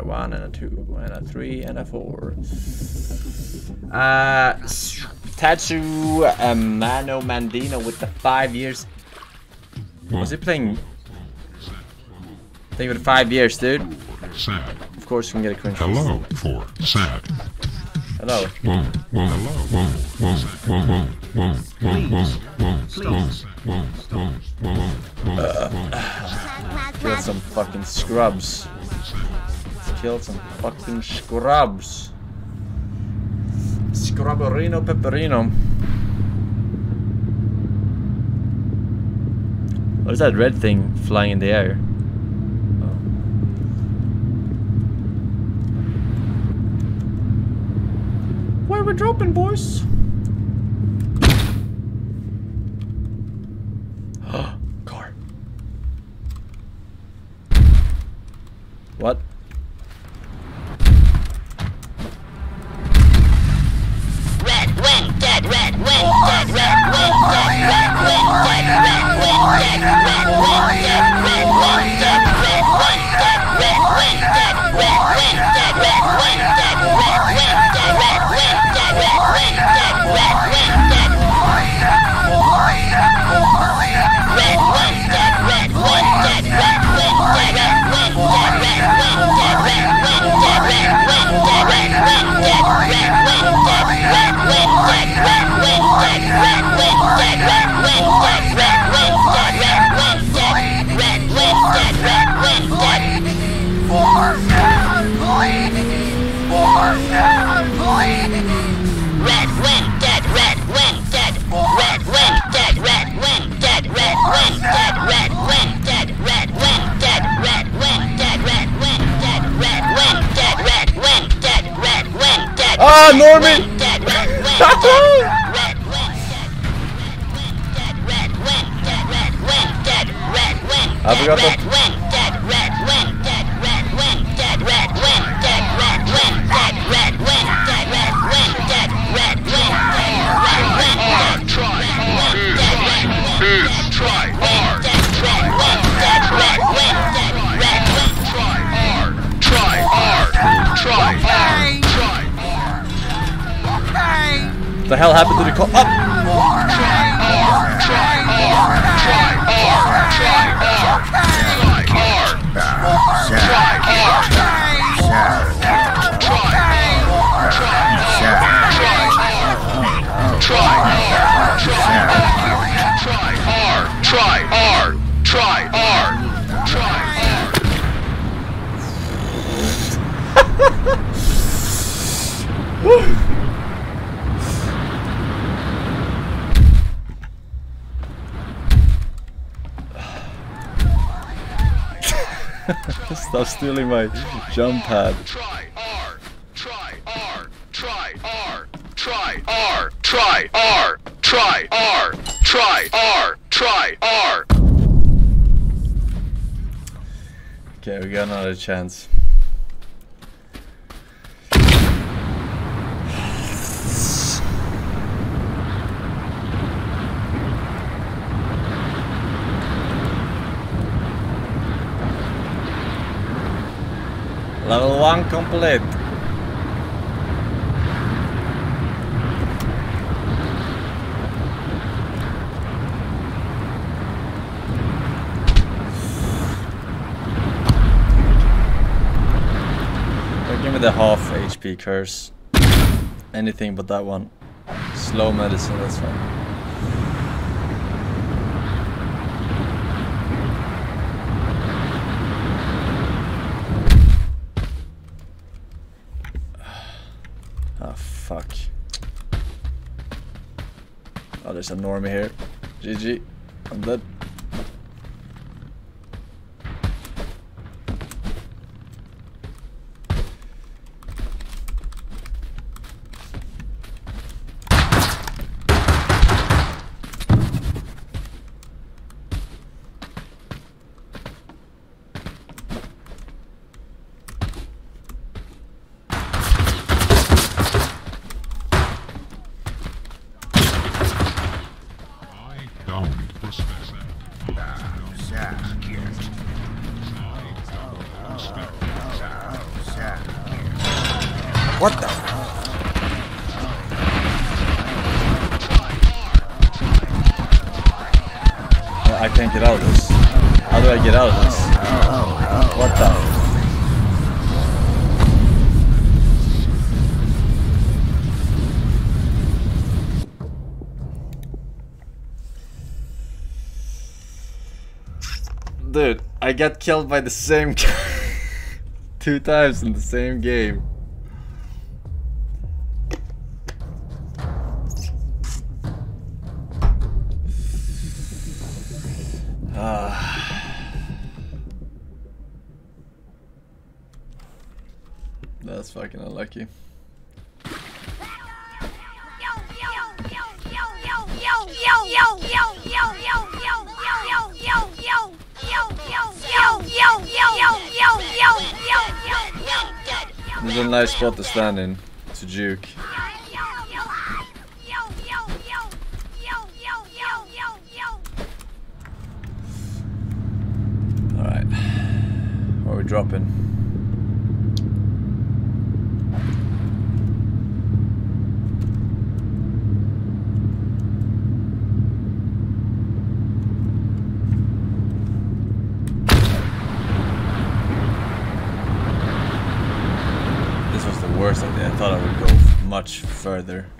a one and a two and a three and a four. Uh, Tatsu uh, Mano Mandino with the five years. Was he playing? I think with five years, dude. Sad. Of course, we can get a cringe. Hello for sad. Hello. Whoa, whoa, hello. Whoa, whoa, whoa, whoa, whoa, whoa, whoa, whoa, whoa, whoa, whoa, whoa, Kill some fucking scrubs. Kill some fucking scrubs. Scrubberino pepperino. What is that red thing flying in the air? Oh. Where we dropping, boys? Car. What? Ah, Norman! I forgot the The hell happened to the car? Up! Oh! Stop stealing my jump pad. Try hard. Try hard. Try hard. Try hard. Try hard. Try hard. Try hard. Okay, we got another chance. Level 1 complete. Don't give me the half HP curse. Anything but that one. Slow medicine, that's fine. some Norma here. GG. I'm dead. Got killed by the same guy two times in the same game. Spot to juke. Alright. Where are we dropping? This was the worst idea. I thought I would go much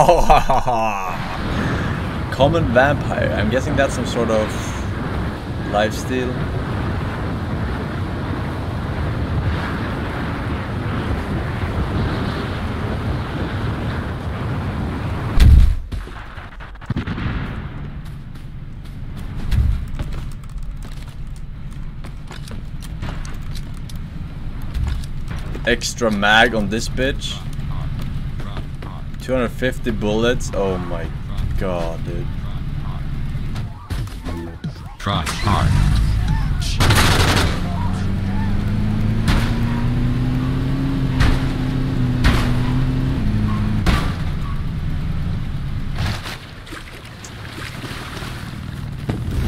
Common vampire. I'm guessing that's some sort of lifesteal. Extra mag on this bitch. 250 bullets. Oh my god, dude. Try hard.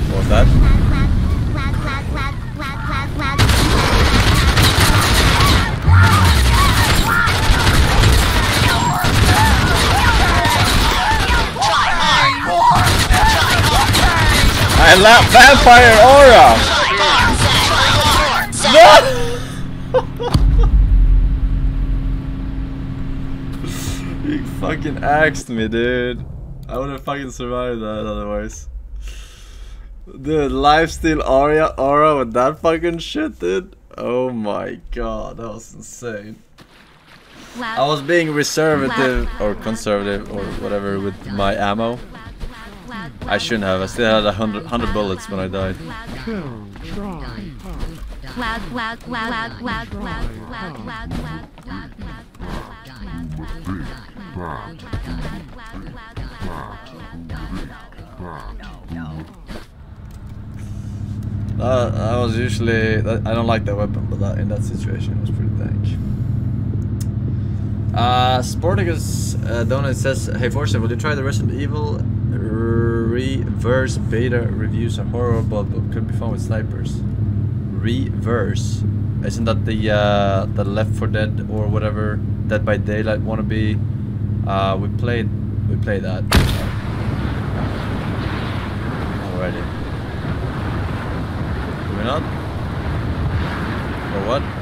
What was that? I love vampire aura. No! He fucking axed me, dude. I would have fucking survived that otherwise. Dude, lifesteal aura, aura with that fucking shit, dude. Oh my god, that was insane. I was being reservative or conservative or whatever with my ammo. I shouldn't have. I still had a hundred, hundred bullets when I died. That was usually. I don't like that weapon, but that, in that situation, it was pretty dank. Uh, Sporticus uh, Donut says, Hey Forsen, will you try the Resident Evil reverse beta reviews? A horrible, but could be fun with snipers. Reverse. Isn't that the uh, the Left 4 Dead or whatever Dead by Daylight wannabe? Uh, we played we played that already. Did we not? Or what?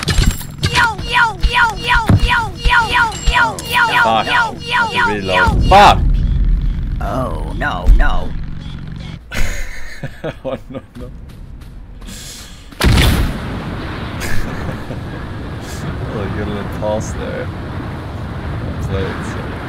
Fuck! Oh, no, no. oh no no. oh, good little toss there. Well played, so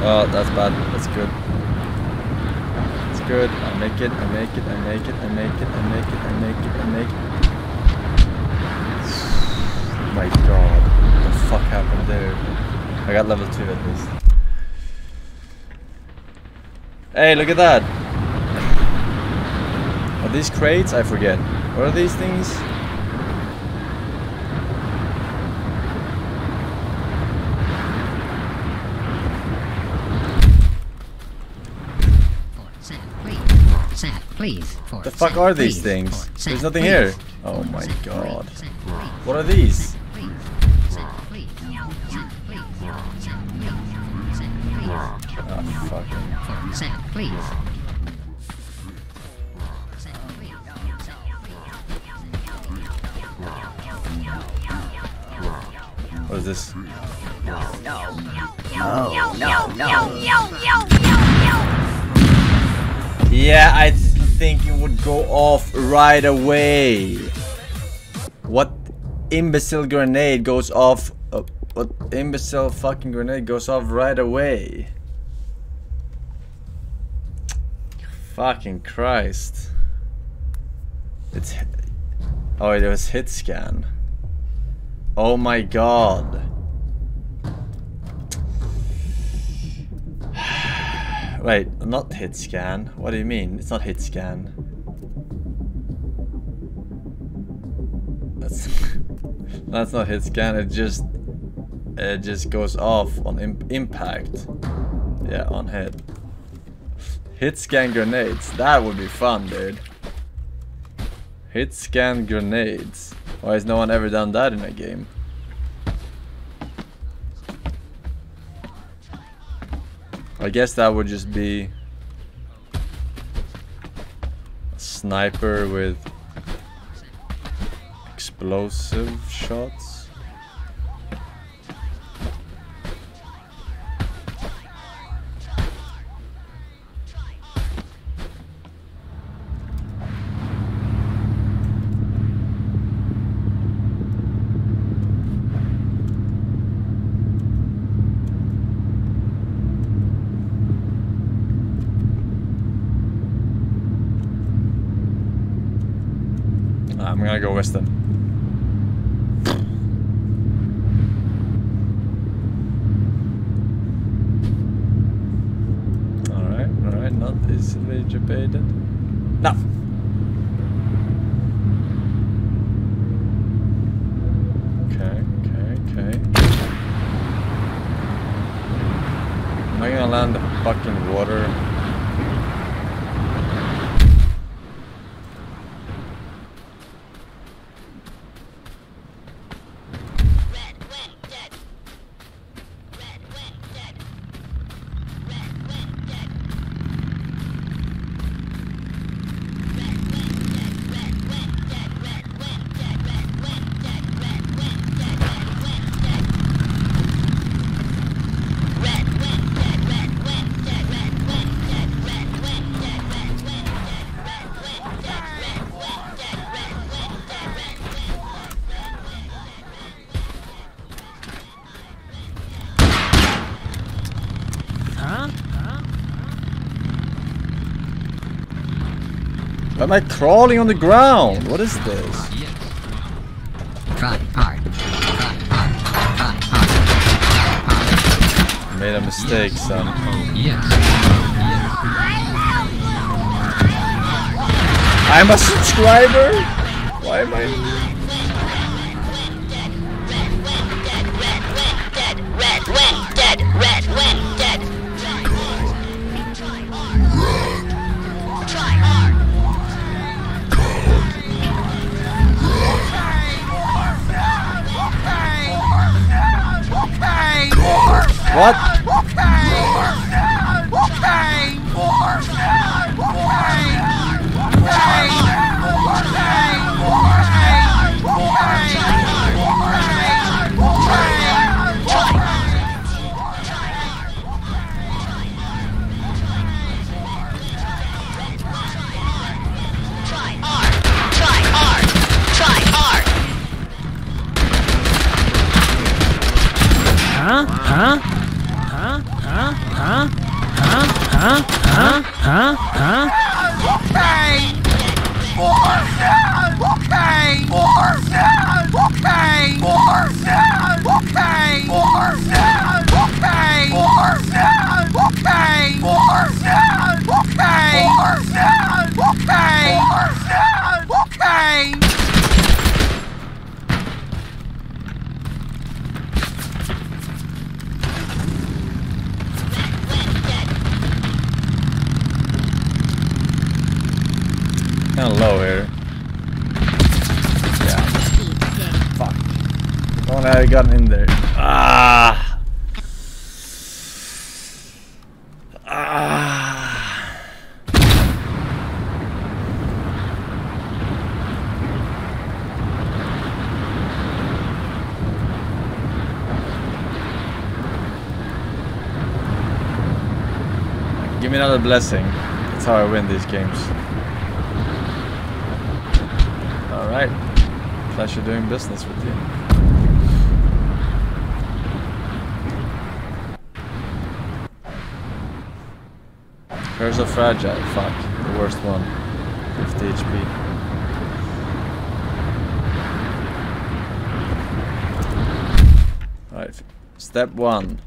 Oh, that's bad. That's good. It's good. I make it. I make it. I make it. I make it. I make it. I make it. I make it. My God, what the fuck happened there? I got level two at least. Hey, look at that. Are these crates? I forget. What are these things? Please. The fuck are these things? There's nothing here. Oh my god. What are these? Fuck. Please. What is this? Yeah, I think it would go off right away. What imbecile grenade goes off? Uh, what imbecile fucking grenade goes off right away? Fucking Christ. It's. Oh, it was hit scan. Oh my god. Wait, not hit scan. What do you mean? It's not hit scan. That's that's not hit scan. It just it just goes off on im impact. Yeah, on hit. Hit scan grenades. That would be fun, dude. Hit scan grenades. Why has no one ever done that in a game? I guess that would just be a sniper with explosive shots. Western. Am I crawling on the ground? What is this? Made a mistake, son. I'm a subscriber? Why am I... 好啊。Huh? Huh? Huh? Huh? Okay! Horses! Okay! Horses! Okay! Horses! Okay! Horses! Okay! Horses! Okay! Horses! Okay! Gotten in there. Ah! Ah! Give me another blessing. That's how I win these games. Alright. Pleasure doing business with you. Curse of Fragile. Fuck. The worst one. 50 HP. Step one.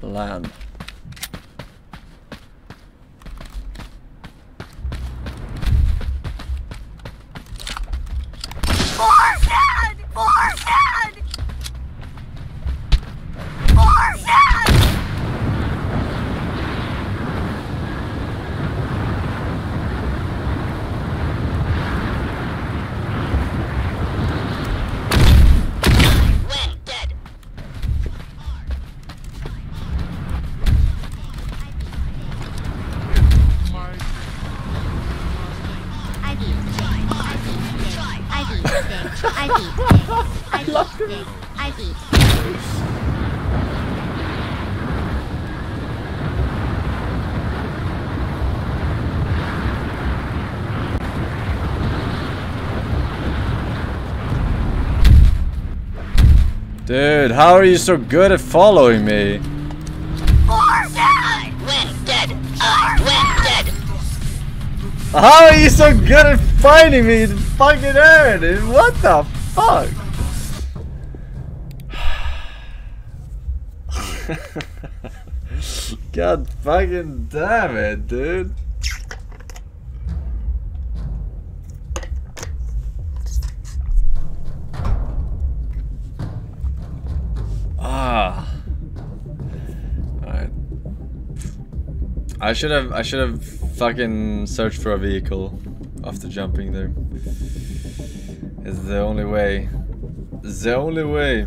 Land. Wing dead. I beat six. I beat six. I beat six. I beat six. I beat six. I beat six. Dude, how are you so good at following me? I wing dead. I wing dead. How are you so good at finding me in fucking air, dude? What the fuck? God fucking damn it, dude. Should have I should have fucking searched for a vehicle after jumping there. It's the only way. It's the only way.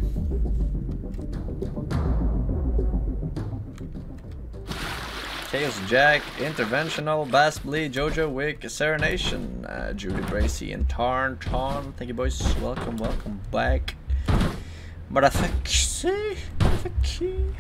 Chaos Jack, Interventional, Bass Bleed, Jojo Wick, Serenation, uh, Judy Bracy, and Tarn Tarn. Thank you, boys. Welcome, welcome back. Motherfucker. Motherfucker.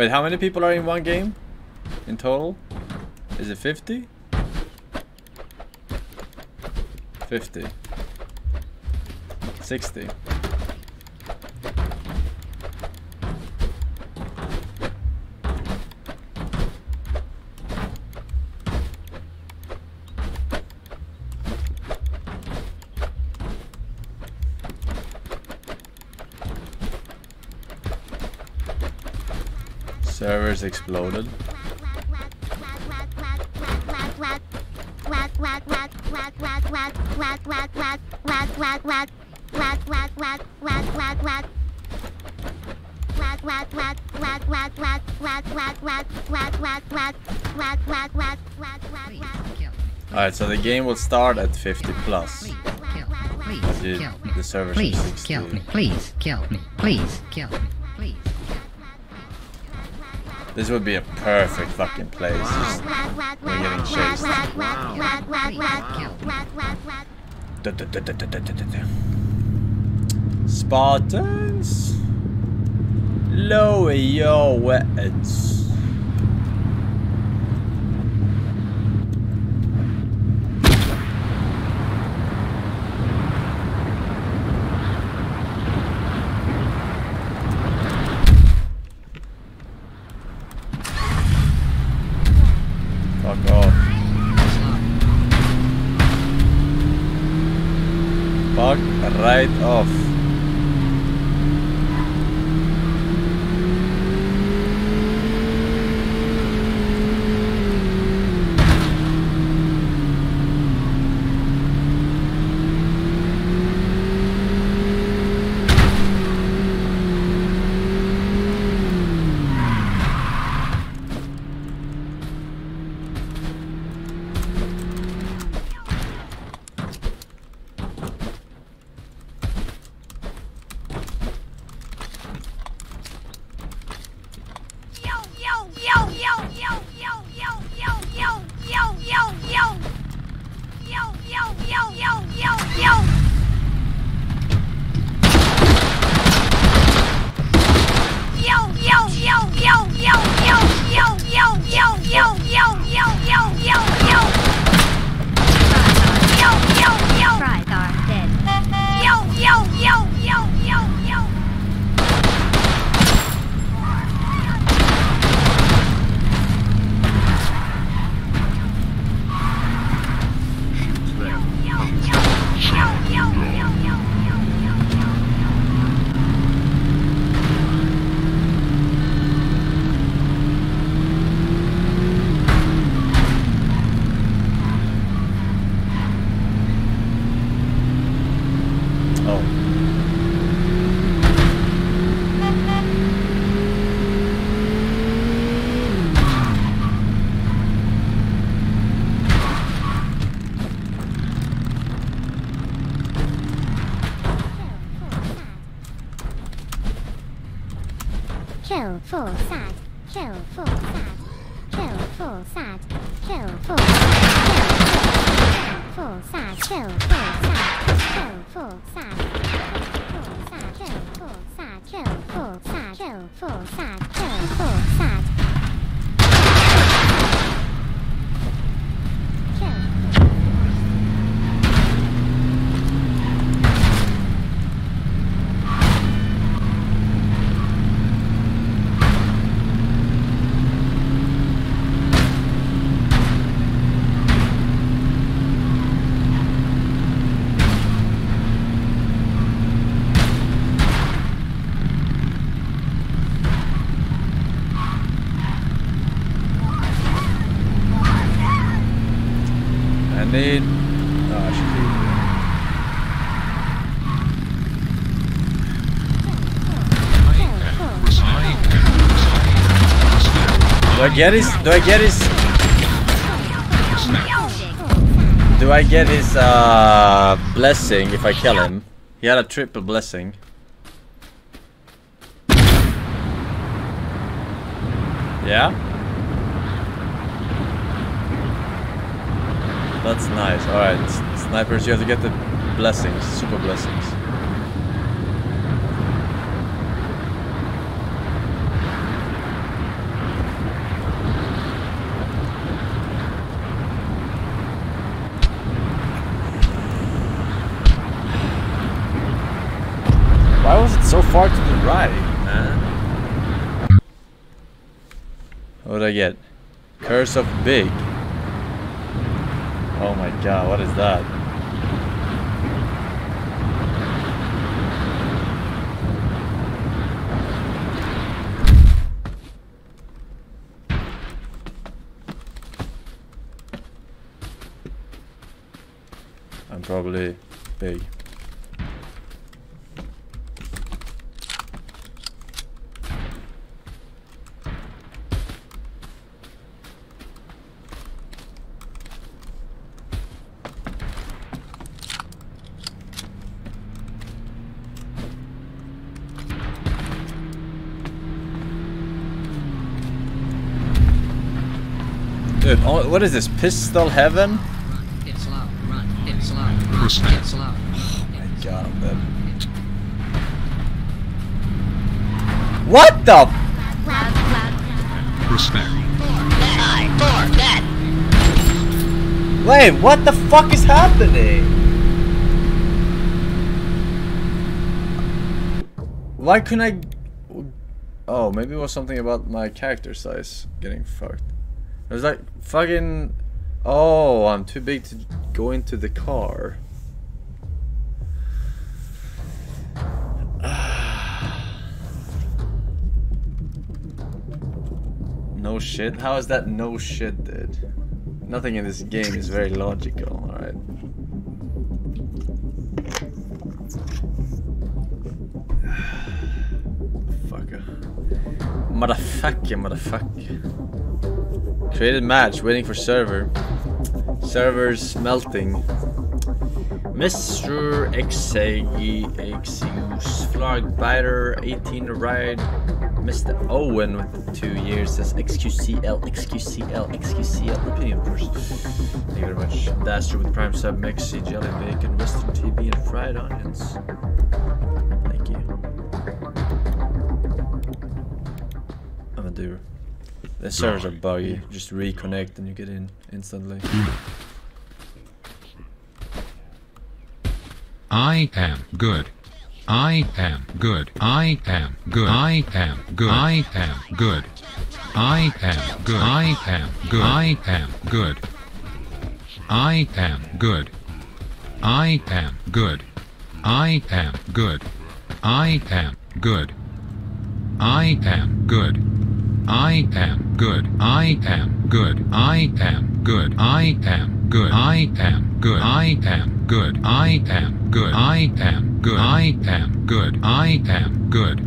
Wait, how many people are in one game? In total? Is it 50? 50. 60. Servers exploded. Please kill me. Alright, so the game will start at 50 plus. Please kill me. Please The, kill me. the servers are Please kill me. Please kill me. Please kill me. This would be a perfect fucking place. We're getting chased. Spartans, lower your weapons. 放。Get his? Do I get his? Do I get his uh blessing if I kill him? He had a triple blessing. Yeah. That's nice. Alright, snipers, you have to get the blessings, super blessings. Why was it so far to the right, man? What did I get? Curse of Big. Oh my god, what is that? I'm probably big. Dude, oh, what is this? Pistol Heaven? Run, hit slow, run, hit slow, run, hit slow. God, I'm. What the? Respect. Nine, four, dead. Wait, what the fuck is happening? Why couldn't I? Oh, maybe it was something about my character size getting fucked. It was like fucking. Oh, I'm too big to go into the car. No shit? How is that no shit, dude? Nothing in this game is very logical, alright? Fucker. Motherfucker, motherfucker. Created match, waiting for server. Servers melting. Mr. Exegi, Exius, Flog Biter, 18 to ride. Mr. Owen with two years says XQCL, XQCL, XQCL. Opinion first. Thank you very much. Daster with Prime Sub, Mexi, Jelly Bacon, Western TV, and fried onions. Thank you. I'm a doer. The servers are buggy. Just reconnect and you get in instantly. I am good. I am good. I am good. I am good. I am good. I am good. I am good. I am good. I am good. I am good. I am good. I am good. I am good. I am good. I am good. I am good. I am good. I am good. I am good. I am good. I am good. I am good. I am good.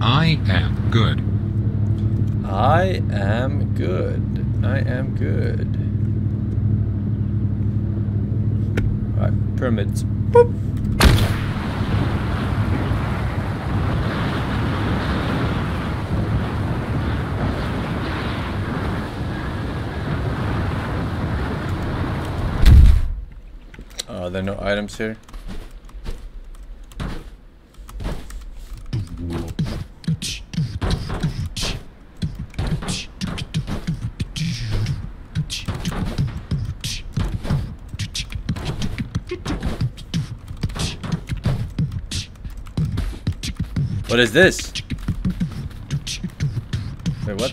I am good. I am good. I am good. Alright, pyramids. Boop. Oh, there no items here. What is this? Wait, what?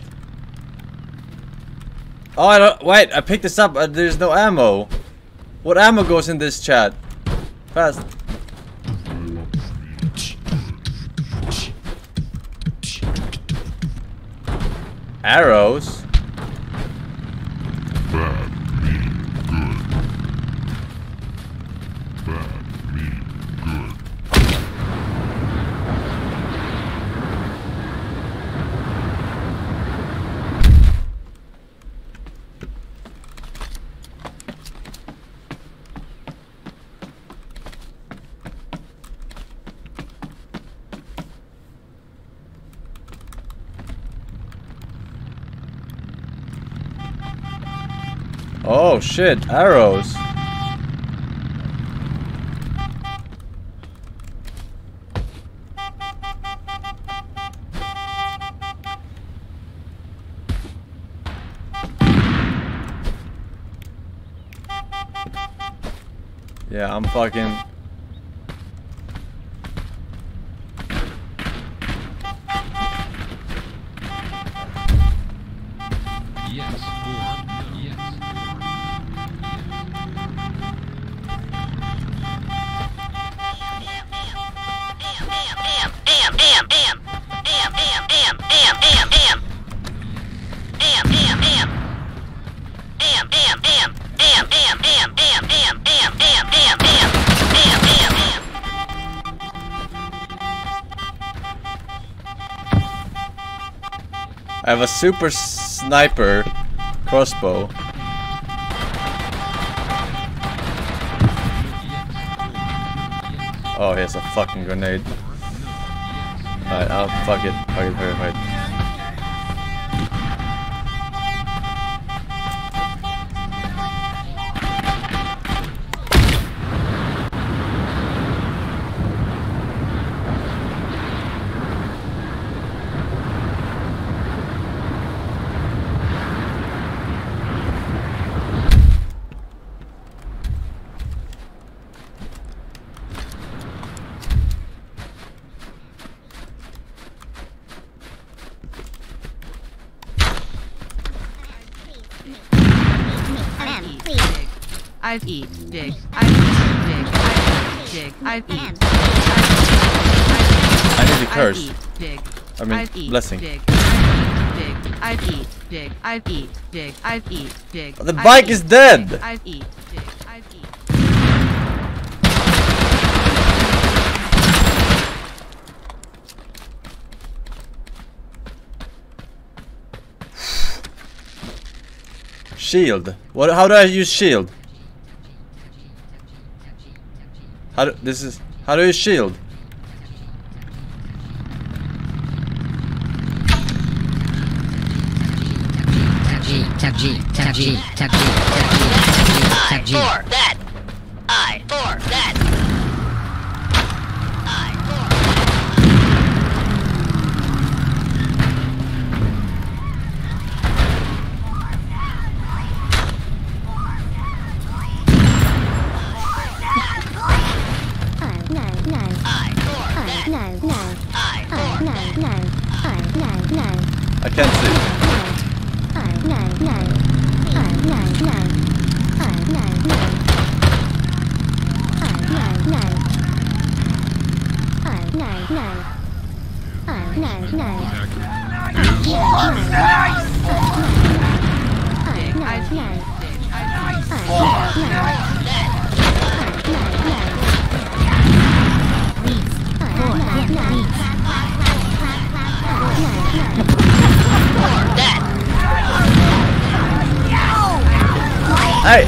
Oh, I don't. Wait, I picked this up. There's no ammo. What ammo goes in this chat? Fast. Arrows? Oh shit, arrows. Yeah, I'm fucking. Have a super sniper crossbow. Oh, he has a fucking grenade. Alright, I'll fuck it. Fuck it, fuck it, fuck it. I eat blessing. dig. Eat dig. I've eat dig. I've eat dig. I've eat dig. The bike is dead. I've eat dig. I've eat. Shield. What? How do I use shield? How do, this is how do you shield? G, tab G, tab G, tab G, tab G,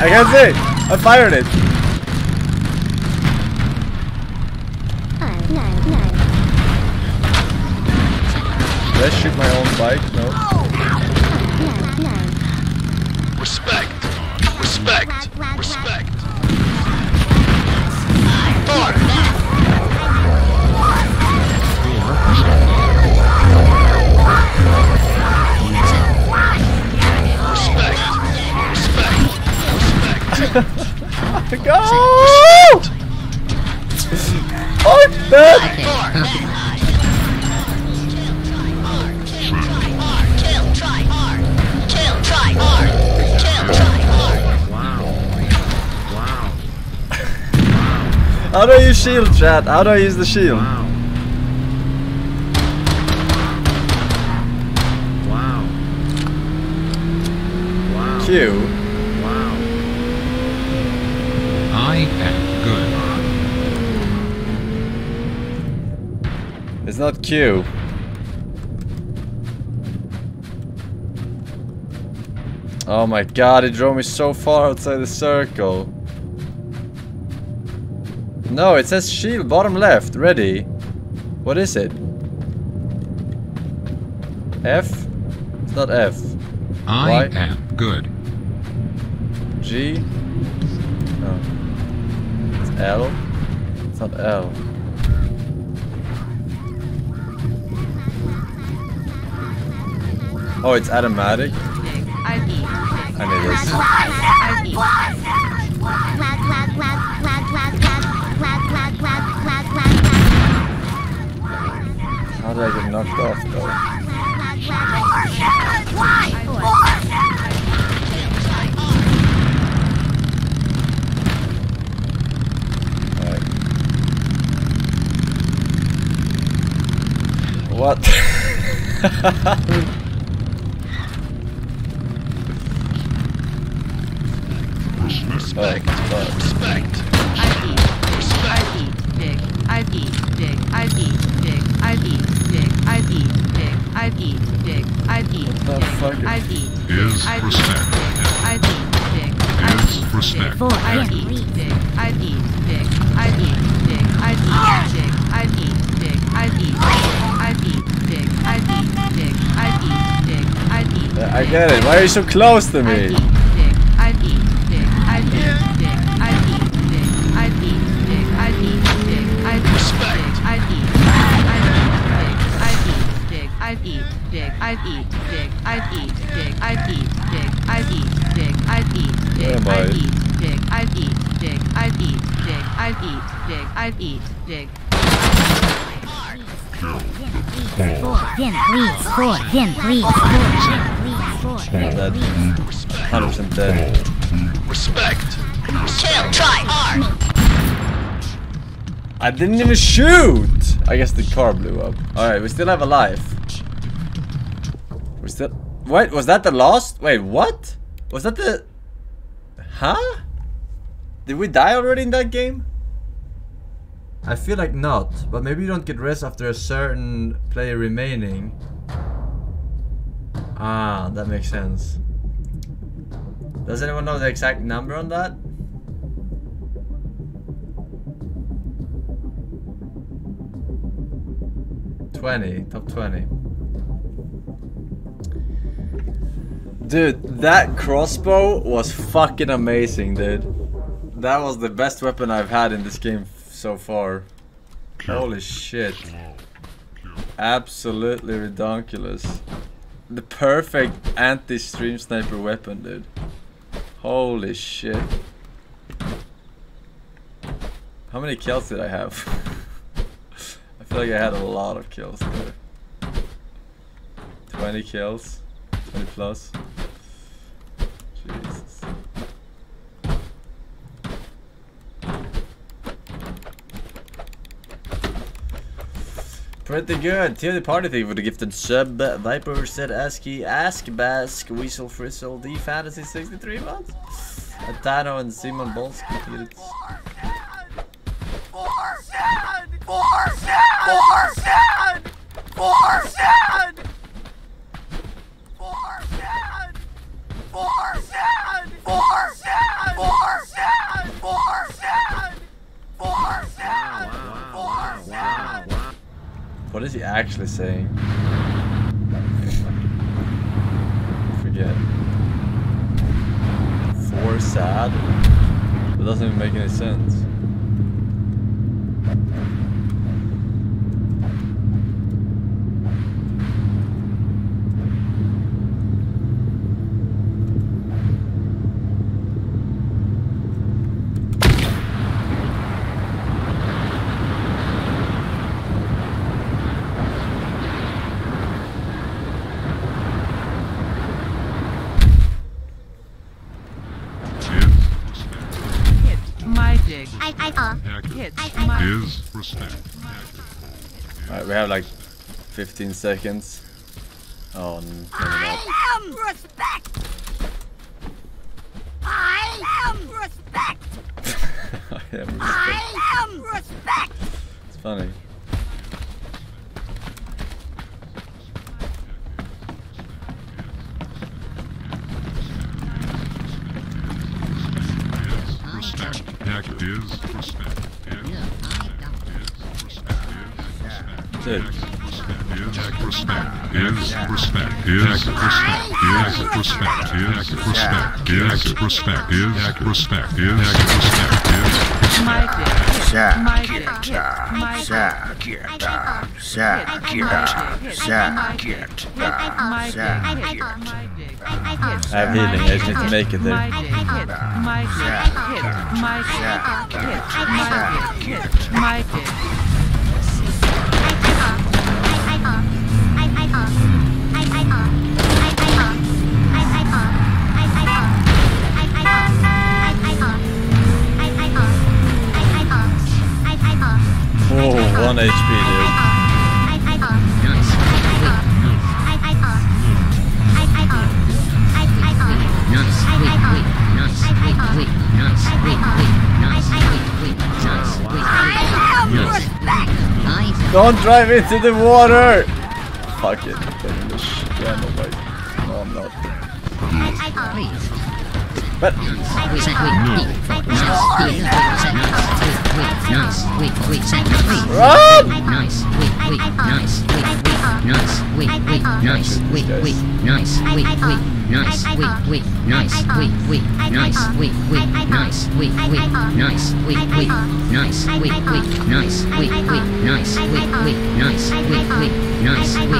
I can't see. I fired it. Did I shoot my own use chat? How do I use the shield? Q. I am good. It's not Q. Oh my god, it drove me so far outside the circle. No, it says shield, bottom left, ready. What is it? F? It's not F. I am good. G? No. It's L? It's not L. Oh, it's automatic? You're so close to me. I didn't even shoot! I guess the car blew up. Alright, we still have a life. We still... Wait, was that the last? Wait, what? Was that the... Huh? Did we die already in that game? I feel like not, but maybe you don't get rest after a certain player remaining. Ah, that makes sense. Does anyone know the exact number on that? Twenty, top twenty. Dude, that crossbow was fucking amazing, dude. That was the best weapon I've had in this game so far. Holy shit. Absolutely ridiculous. The perfect anti-stream sniper weapon, dude. Holy shit. How many kills did I have? Feel like I had a lot of kills there. 20 kills. 20 plus. Jesus. Pretty good. Tear the party thing for the gifted sub. Viper said ASCII, Ask Bask, Weasel Frizzle, D Fantasy 63 months. Atano and Simon Bolski What is he actually saying? Forget. For sad? It doesn't even make any sense. Thank you. Alright, we have like 15 seconds. Oh, n- maybe am respect. I am respect. I am respect. I am respect. It's funny. Respect. Heck is respect. Is I don't. respect. Is respect. Dude, Respect. Is respect. Is respect. Is respect. Is respect. Is respect. Is respect. Is respect. Is respect. Is My dick. My dick. My dick. Sakita, Sakita, Sakita, My dick. Sakita. My dick. I have healing, I just need to make it My there. dick. Hit. My dick. Hit. My dick. Hit. My dick. Hit. My dick. Don't drive into the water! Fuck it. Taking the sh- yeah, no, wait. No, I'm not. But run! Nice, wait, wait, nice, wait, wait, nice, wait, wait, nice, wait, wait, nice, wait, wait, nice, wait, wait, nice, wait, wait, nice, wait, wait, nice, wait, wait, nice, wait, wait, nice, wait, wait, nice, wait, wait, nice, wait, wait, nice, wait, wait, nice, wait, wait,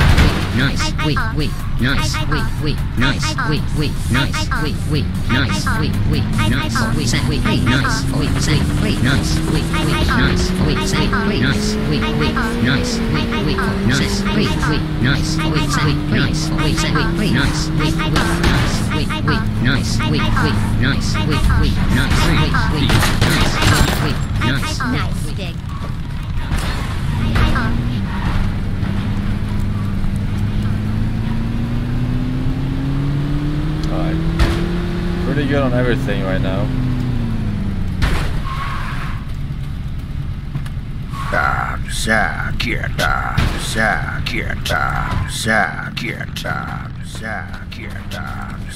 nice, wait, wait, nice, wait, wait, nice, wait, wait, nice, wait, wait, nice, wait, wait, nice, wait, wait, wait, nice, wait, wait, wait, nice, wait, wait, nice, wait, wait, nice, wait, wait, nice, wait, wait, nice, wait, wait, nice, wait, wait, nice, wait, wait, nice, wait, wait, nice, wait, wait, nice, wait, wait, nice, wait, wait, nice, wait, wait, nice, wait, wait, nice, Nice dig. Alright. pretty good on everything right now.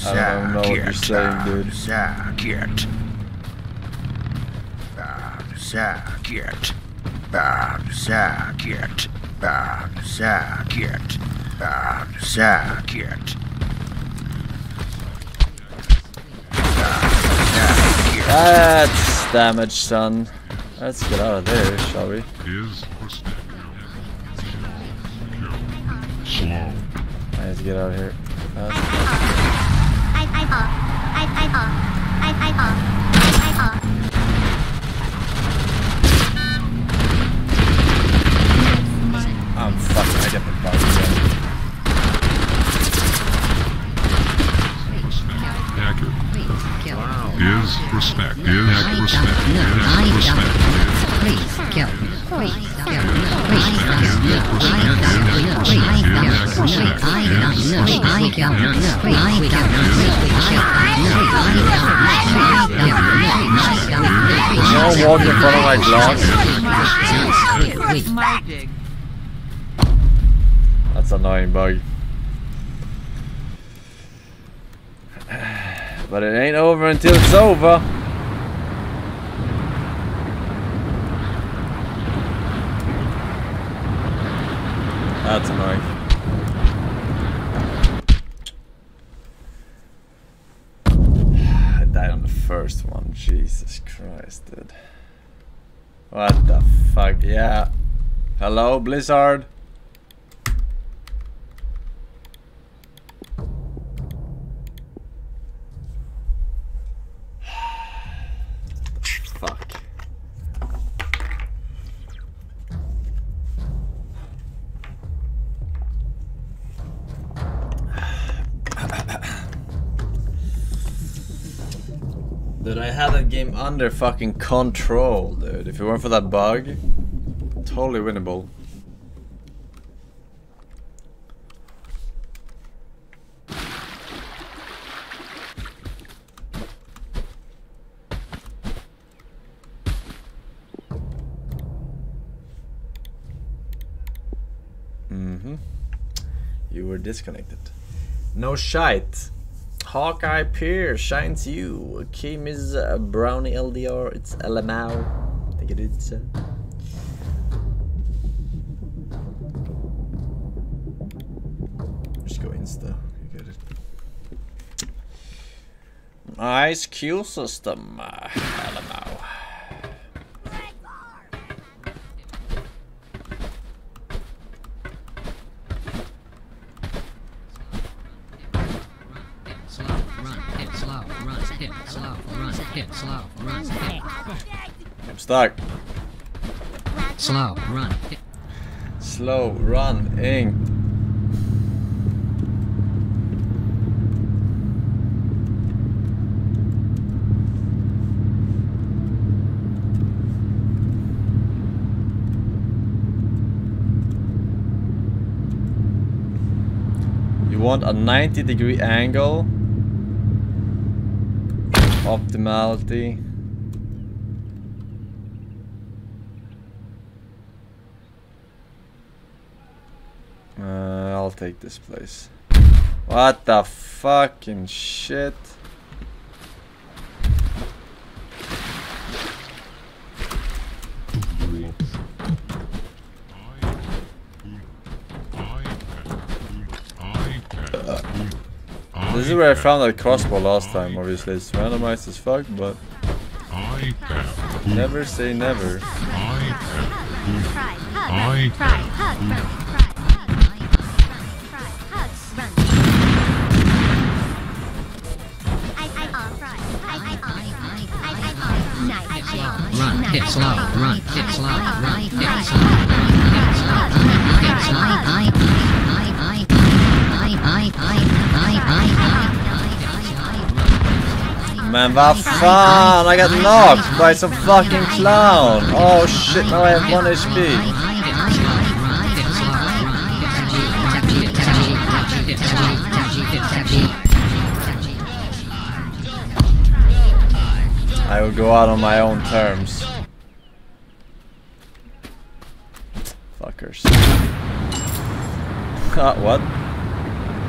I don't know what you're saying, dude. That's damage, son. Let's get out of there, shall we? Is respect. Slow. Let's get out of here. is respect. Is respect. Is respect. Please kill. Please kill. Please. Please kill. Respect. Is kill. I No walk in front of my glass. That's annoying bug. But it ain't over until it's over. That's annoying. I died on the first one. Jesus Christ, dude. What the fuck? Yeah. Hello, Blizzard? Fuck. Dude, I had that game under fucking control, dude. If it weren't for that bug, totally winnable. Mm-hmm. You were disconnected. No shite. Hawkeye Pierce shines you. Kim is uh, Brownie LDR. It's LMAO. Take it, it's. Uh... sense though. You get it. Nice Q system. I don't know. Slow, run, hit slow, run, hit slow, run, hit slow, run, hit I'm stuck. slow, run, hit Slow running. You want a 90 degree angle. Optimality. Uh, I'll take this place. What the fucking shit? This is where I found that crossbow last time, obviously. It's randomized as fuck, but... Never say never. Run, hit slow, run, hit slow, run, hit slow, run, hit slow, run, hit slow, run, hit slow, Man, vad fan! I got knocked by some fucking clown! Oh shit, now I have 1 HP. I will go out on my own terms. Fuckers. Uh, what?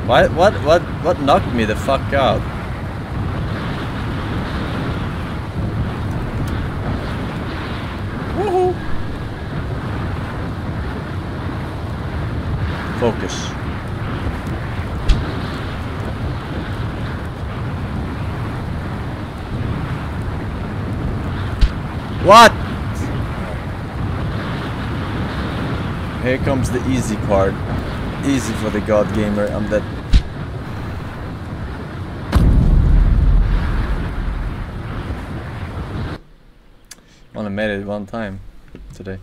What? What? What? What knocked me the fuck out? Woohoo! Focus. What? Here comes the easy part. Easy for the god gamer. I'm dead. Only made it one time today.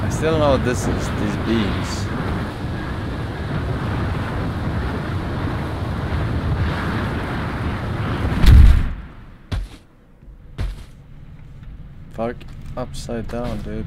I still don't know what this is, these beams. Fuck upside down, dude.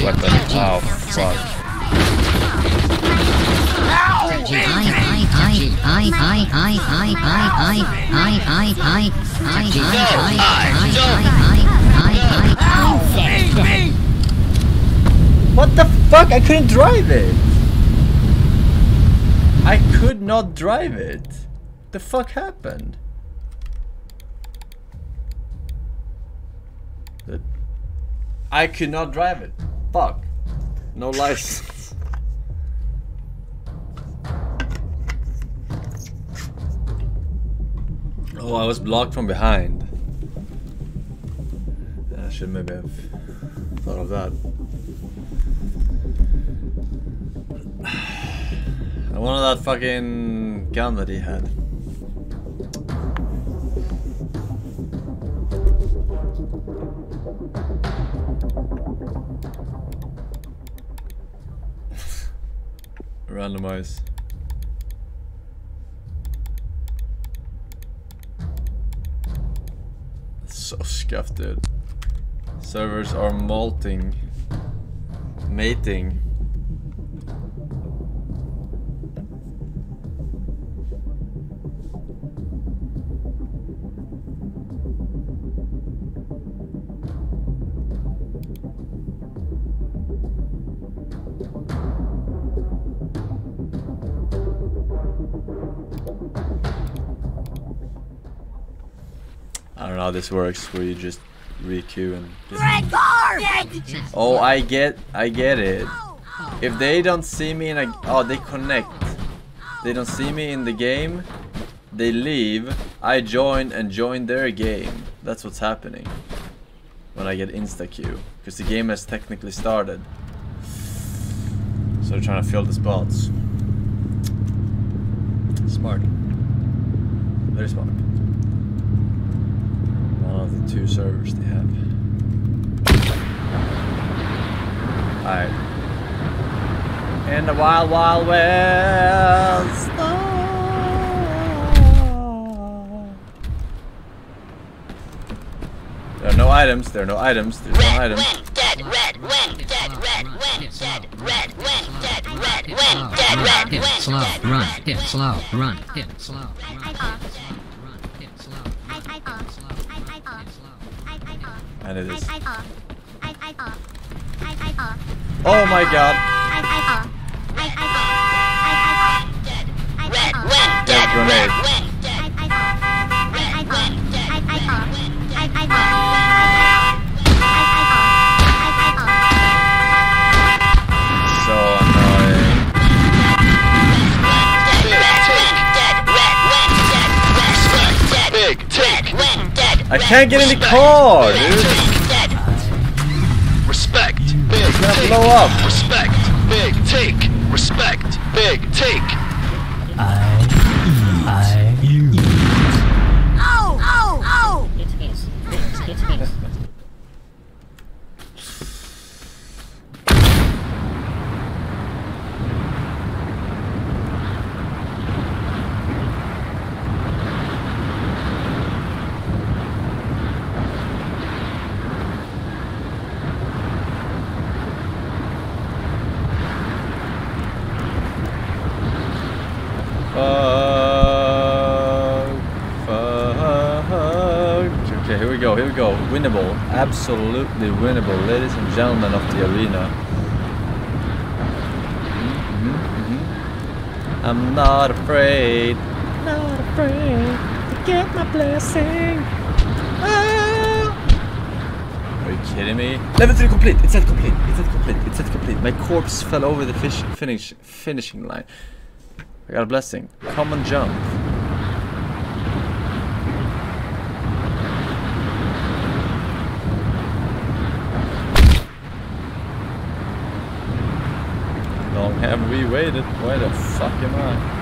that weapon. Oh, fuck. What the fuck? I couldn't drive it. I could not drive it. The fuck happened? I could not drive it. Fuck. No license. Oh, I was blocked from behind. I should maybe have thought of that. I wanted that fucking gun that he had. Randomize. So scuffed, dude. Servers are molting, Mating. How this works where you just re-queue and get- Oh I get I get it. If they don't see me in a oh they connect. They don't see me in the game, they leave, I join and join their game. That's what's happening. When I get insta queue. Because the game has technically started. So they're trying to fill the spots. Smart. Very smart. One of the two servers they have. Alright. In the wild, wild west. There are no items. There are no items. There's no items. Dead red, win, dead red, win, dead red, win, dead red, win, dead red, Hit win, slow, dead run, red. hit slow, run, hit slow, run, hit slow, And it is. Oh, oh my god. Red, win, Yeah, dead grenade. red, win, dead red, I can't get in the car, dude. Respect. Big blow up. Respect. Big take. Respect. Big take. Fuck. Fuck. Okay, here we go. Here we go. Winnable. Absolutely winnable, ladies and gentlemen of the arena. Mhm, mhm. I'm not afraid. Not afraid to get my blessing. Ah. Are you kidding me? Level 3 complete! it's not complete! it's not complete! it's not complete! My corpse fell over the fish finish finishing line. I got a blessing. Come and jump. Long have we waited? Fuck am I?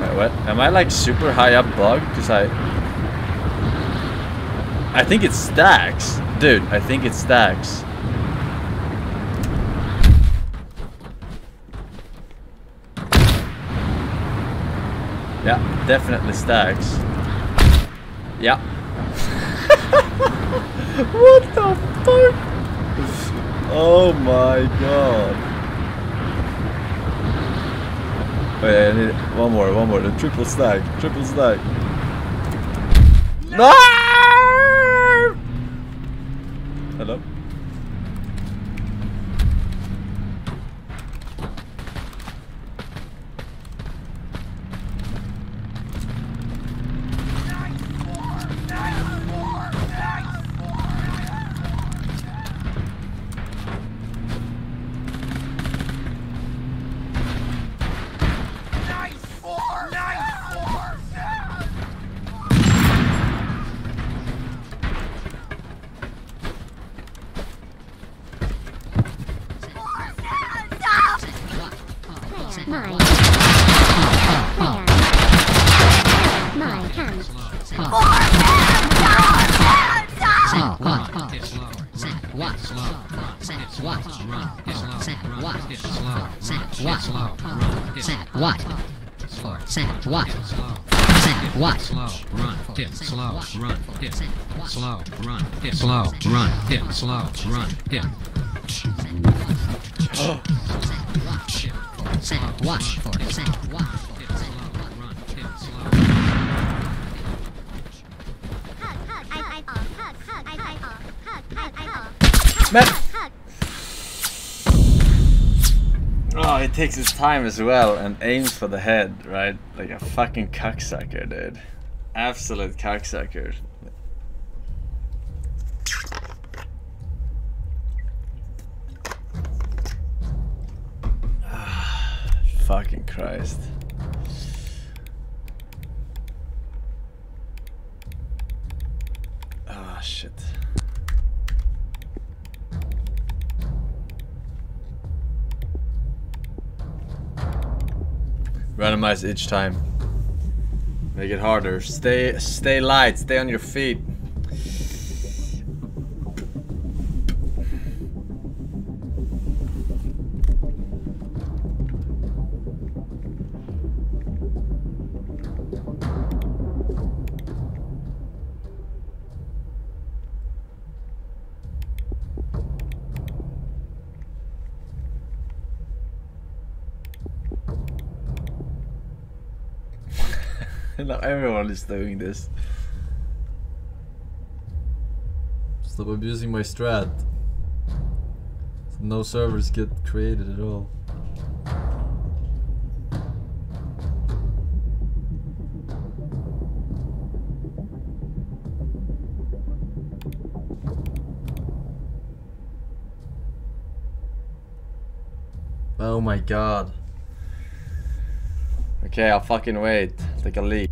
Wait, what? Am I like super high up bug? Cause I... I think it stacks. Dude, I think it stacks. Yeah, definitely stacks. Yeah. what the fuck? Oh my god. Oh, Wait, I need one more, one more. The triple stack, triple stack. No! Dip, slow, run, dip. Set what? Set what? Man. Oh, he takes his time as well and aims for the head, right? Like a fucking cocksucker, dude. Absolute cocksucker. Each time. Make it harder. Stay stay light, stay on your feet. now everyone is doing this. Stop abusing my strat. No servers get created at all. Oh my god. Okay, I'll fucking wait. Take a leak.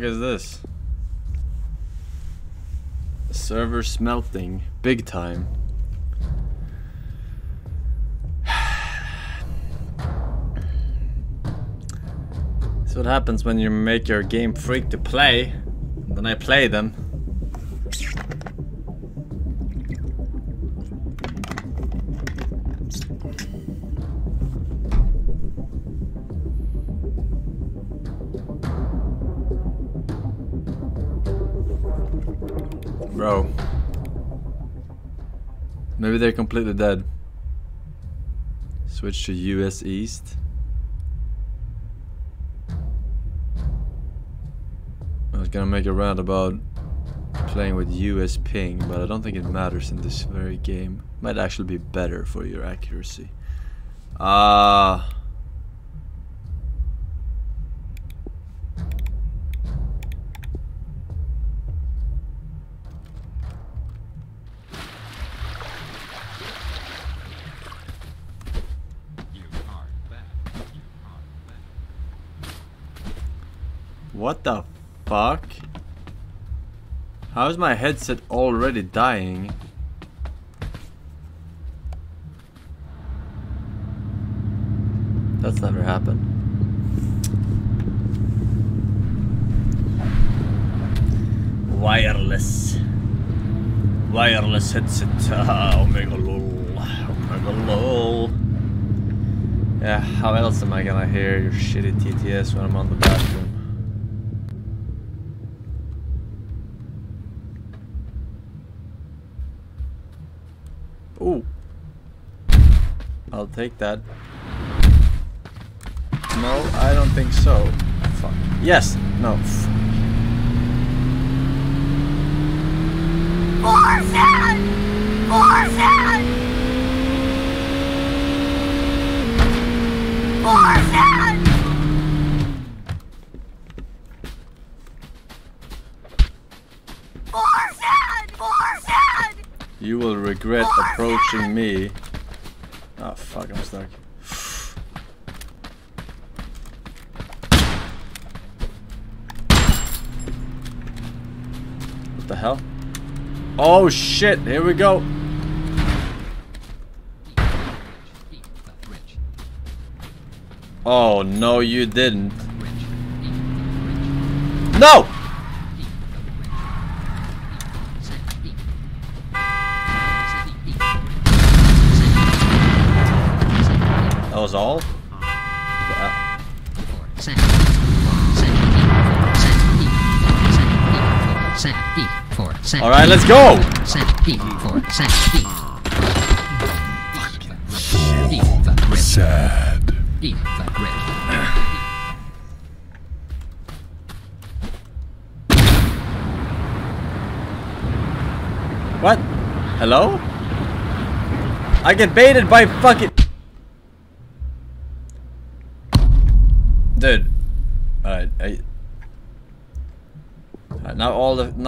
Fuck is this? Server smelting big time. That's what happens when you make your game freak to play. Then I play them. Completely dead. Switch to US East. I was gonna make a rant about playing with US ping, but I don't think it matters in this very game. Might actually be better for your accuracy. Ah. What How is my headset already dying? That's never happened. Wireless. Wireless headset. Ah, Omega lol. Omega lol. Yeah, how else am I gonna hear your shitty TTS when I'm on the bathroom? Ooh. I'll take that. No, I don't think so. Fuck. Yes! No. F- You will regret approaching me. What the hell? Oh shit, here we go. Oh no, you didn't. let's go! Sad. What? Hello? I get baited by fucking-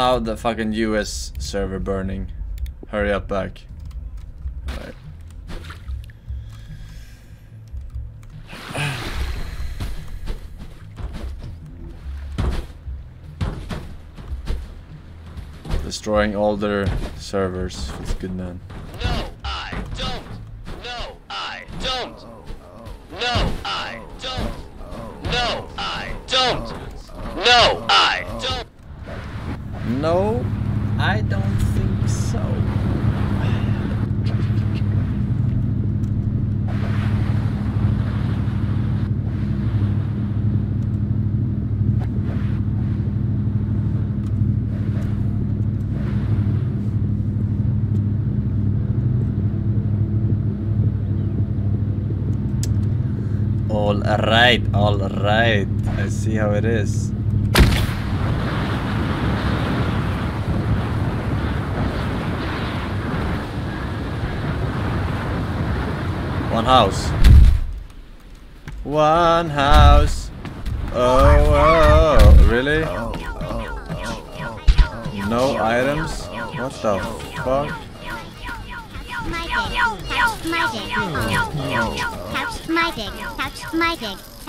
Now the fucking US server burning. Hurry up back. Alright. Destroying all their servers. It's good man. Alright, I see how it is. One house. One house. Oh, oh. really? No items? What the fuck? My dick, my dick, my dick, my dick.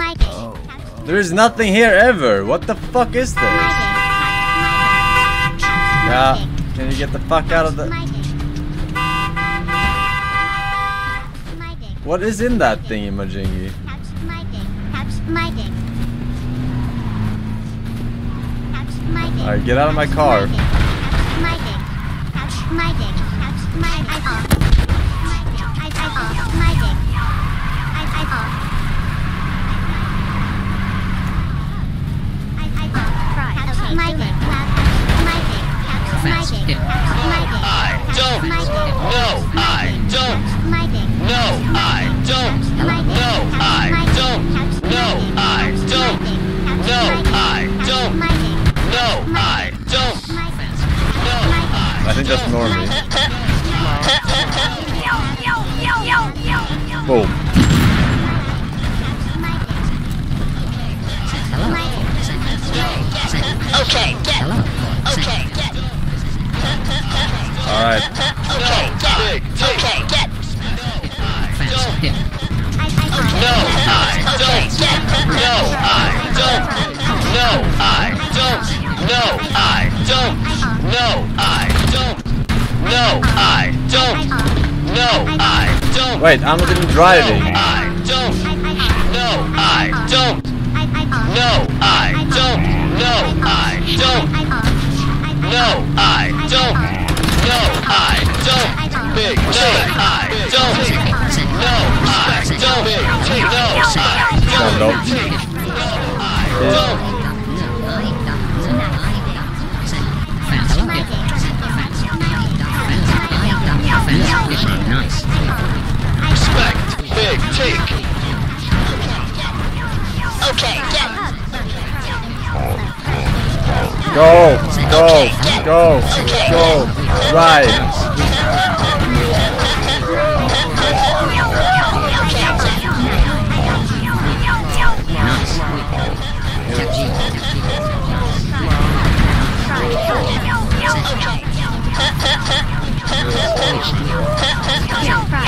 Oh. There's nothing here ever. What the fuck is this? Yeah. Can you get the fuck out of the... What is in that thing, Majingy? Alright, get out of my car. Think that's normally. Boom. Okay, get. Okay, get. Alright. Okay, get. Big, take. Okay, get. Fast hit. No, I don't. No, I don't. No, I don't. No, I don't. No, I don't. No, I don't. No, I don't. Wait, I'm not even driving. I don't. No, I don't. No, I don't. No, I don't. No, I don't. No, I don't. Big, no, I don't. No, I don't. No, I don't. Stand up. Fast Fast. Nice. Respect. Big, take. Okay, get. Go, go, go, go. Drive. Nice. Tap G. Say.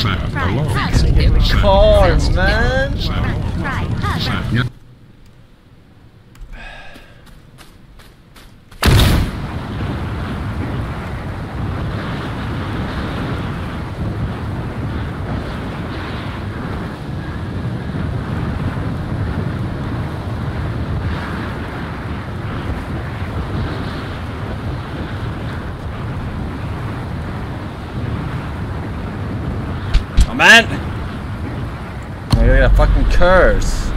Hello. Cars, man. Curse.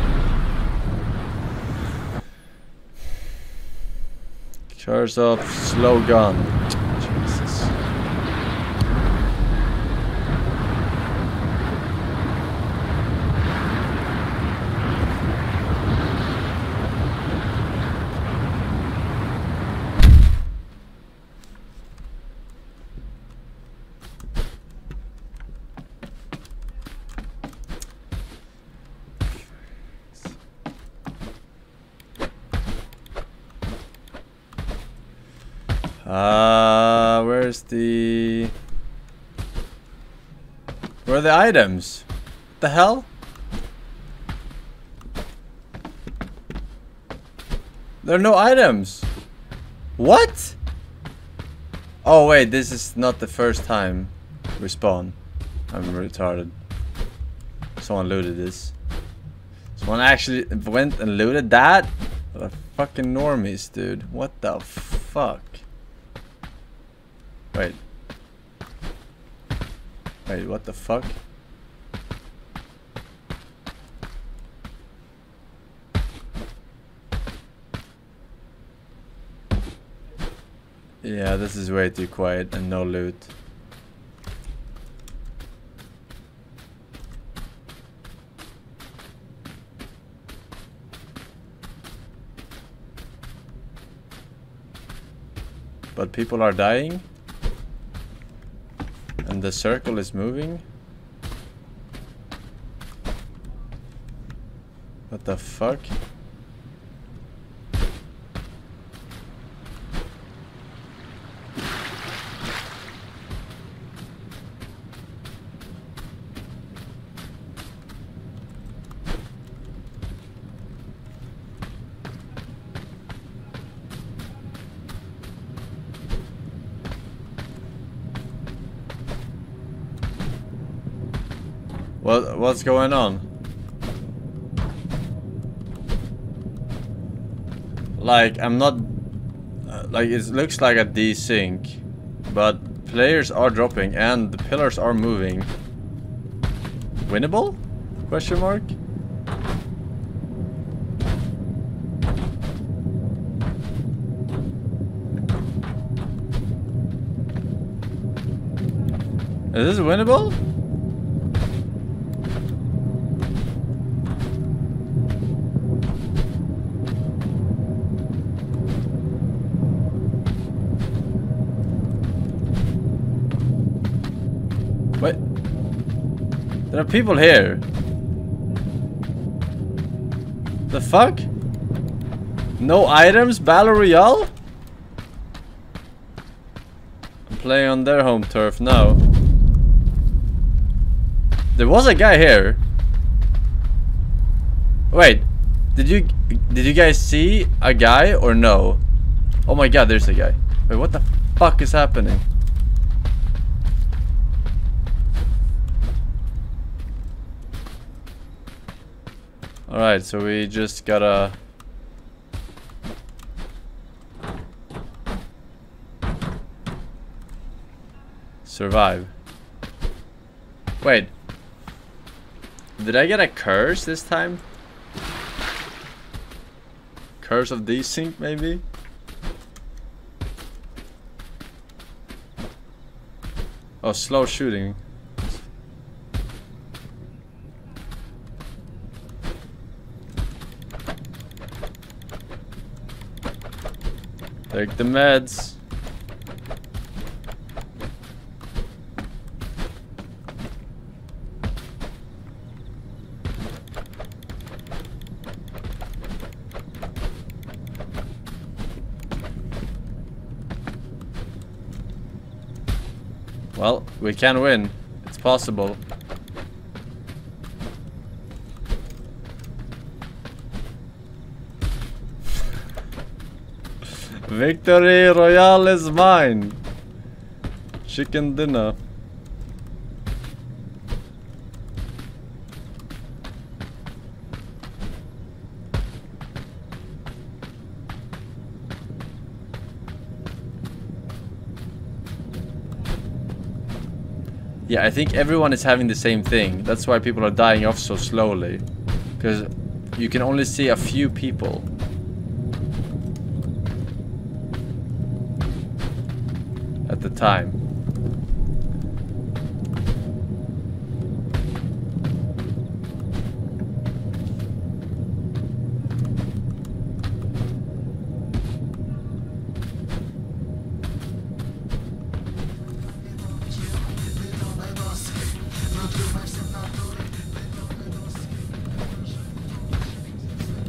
Curse of slow gun. Jesus. Uh, where's the... Where are the items? The hell? There are no items. What? Oh wait, this is not the first time we spawn. I'm retarded. Someone looted this. Someone actually went and looted that? What a fucking normies, dude. What the fuck? Wait. Wait, what the fuck? Yeah, this is way too quiet and no loot. But people are dying? And the circle is moving? What the fuck? What what's going on? Like I'm not uh, like it looks like a desync, but players are dropping and the pillars are moving. Winnable? Question mark. Is this winnable? There are people here. The fuck? No items? Battle Royale? I'm playing on their home turf now. There was a guy here. Wait, did you did you guys see a guy or no? Oh my god, there's a guy. Wait, what the fuck is happening? Alright, so we just gotta... Survive. Wait. Did I get a curse this time? Curse of desync, maybe? Oh, slow shooting. Take the meds. Well, we can win. It's possible. Victory Royale is mine. Chicken dinner. Yeah, I think everyone is having the same thing. That's why people are dying off so slowly. Because you can only see a few people. Time.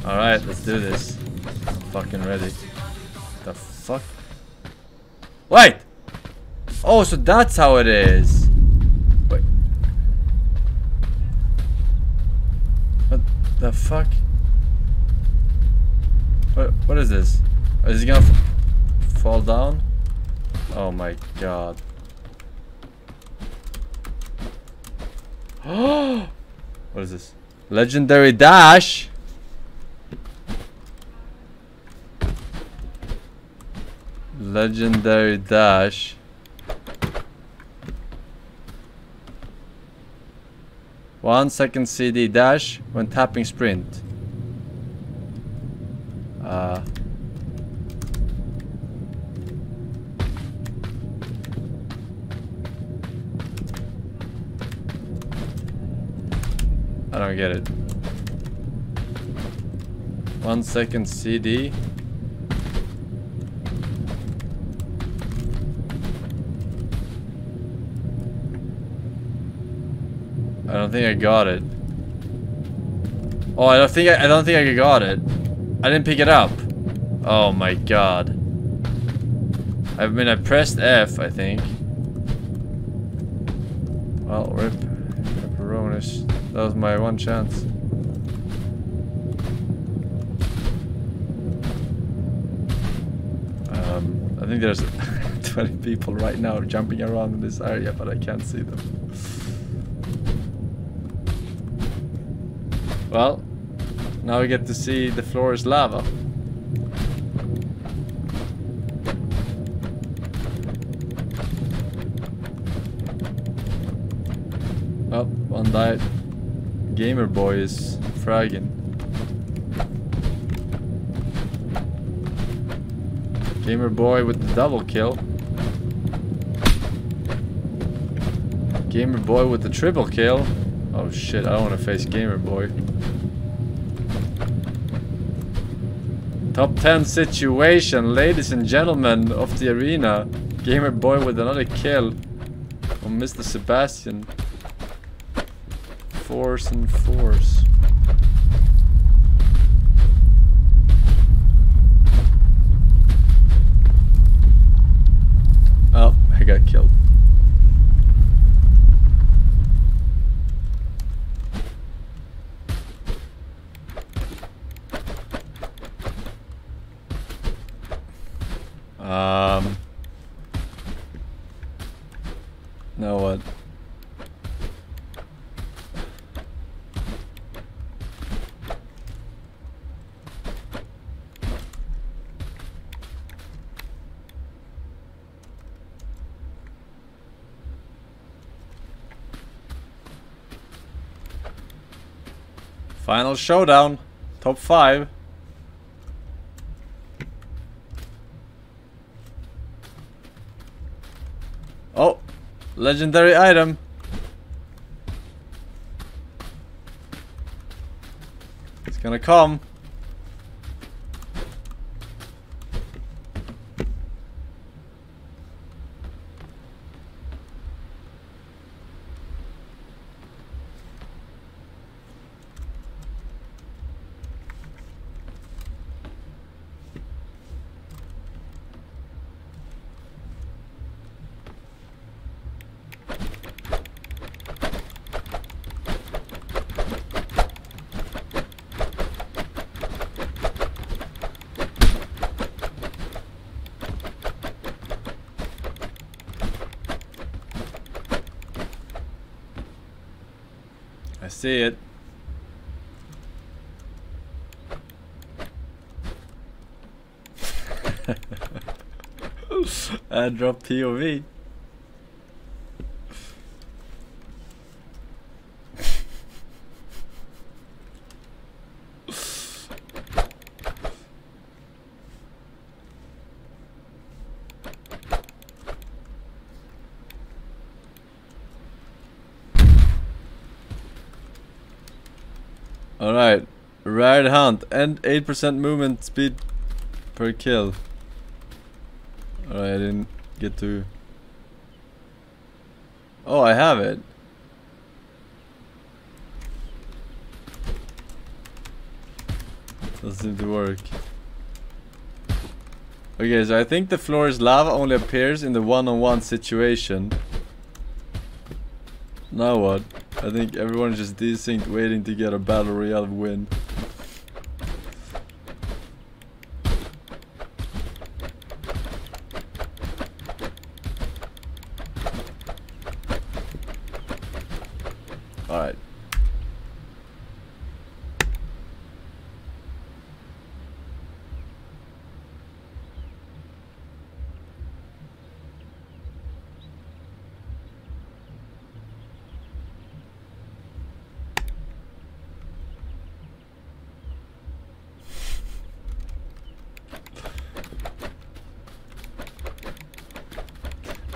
Alright, let's do this. I'm Fucking ready. The fuck? Wait! Oh, so that's how it is. Wait. What the fuck? What, what is this? Is he gonna fall down? Oh my god. what is this? Legendary dash? Legendary dash. One second CD dash when tapping sprint. Uh. I don't get it. One second CD. Think I got it. Oh, I don't think I, I don't think I got it. I didn't pick it up. Oh my god. I mean, I pressed F, I think. Well, rip. Pepperonis. That was my one chance. Um, I think there's 20 people right now jumping around in this area, but I can't see them. Well, now we get to see the floor is lava. Oh, one died. Gamer boy is fragging. Gamer boy with the double kill. Gamer boy with the triple kill. Oh shit, I don't want to face Gamer boy. Top 10 situation, ladies and gentlemen of the arena. Gamer boy with another kill on Mr. Sebastian. Force and force. Oh, I got killed. Um. Now what? Final showdown. Top five. Oh, legendary item. It's gonna come. I see it. I dropped POV. Alright. Ride hunt and 8% movement speed per kill. Get to. Oh, I have it. Doesn't seem to work. Okay, so I think the floor is lava only appears in the one-on-one situation. Now what? I think everyone's just desynced waiting to get a battle royale win. Alright.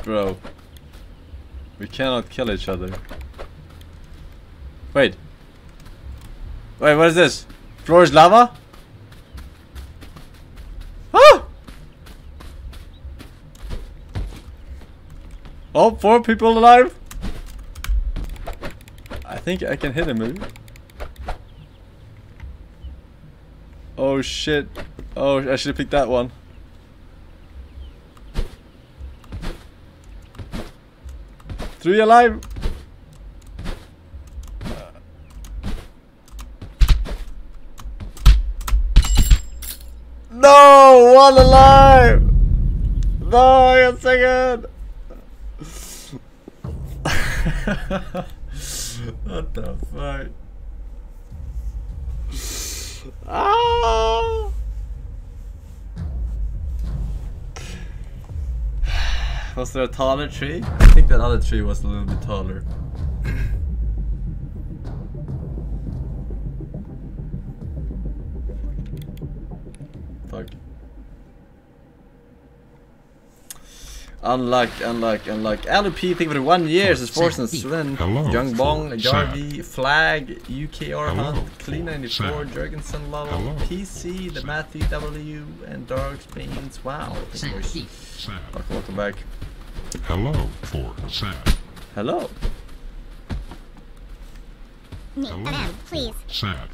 Bro. We cannot kill each other. Wait. Wait, what is this? Floor is lava? Ah! Oh, four people alive? I think I can hit him, maybe. Oh shit. Oh, I should have picked that one. Three alive. No, one alive. No, I got second. what the fuck? Ah! Was there a taller tree? I think that other tree was a little bit taller. Fuck. Unluck, unluck, unluck. LP, Think you for one year. It's Forsen, Sven, Young Bong, Jarvi, Flag, UKR Hello, Hunt, Clean94, Jurgensen Level, Hello, PC, The Matthew W, and Dark Spains. Wow. Welcome back. Hello for Sam. Hello. Hello. Adam, please. Sam.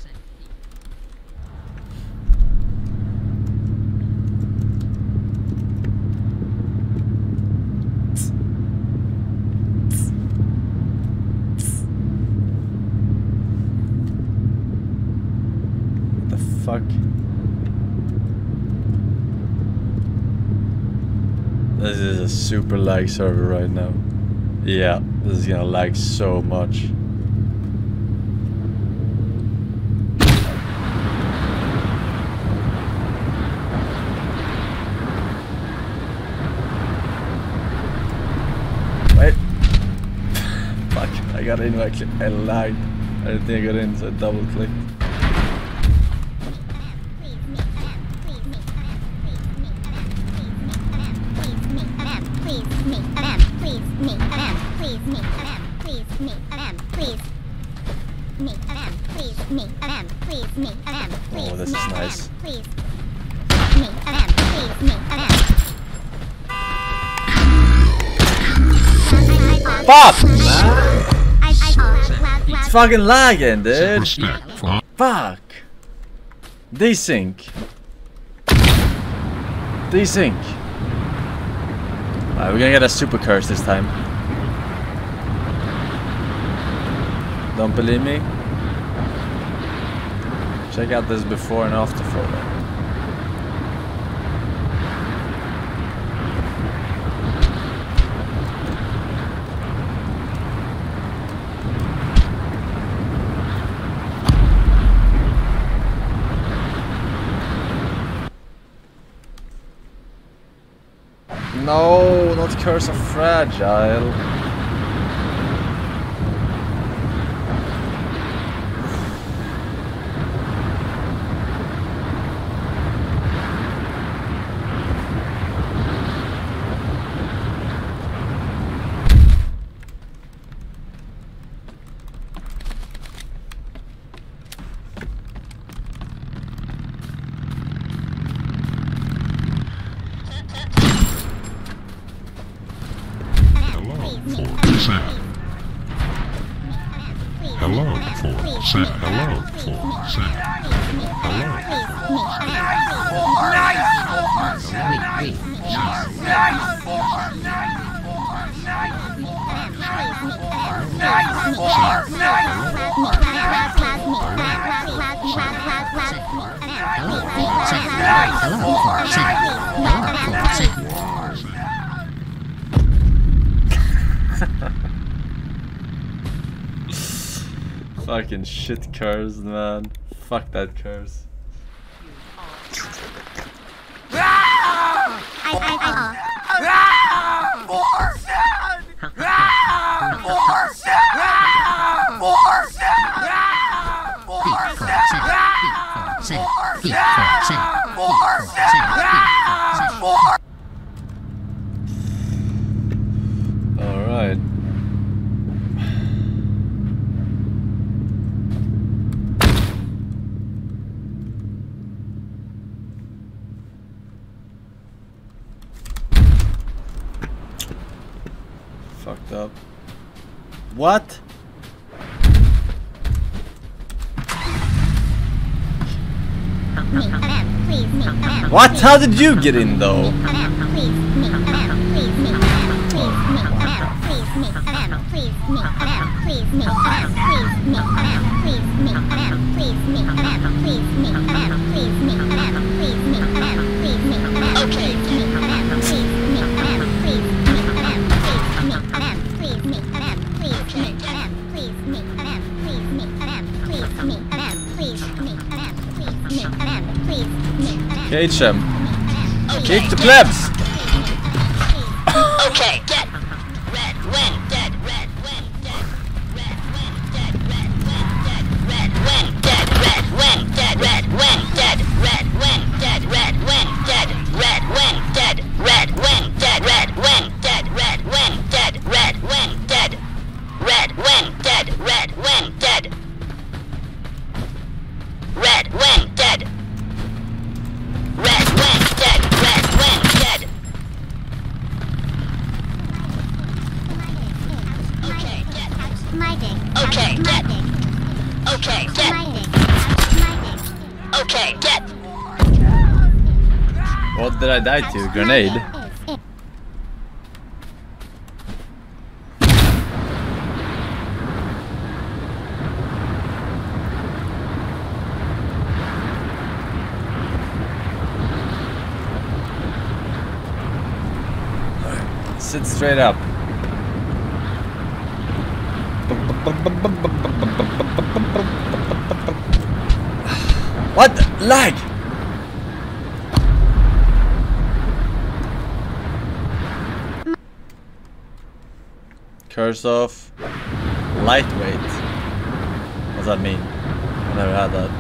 Lag server right now. Yeah, this is gonna lag so much. Wait. Fuck, I got in, cli- I lagged. I didn't think I got in, so I double clicked. please me, a please me, a please me, a please me, a please me, a please me, a please me, a please oh, this is nice. please me, a please me, a. Fuck! It's fucking lagging, dude. Fuck. Desync. Desync. Alright, we're gonna get a super curse this time. Don't believe me? Check out this before and after photo. No, curves are fragile. Fucking curse, man. Fuck that curse. Thief for sad. Thief for sad. Thief for sad. Thief for sad. Thief for sad. Alright. Fucked up. What? What? How did you get in though? Cage him. Kick the plebs! Grenade? Sit straight up. What? Lag! Of lightweight. What does that mean? I never had that.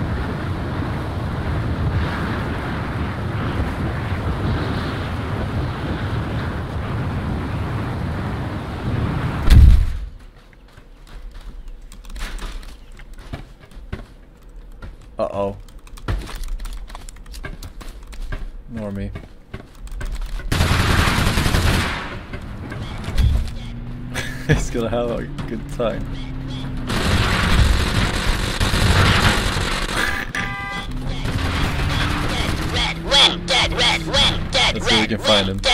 times. Let's see if we can find him.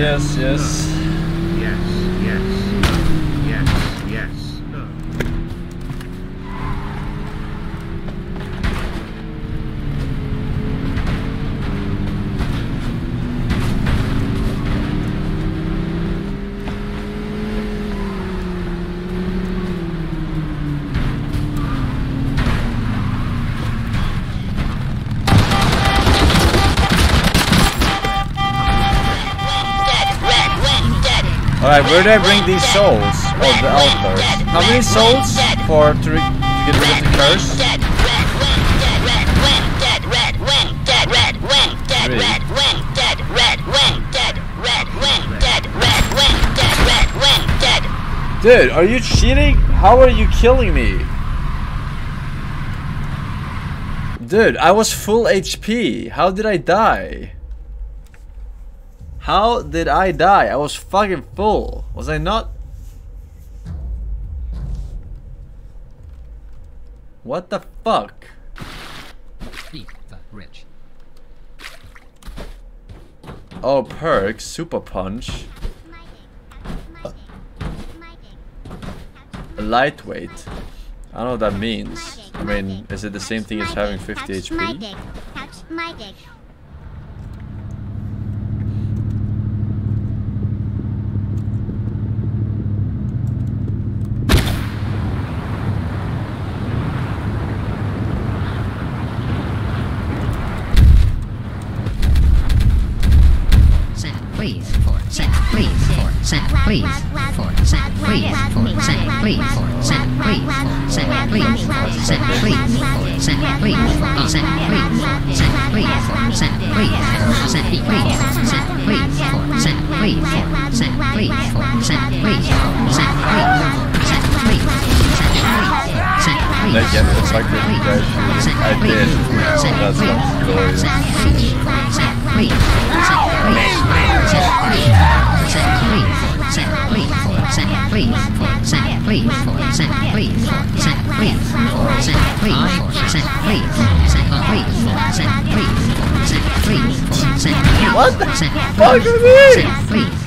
Yes, yes, Uh, where do I bring these souls of the altar? How many souls for to, to get rid of the curse? Dude, are you cheating? How are you killing me? Dude, I was full HP. How did I die? How did I die? I was fucking full. Was I not? What the fuck? Eat the rich. Oh, perks, super punch, lightweight. I don't know what that means. I mean, is it the same thing as having 50 Touch HP? Please, for sat, please, for sat, please, for sat, please, for sat, please, for sat, please, for sat, please, for sat, please, for sat, please, for sat, please, for sat, please, for sat, please, for sat, please, for sat, please, for sat, please, for sat, please, for sat, please, sat, please, Like, yeah, it's like that I did. That's not glorious. Please, What the Set, fuck please. is this? Please.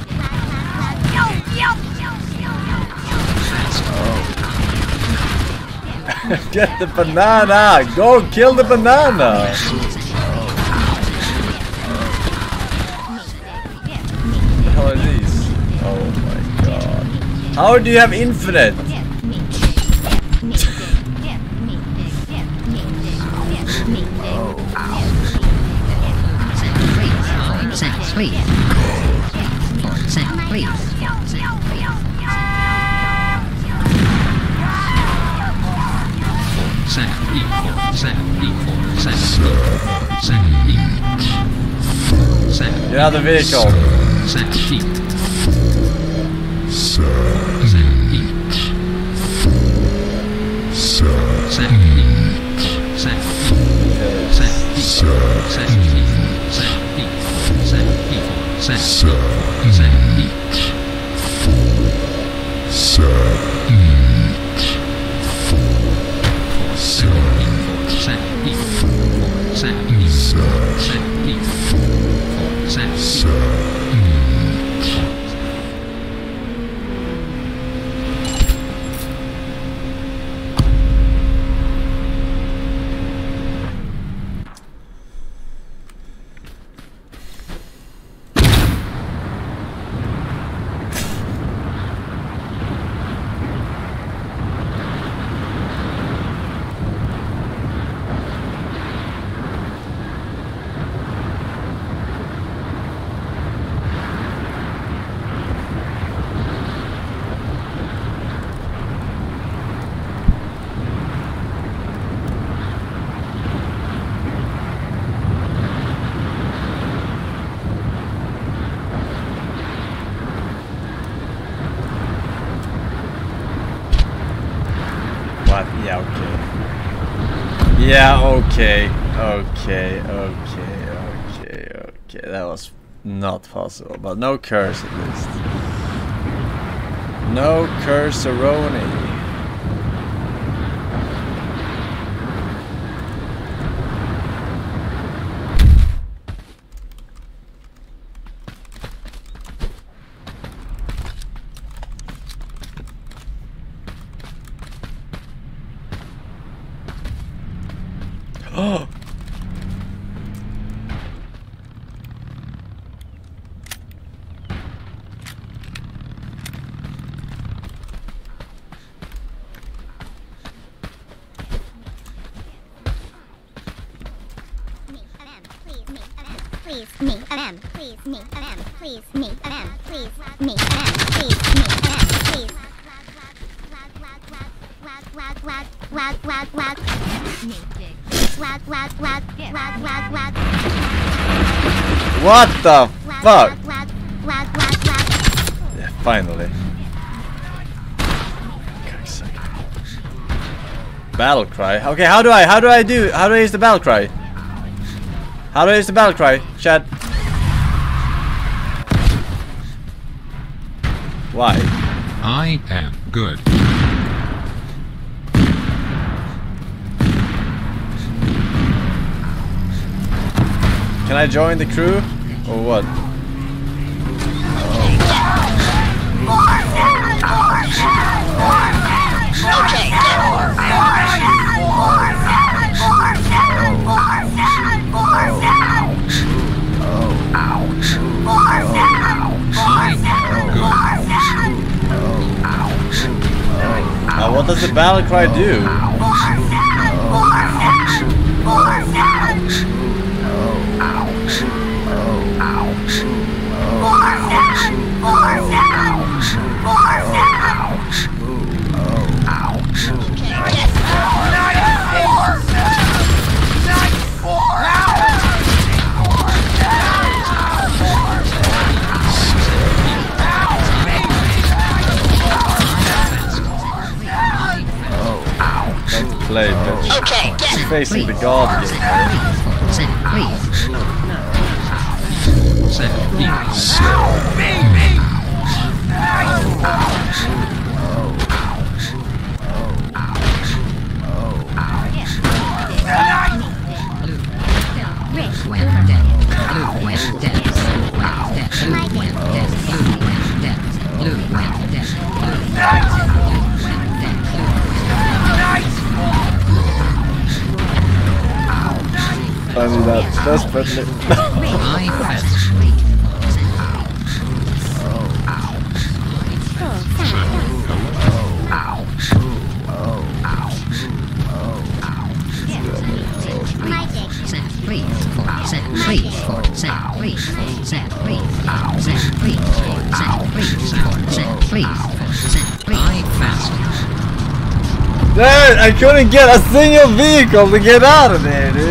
Get the banana! Go kill the banana! the hell are these? Oh my god. How do you have infinite? Of the vehicle. Set Set each. Set equal. Set equal. Set equal. Set equal. Set equal. What? Yeah, okay. Yeah, okay. Okay, okay, okay, okay. That was not possible, but no curse at least. No curse-a-roni. Oh! Please, me, M, please, me, M, please, me, M, please, me, M, please, me, M, please. Wag, wag, wag, wag, wag, wag. Wag, wag, wag, wag, wag, wag. What the Wag, fuck? Yeah, finally. Battle cry. Okay, how do I how do I do how do I use the battle cry? How do I use the battle cry? Chat. Why? I am good. Can I join the crew? Or what? I am good. Uh, what does the battle cry do? play, bitch. Oh. Okay, get it. Facing the garbage. Nice! Please, for, set, please. I fast. Dude, I couldn't get a single vehicle to get out of there, dude.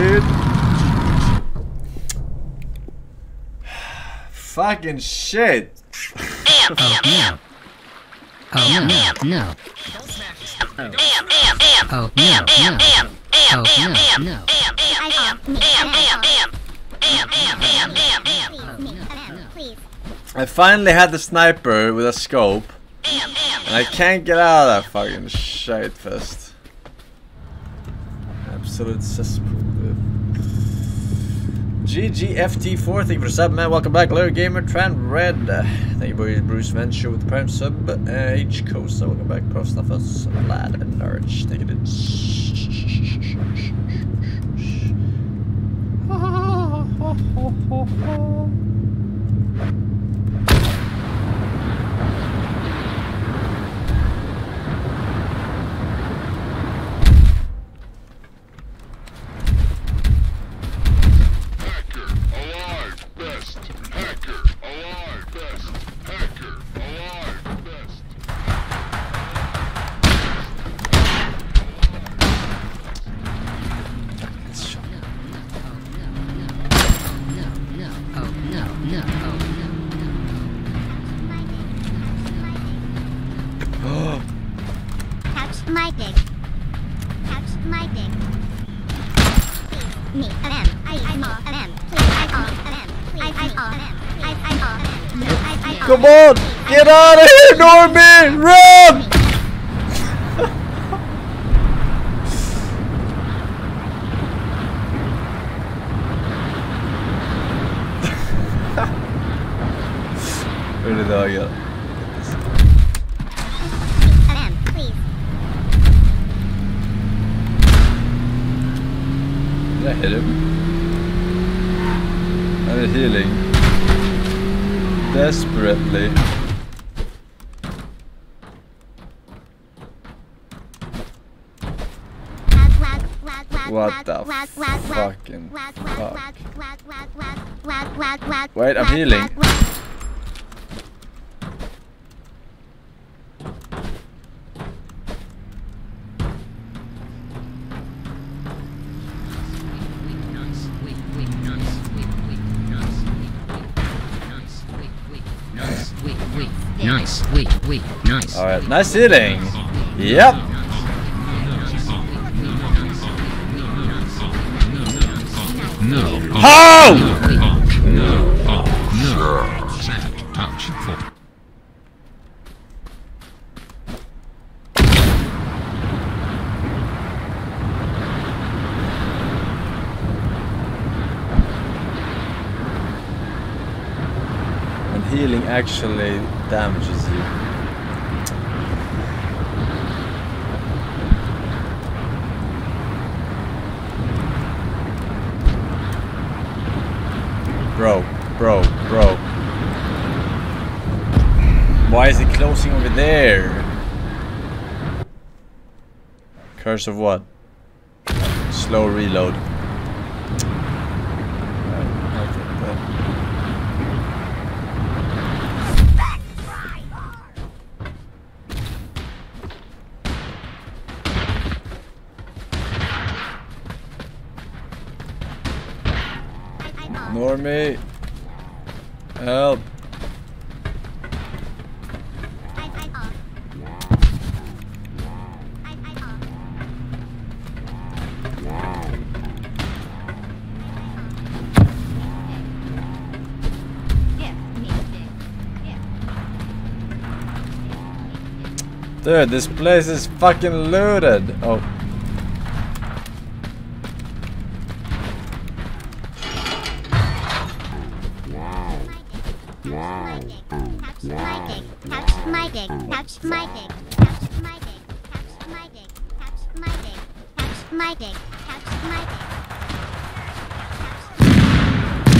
Fucking shit. Am, am, am. Oh no, no. Am, am, am. Oh no, Am, am, no. am. Am, Oh am, am. Oh, oh, no, no. Me, Adam, please. I finally had the sniper with a scope. Am, am. And I can't get out of that fucking shite fest. Absolute cesspool, dude. GGFT4, thank you for sub, man. Welcome back, Larry Gamer, Tran Red. Thank you, boys. Bruce Venture with the Prime sub. Uh, H Costa, welcome back. Prof Snuffus, Lad, and Narch. Thank you, dude. Hacker out of here, Normie! Run! Where did I go? Adam, please. Did I hit him? I need healing. Desperately. What the fucking fuck? Wait, I'm healing. Nice, nice. Alright, nice healing. Yep. No. How? No. No. Sad touch for. And healing actually damages you. Bro, bro, bro. Why is it closing over there? Curse of what? Slow reload. Dude, this place is fucking looted. Oh.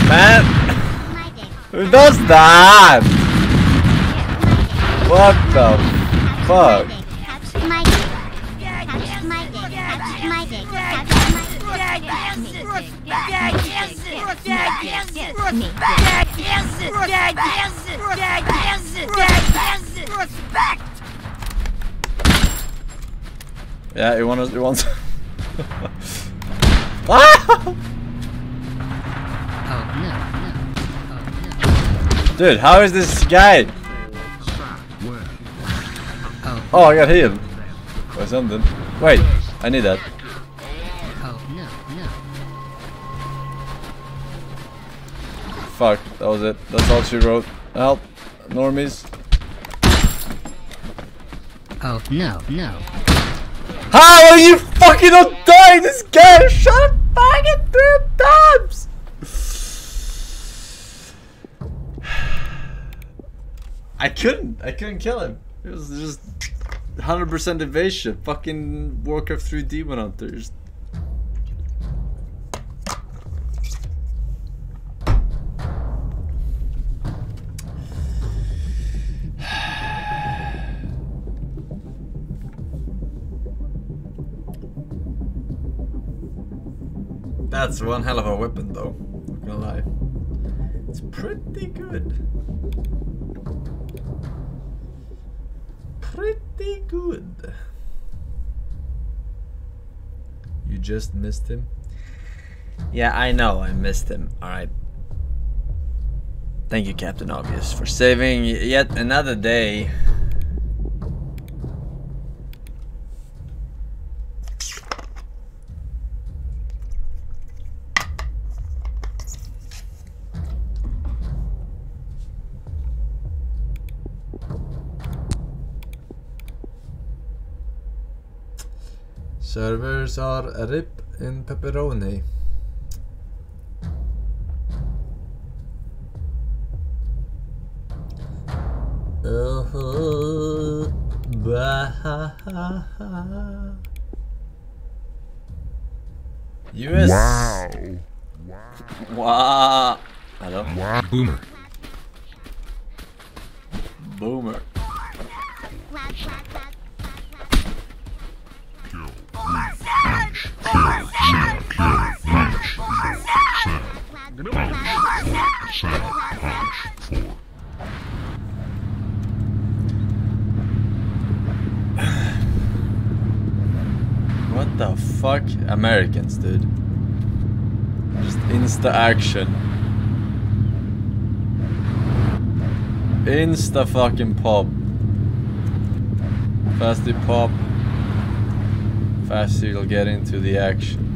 Man! Who does that? What the fuck? Yeah, he wants. He wants. Dude, how is this guy? Oh, I got healed. Or something. Wait, I need that. oh no, no. Fuck, that was it. That's all she wrote. Help, normies. Oh no, no. How are you fucking not dying? This guy shot him fucking three times. I couldn't. I couldn't kill him. It was just 100% evasion. Fucking Warcraft 3 Demon Hunters. That's one hell of a weapon, though. Just missed him? Yeah, I know I missed him. Alright. Thank you, Captain Obvious, for saving yet another day. Servers are a rip in pepperoni. Uh-huh. Oh, bah, US. Wow. Wow. Hello. Wow. Boomer. Boomer. What the fuck? Americans, dude. Just insta action. Insta fucking pop. Fast you pop. Fast you'll get into the action.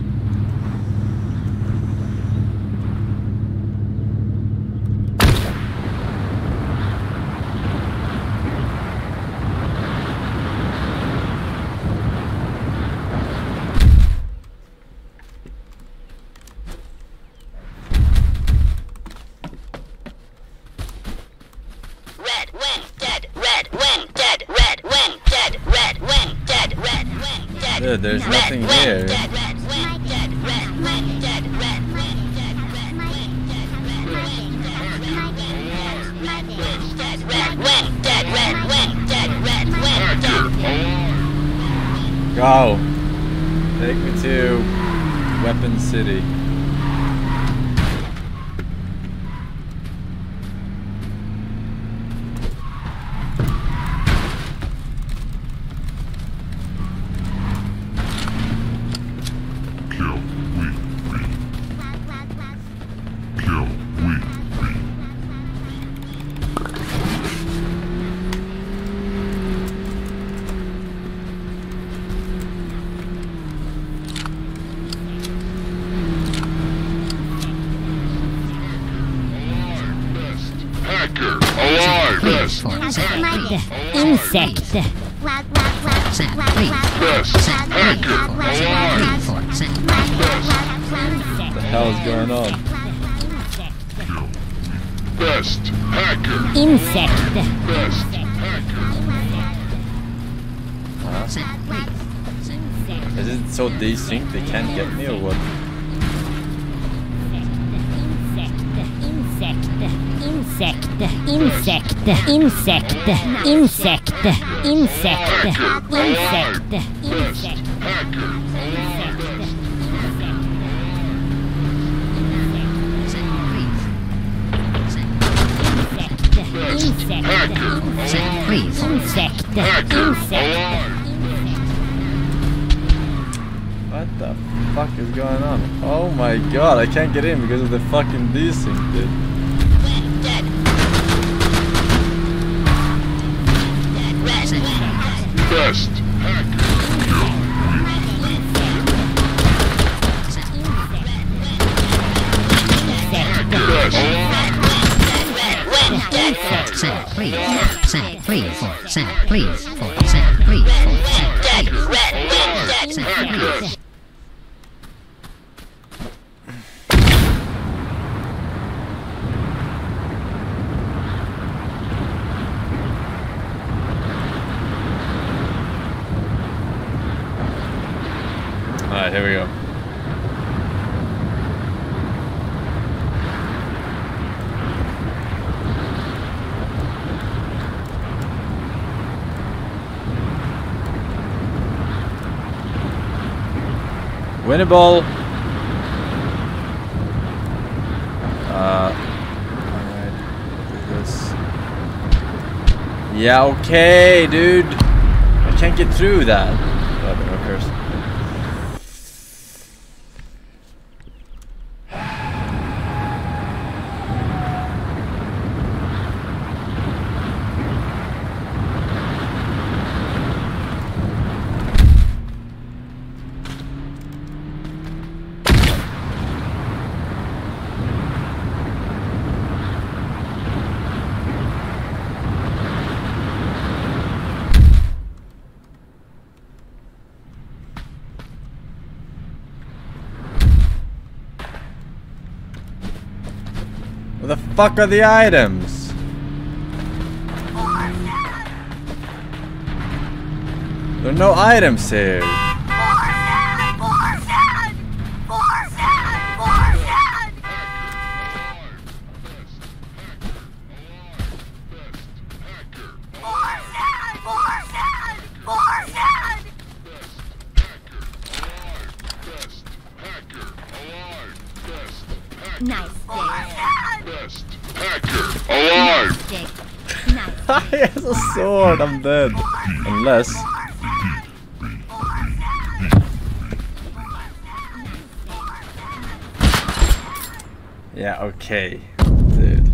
Insekt, insekt, Set, please. insekt, Set, please. insekt, insekt. What the fuck is going on? Oh my god, I can't get in because of the fucking desync, dude. Uh? Yeah, okay, dude. I can't get through that. Whatever, who cares? Where the fuck are the items? There are no items here. Dead. Unless... Yeah, okay. Dude.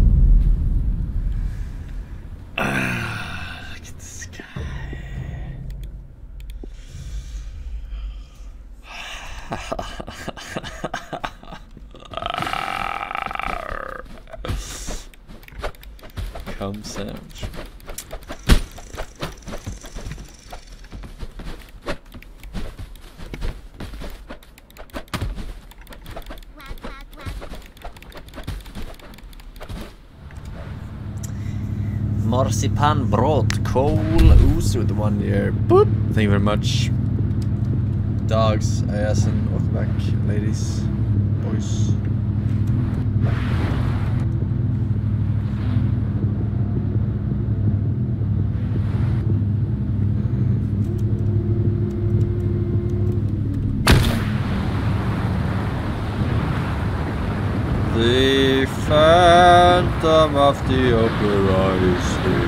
Ah, look at this guy. Come sandwich. Marzipan brot, Cole with one year. Boop. Thank you very much. Dogs, and welcome back, ladies, boys. The Phantom of the Opera is here.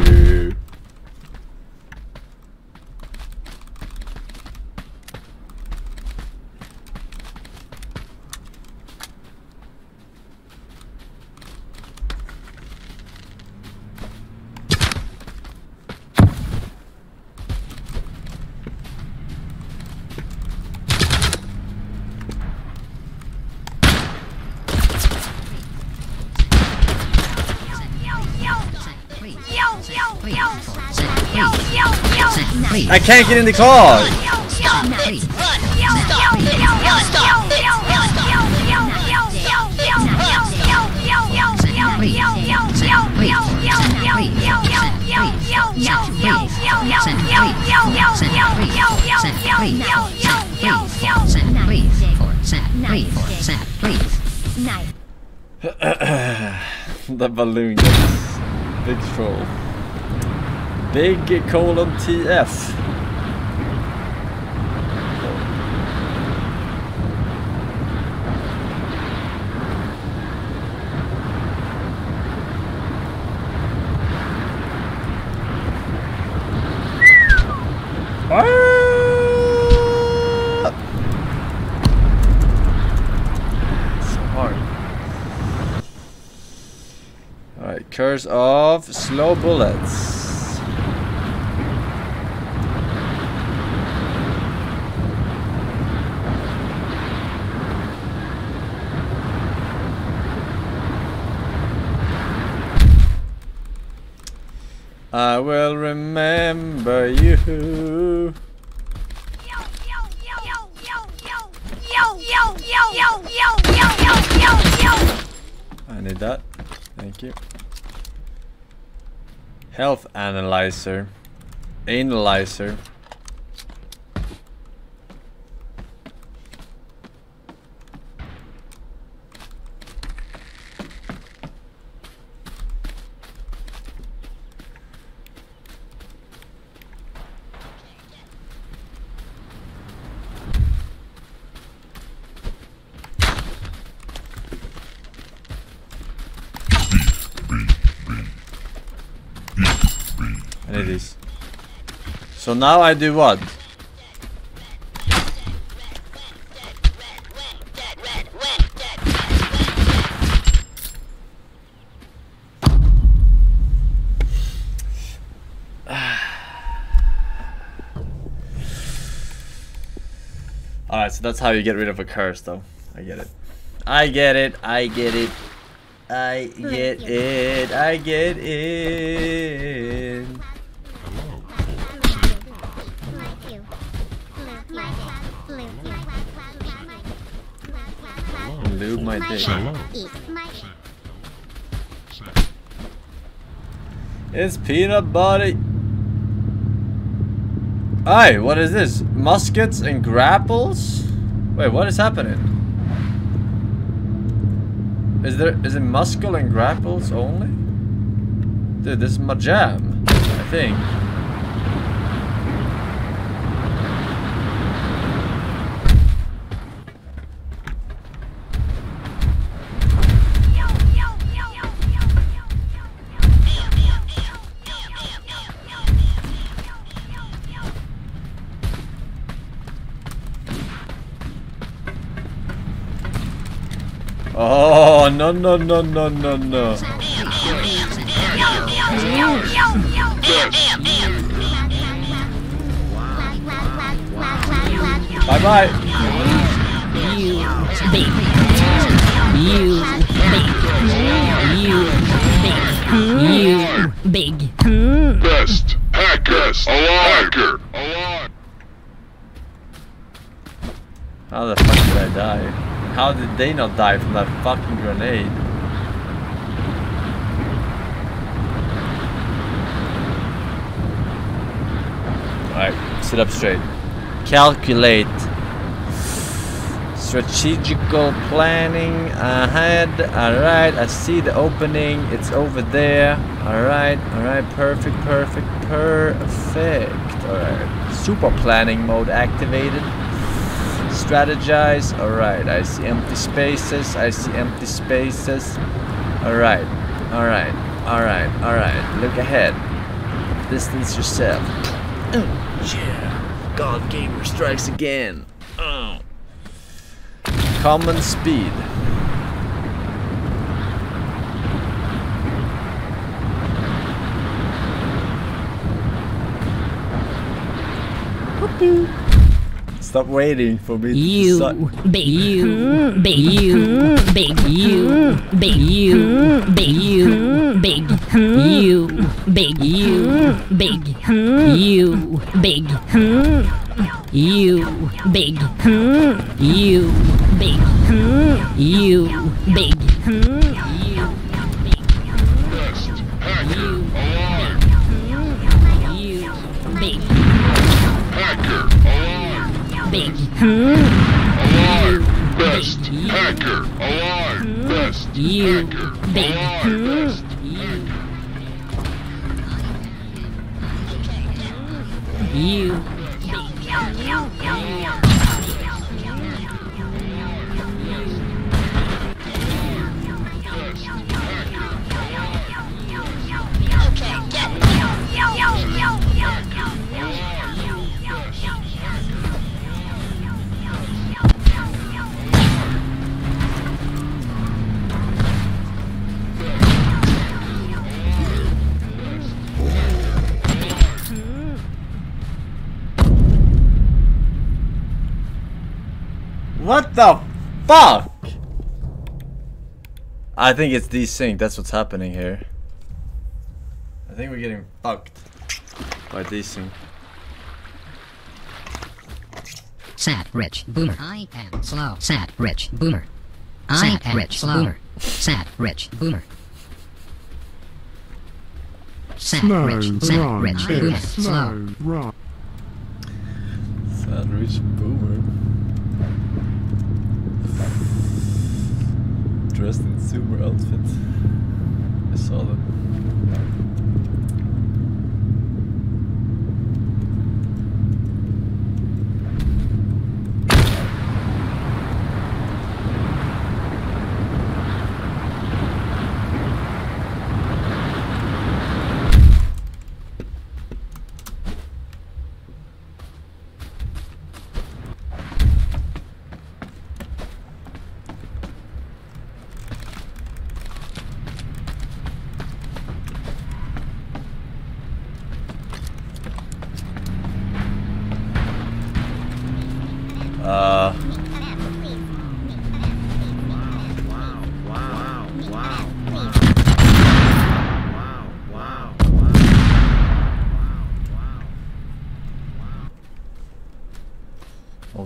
I can't get in the car. the balloon. Big troll. Big colon TS. Curse of slow bullets. I will remember you. I need that. Thank you. Health analyzer. Analyzer. I need these. So now I do what? Alright, so that's how you get rid of a curse though. I get it. I get it, I get it. I get it, I get it. Lube my. It's peanut butter. Hey, what is this? Muskets and grapples? Wait, what is happening? Is there is it muscle and grapples only? Dude, this is my jam, I think. No no no no no no. Bye bye. You big. You big. You big. You big. Best hacker alive. Alive. How the fuck did I die? How did they not die from that fucking grenade? Alright, sit up straight. Calculate. Strategical planning ahead. Alright, I see the opening. It's over there. Alright, alright, perfect, perfect, perfect. Alright. Super planning mode activated strategize. Alright, I see empty spaces. I see empty spaces. Alright, alright, alright, alright. Look ahead. Distance yourself. Oh, yeah. God Gamer strikes again. Oh. Common speed. Stop waiting for me to You decide. big. You big. You big. You big. You big. You big. You big. You big. You big. You big. You big. You big. Hmm. Alive, best hacker. Alive, hmm. best hmm. you hacker. Alive, best hacker. You. What the fuck? I think it's desync. That's what's happening here. I think we're getting fucked by desync. Sad rich boomer. I am slow. Sad rich boomer. I am rich boomer. Sad rich boomer. Sad rich. Sad rich boomer. Slow. Sad rich boomer. Dressed in Zoomer outfit. I saw that.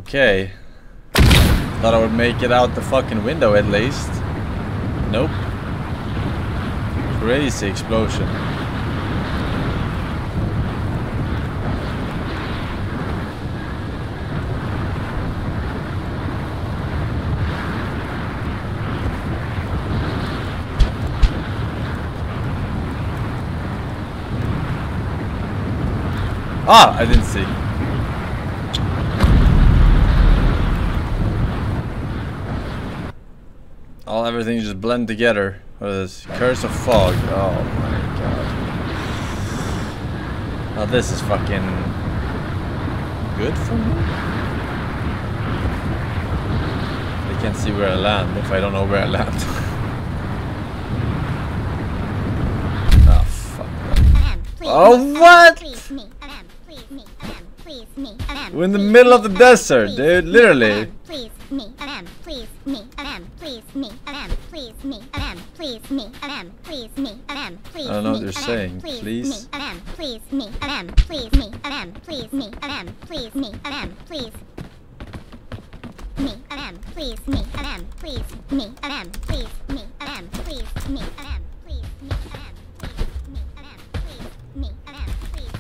Okay. Thought I would make it out the fucking window at least. Nope. Crazy explosion. Ah, I didn't see. All everything just blend together. What is this? Curse of fog. Oh my god. Now this is fucking good for me. I can't see where I land if I don't know where I land. oh fuck. Oh, what? Please me, Adam, please me, Adam, please me, Adam. We're in the middle of the desert, dude, literally. please me, um, please me, um, please me, um, please me. I don't know what they're saying. Please. Um, please me, um, please me, um, please me, um, please me, um, please. Me, um, please me, um, please me, um, please me, um, please me, um, please me, um, please me, um, please me, um, please.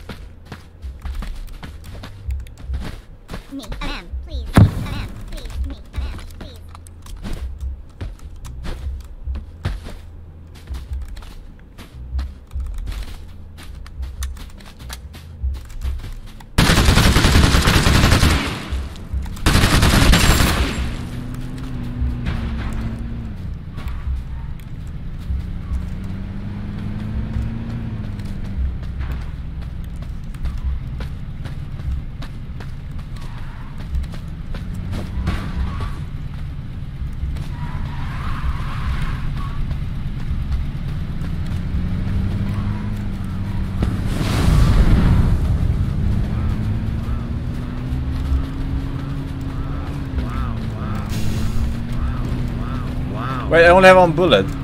Me, um. Wait, I only have one bullet.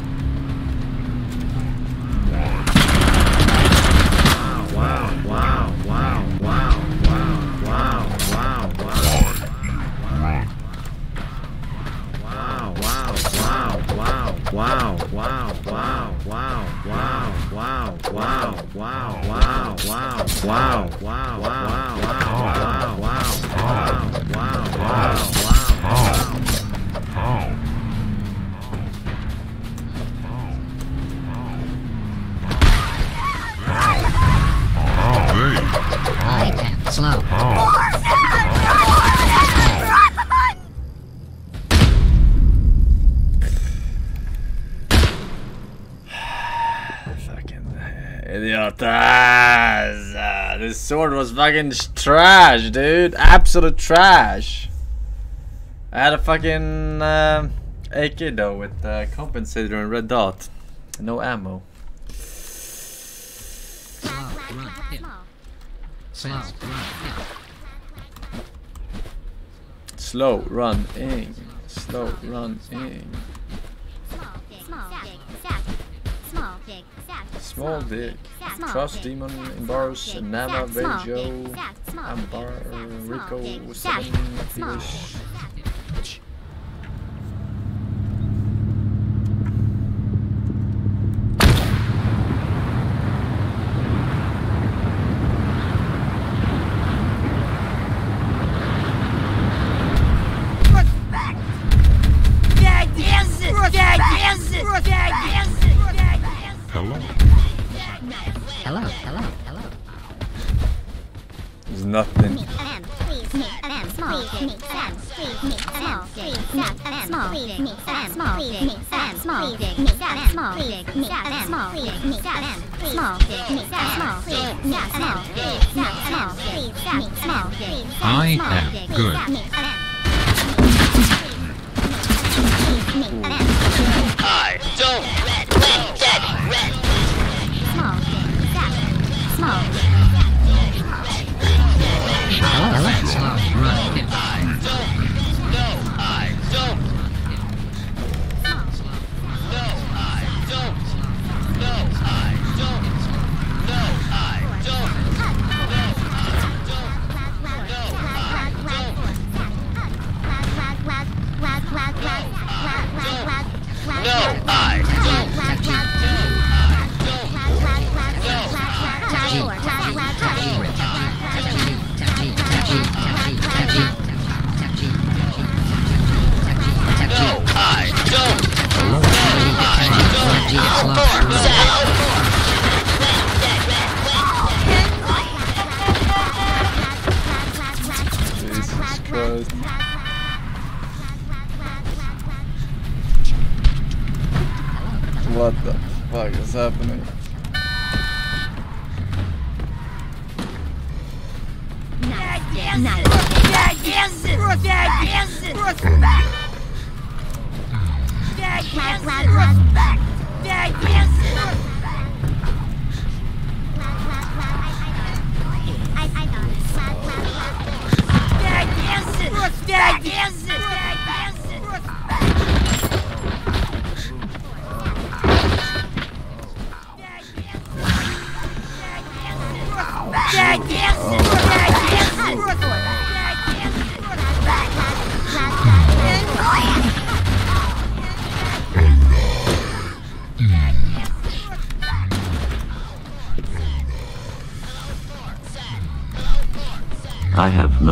Was fucking trash, dude. Absolute trash. I had a fucking um AK though with uh, compensator and red dot. No ammo. Slow. Run. Hit. Slow. Run. Hit. Slow run in. Slow run in. Small dick, sack. Small dick, sack. Small dick. Trust demon in bars. Dick, Nama, sack. Small Vejo. Ambar, Rico. Seven, Small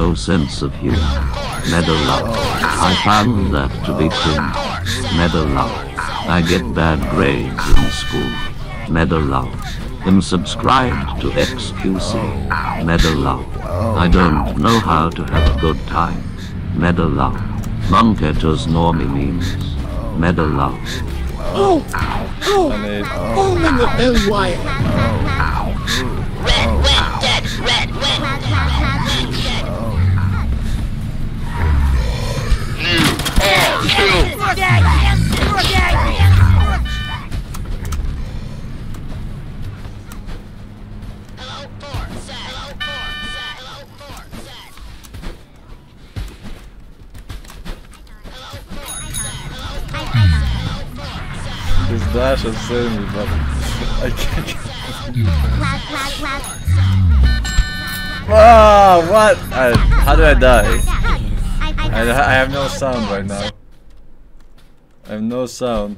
no sense of humor. Meadowlark. I found that to be cringe. Meadowlark. I get bad grades in school. Meadowlark. Am subscribed to XQC. Meadowlark. I don't know how to have a good time. Meadowlark. Monketos normie memes. Meadowlark. I need. Red, Saved me, but I can't. Ah, what? I, how did I die? I, I have no sound right now. I have no sound.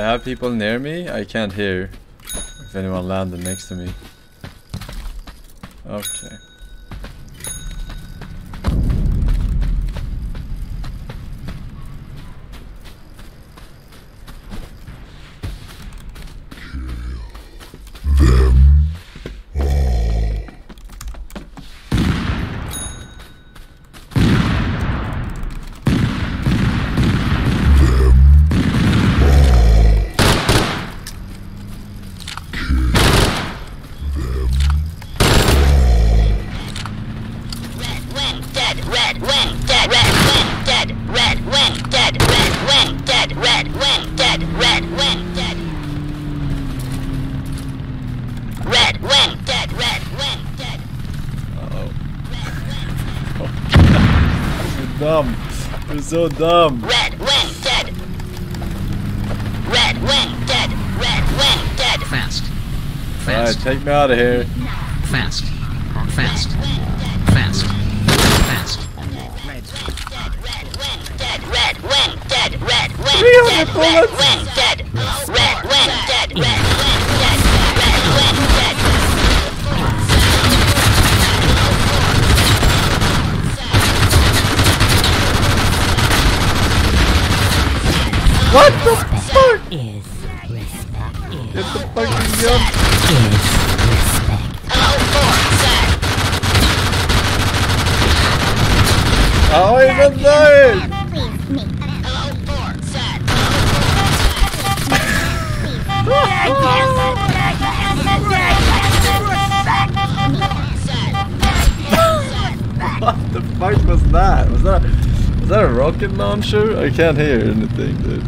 I have people near me? I can't hear if anyone landed next to me. So dumb. Red wing, dead. Red wing, dead, red wing, dead. Fast. Alright, Fast. take me out of here. Fast. Fast. Rocket launcher? I can't hear anything, dude.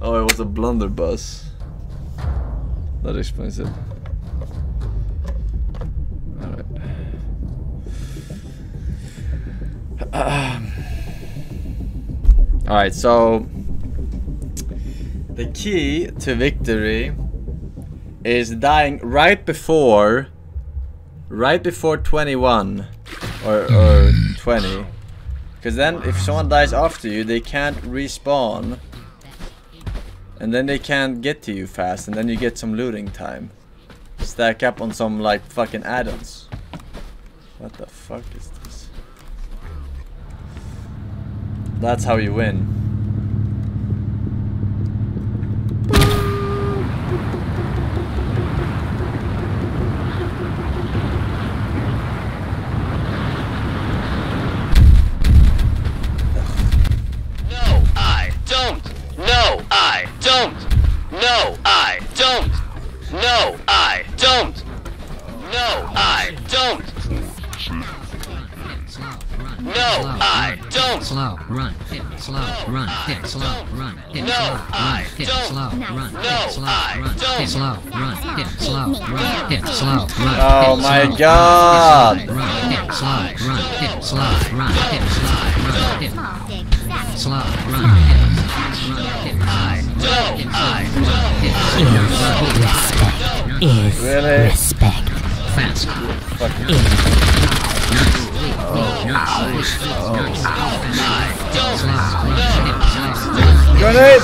Oh, it was a blunderbuss. That explains it. Alright. So key to victory is dying right before right before 21 or, or 20 because then if someone dies after you they can't respawn. And then they can't get to you fast and then you get some looting time. Stack up on some like fucking add-ons. What the fuck is this? That's how you win Hit. No, Slow. I Run. Hit. don't. Slow. Run. No, Hit. Slow. I Run. don't. Hit. Slow. Run. Hit. Slow. Run. Hit. Slow. Run. Oh hit, my slow, God. Run. Hit. Slow. Run. Hit. Slow. Run. Hit. Slow. Run. Hit. small dick. Savage. Slow. Run. Hit. Run. Hit. No, I don't. Is respect. Is Really? respect. Fast. Fucking Grenade!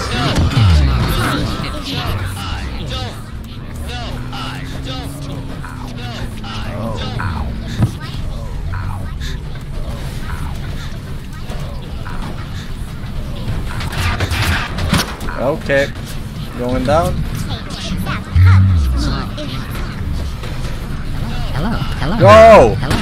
Okay, going down. Hello, hello. Go! Hello.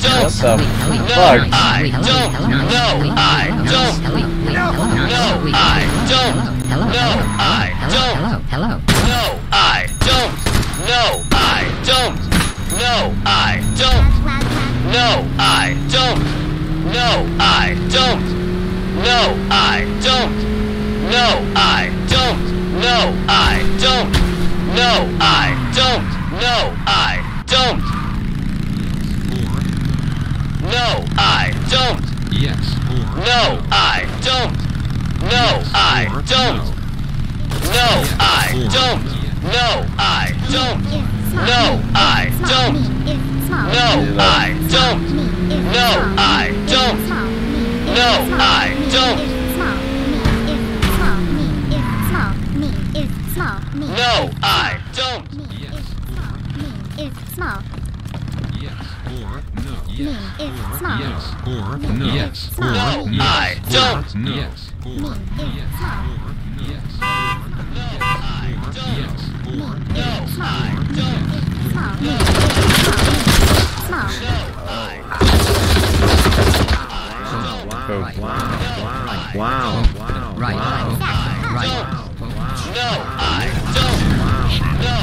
What don't. the fuck? No, I don't. No, I don't. No, I don't. No, I don't. No, I don't. No, I don't. No, I don't. No, I don't. No, I don't. No, I don't. No, I don't. No, I don't. No, I don't. No, I don't. No, I don't. Yes or No, I don't. No, I don't. No, I don't. No, I don't. No, I don't. No, I don't. No, I don't. No, I don't. No, I don't. Yes is small. Yes or no. Me is small. Yes or no. Yes or No, I don't. no. Yes or is yes or yes No, I don't. yes or No, I don't. Small. Is small. Me is small. No, I Oh. Wow. Right. Right. No, I don't. No,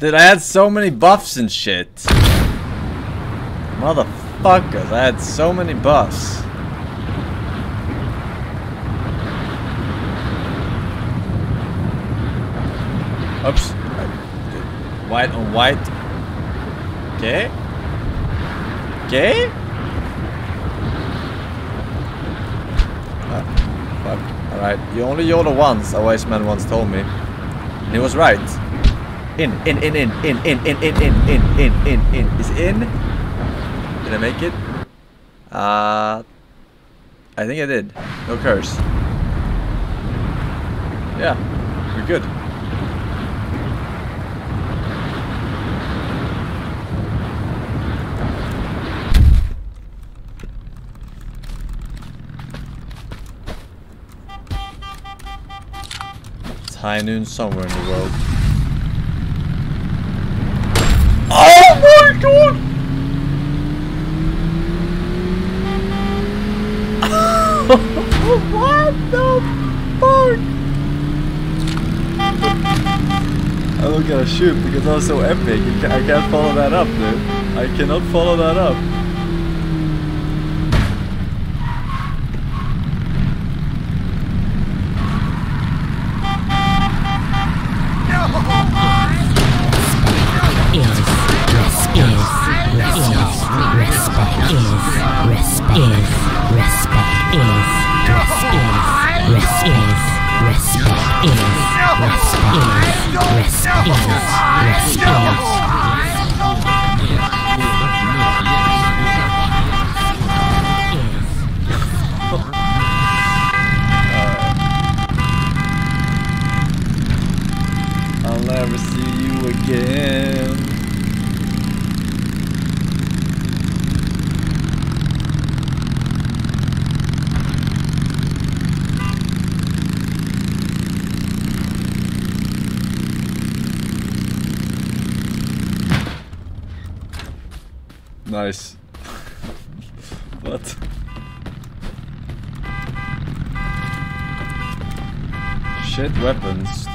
Dude, I had so many buffs and shit. Motherfuckers, I had so many buffs. Oops. White on white. Okay. Okay. Ah, fuck. Alright. You only YOLO once, a wise man once told me. And he was right. In, in, in, in, in, in, in, in, in, in, in, in, in. Is in? Did I make it? Uh, I think I did. No curse. Yeah, we're good. It's high noon somewhere in the world. Oh my god! what the fuck? I don't gotta shoot because that was so epic. I can't follow that up, dude. I cannot follow that up.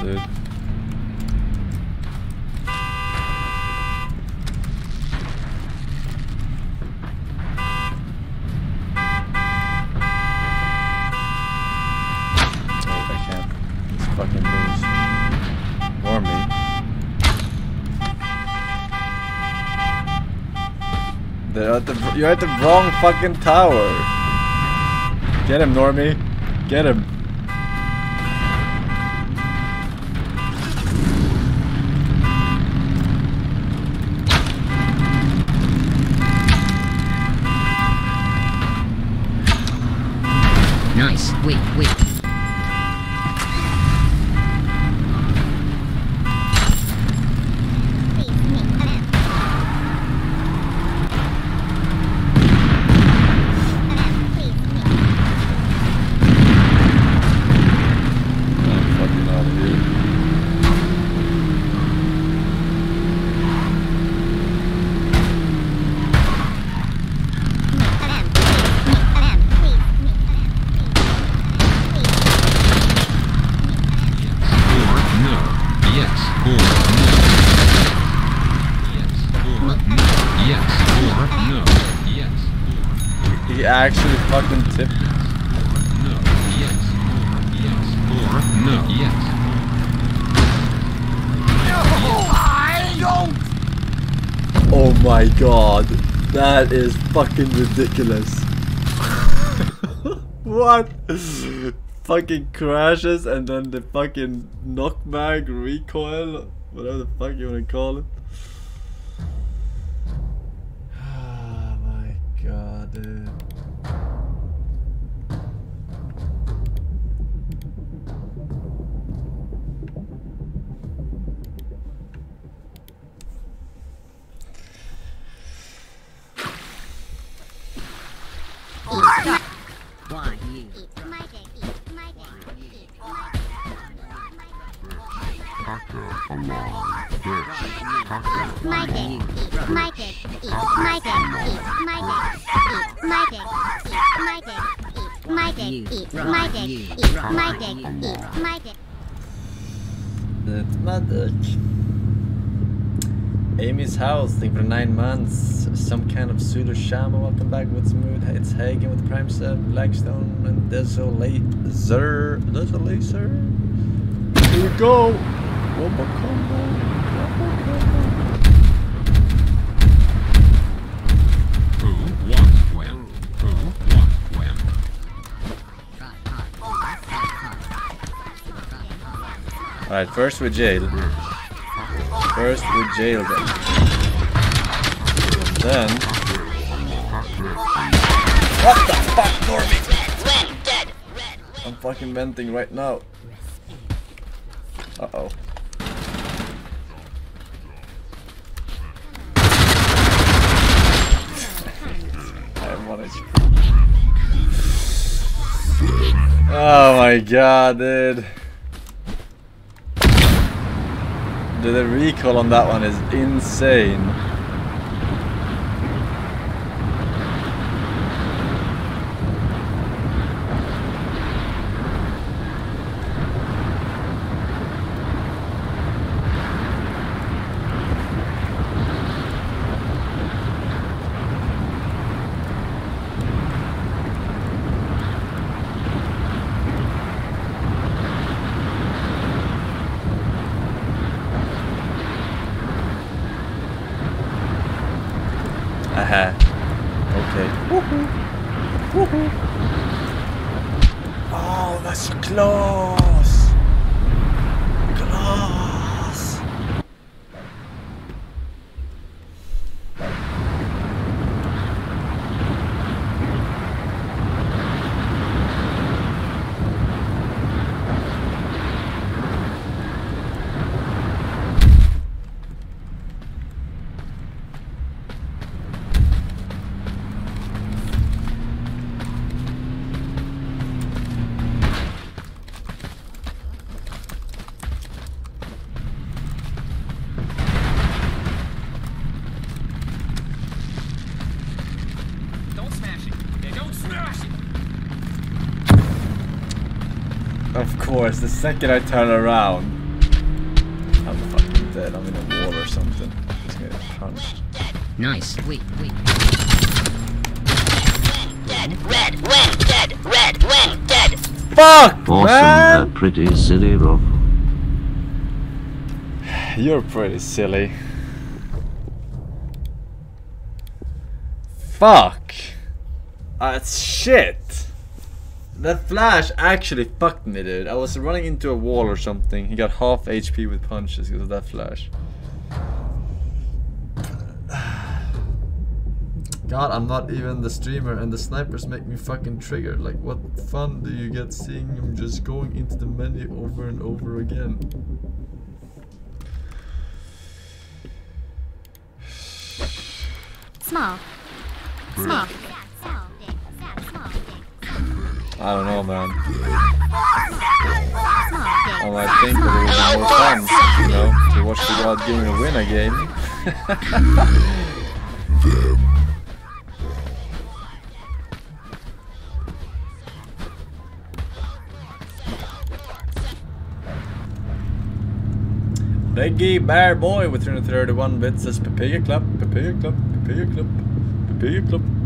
dude. Uh, you're at the wrong fucking tower. Get him, Normie. Get him. Fucking ridiculous. what? fucking crashes and then the fucking knockback recoil, whatever the fuck you wanna call it. There's a Blackstone and Desolator. Desolator? Here we go! Oh, Wombo combo. Wombo combo. Who, what, when? Who, what, when? Alright, first with jail. First with jail then. And then... What the fuck, Normie? I'm fucking venting right now. Uh oh. I. Oh my god, dude. Dude, the recoil on that one is insane. Aha. Okay. Woohoo. Woohoo. Oh, that's close. Close. Don't smash it. Yeah, don't smash it. Of course, the second I turn around, I'm fucking dead. I'm in a wall or something. Just get punched. Nice. Wait, wait. Dead, red, win, dead, red, win, dead. Fuck, Awesome, man! a pretty silly rough. You're pretty silly. Fuck. That's shit. That flash actually fucked me, dude. I was running into a wall or something. He got half HP with punches because of that flash. God, I'm not even the streamer, and the snipers make me fucking triggered. Like, what fun do you get seeing him just going into the menu over and over again? Small. Small. I don't know, man. All I think it would be more fun, you know, to watch the God Gamer win a game. Bear Boy with 331 bits says Papaya Club, Papaya Club, Papaya Club, Papaya Club.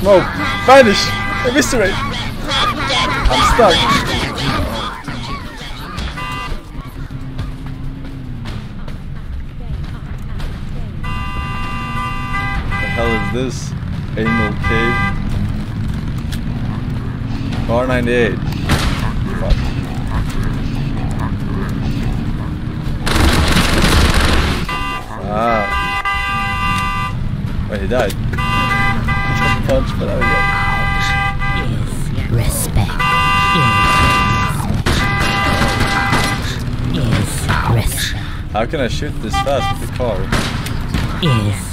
Smoke, vanish, eviscerate! I'm stuck. The hell is this? Anal cave? Bar 98. Ah. Wait, he died. Punch, but there we go. Respect is respect How can I shoot this fast with the car? is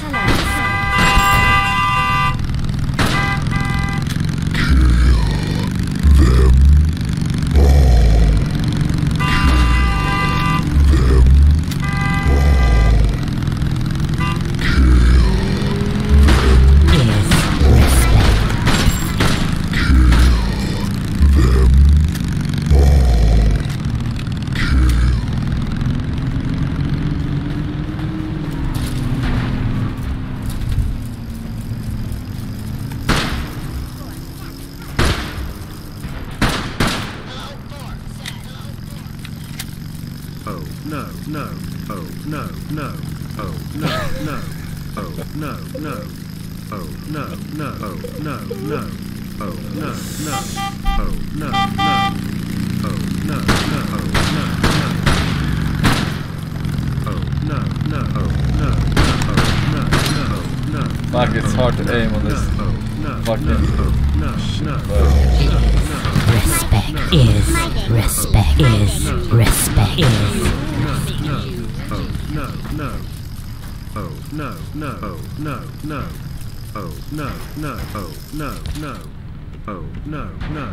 no no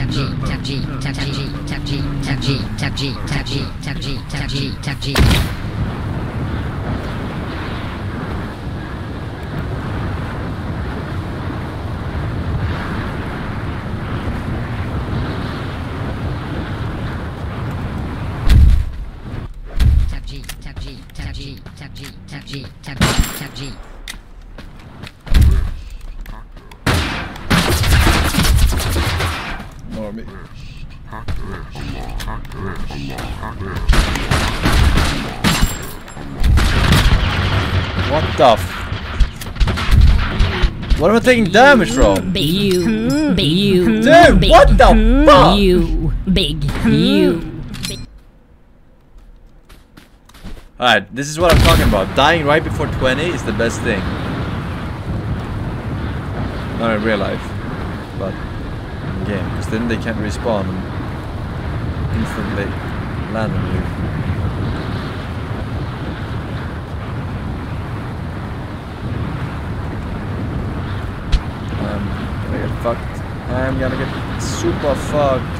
Tap G, tap G, tap G, tap G, tap G, tap G, tap G, tap G, tap G, tap G. Tap G, tap G, tap G, tap G, tap G, tap G, tap G. Ignore me. What the f- Taking damage from? you big you Dude, big what the fuck? you big you Alright, this is what I'm talking about. Dying right before 20 is the best thing. Not in real life, but in game. Because then they can't respawn and instantly land on you. I'm gonna get fucked. I'm gonna get super fucked.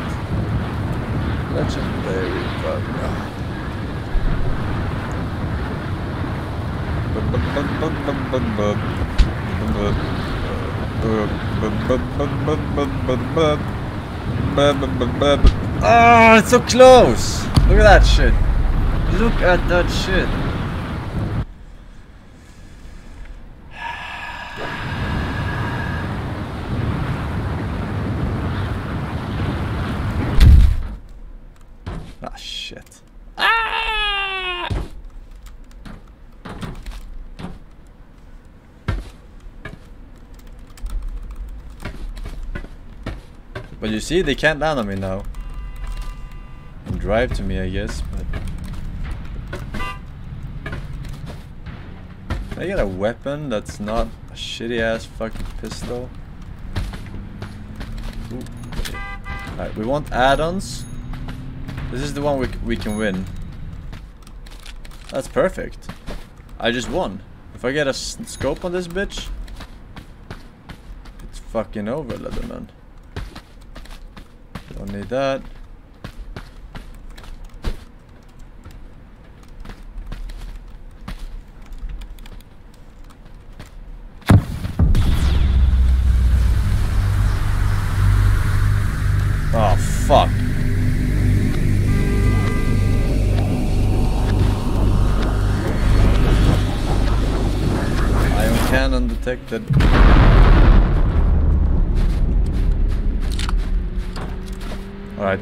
Legendary fuck. Ah, it's so close! Look at that shit. Look at that shit. Ah, shit. You see, they can't land on me now. And drive to me, I guess, but... Can I get a weapon that's not a shitty ass fucking pistol? Okay. Alright, we want add-ons. This is the one we, we can win. That's perfect. I just won. If I get a scope on this bitch, it's fucking over, Leatherman. Need that.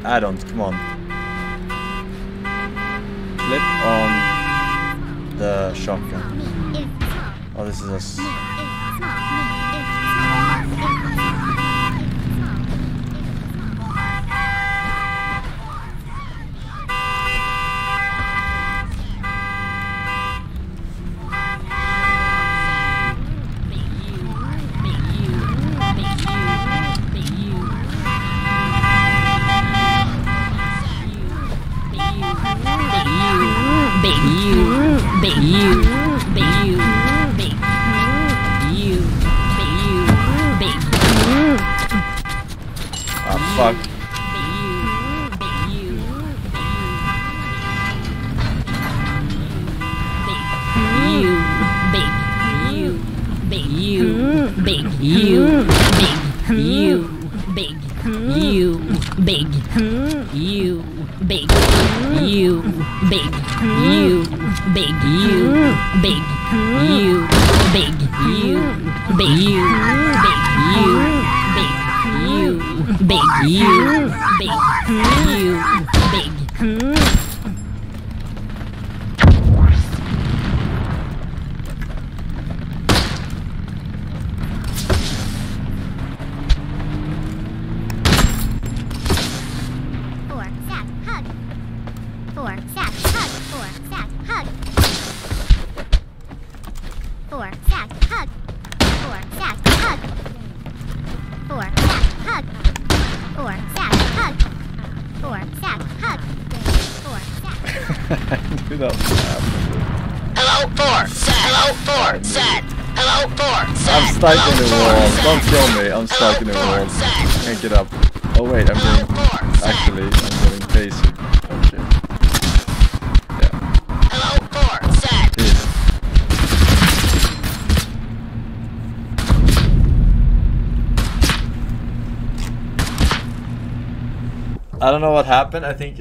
Add-ons, come on. Flip on the shotgun. Oh, this is a...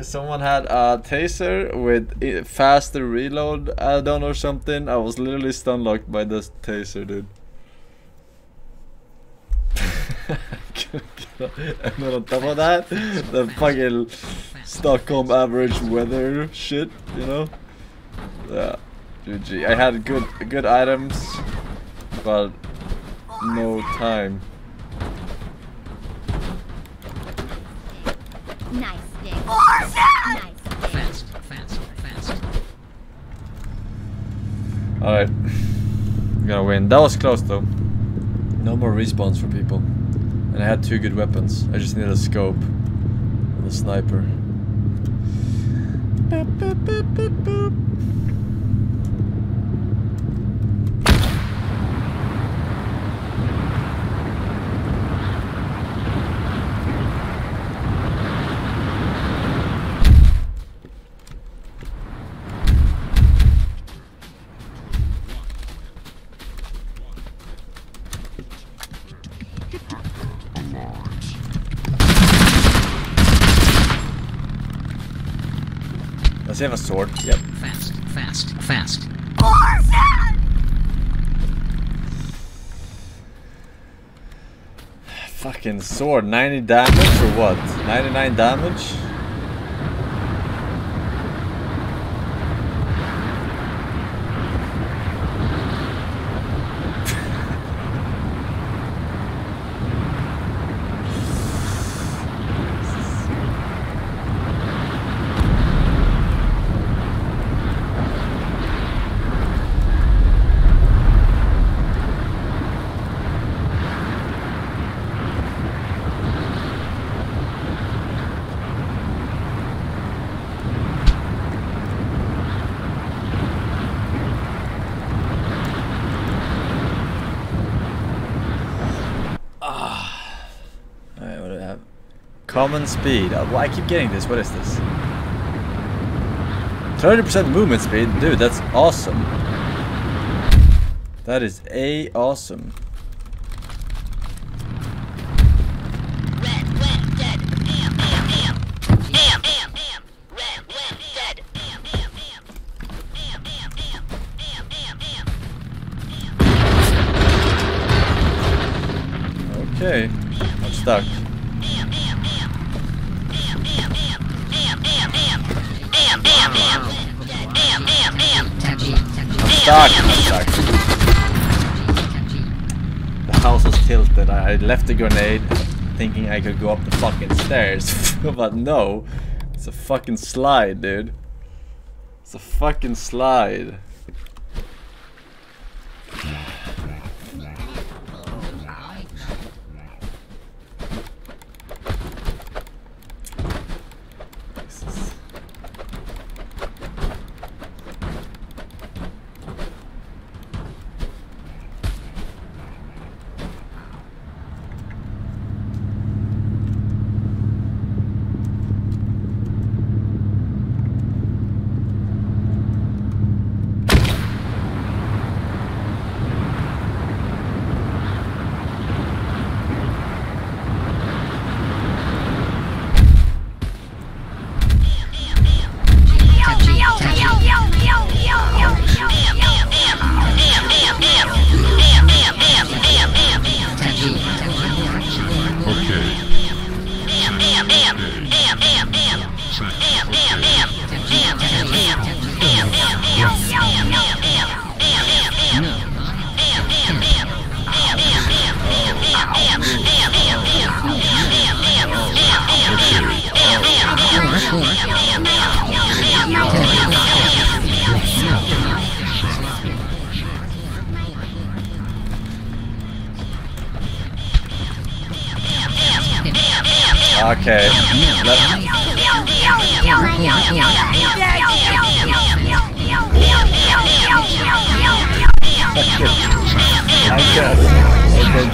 someone had a taser with faster reload add-on or something. I was literally stun locked by this taser, dude. and then on top of that, the fucking Stockholm average weather shit, you know? Yeah, GG. I had good good items, but no time. That was close though. No more respawns for people. And I had two good weapons. I just needed a scope and a sniper. Boop, boop, boop, boop, boop. Does he have a sword? Yep. Fast, fast, fast. Fucking sword. 90 damage or what? 99 damage? Alright, what do I have? Common speed. Uh, I keep getting this? What is this? 30% movement speed? Dude, that's awesome. That is a awesome. Okay, I'm stuck. I left the grenade thinking I could go up the fucking stairs. but no. It's a fucking slide, dude. It's a fucking slide.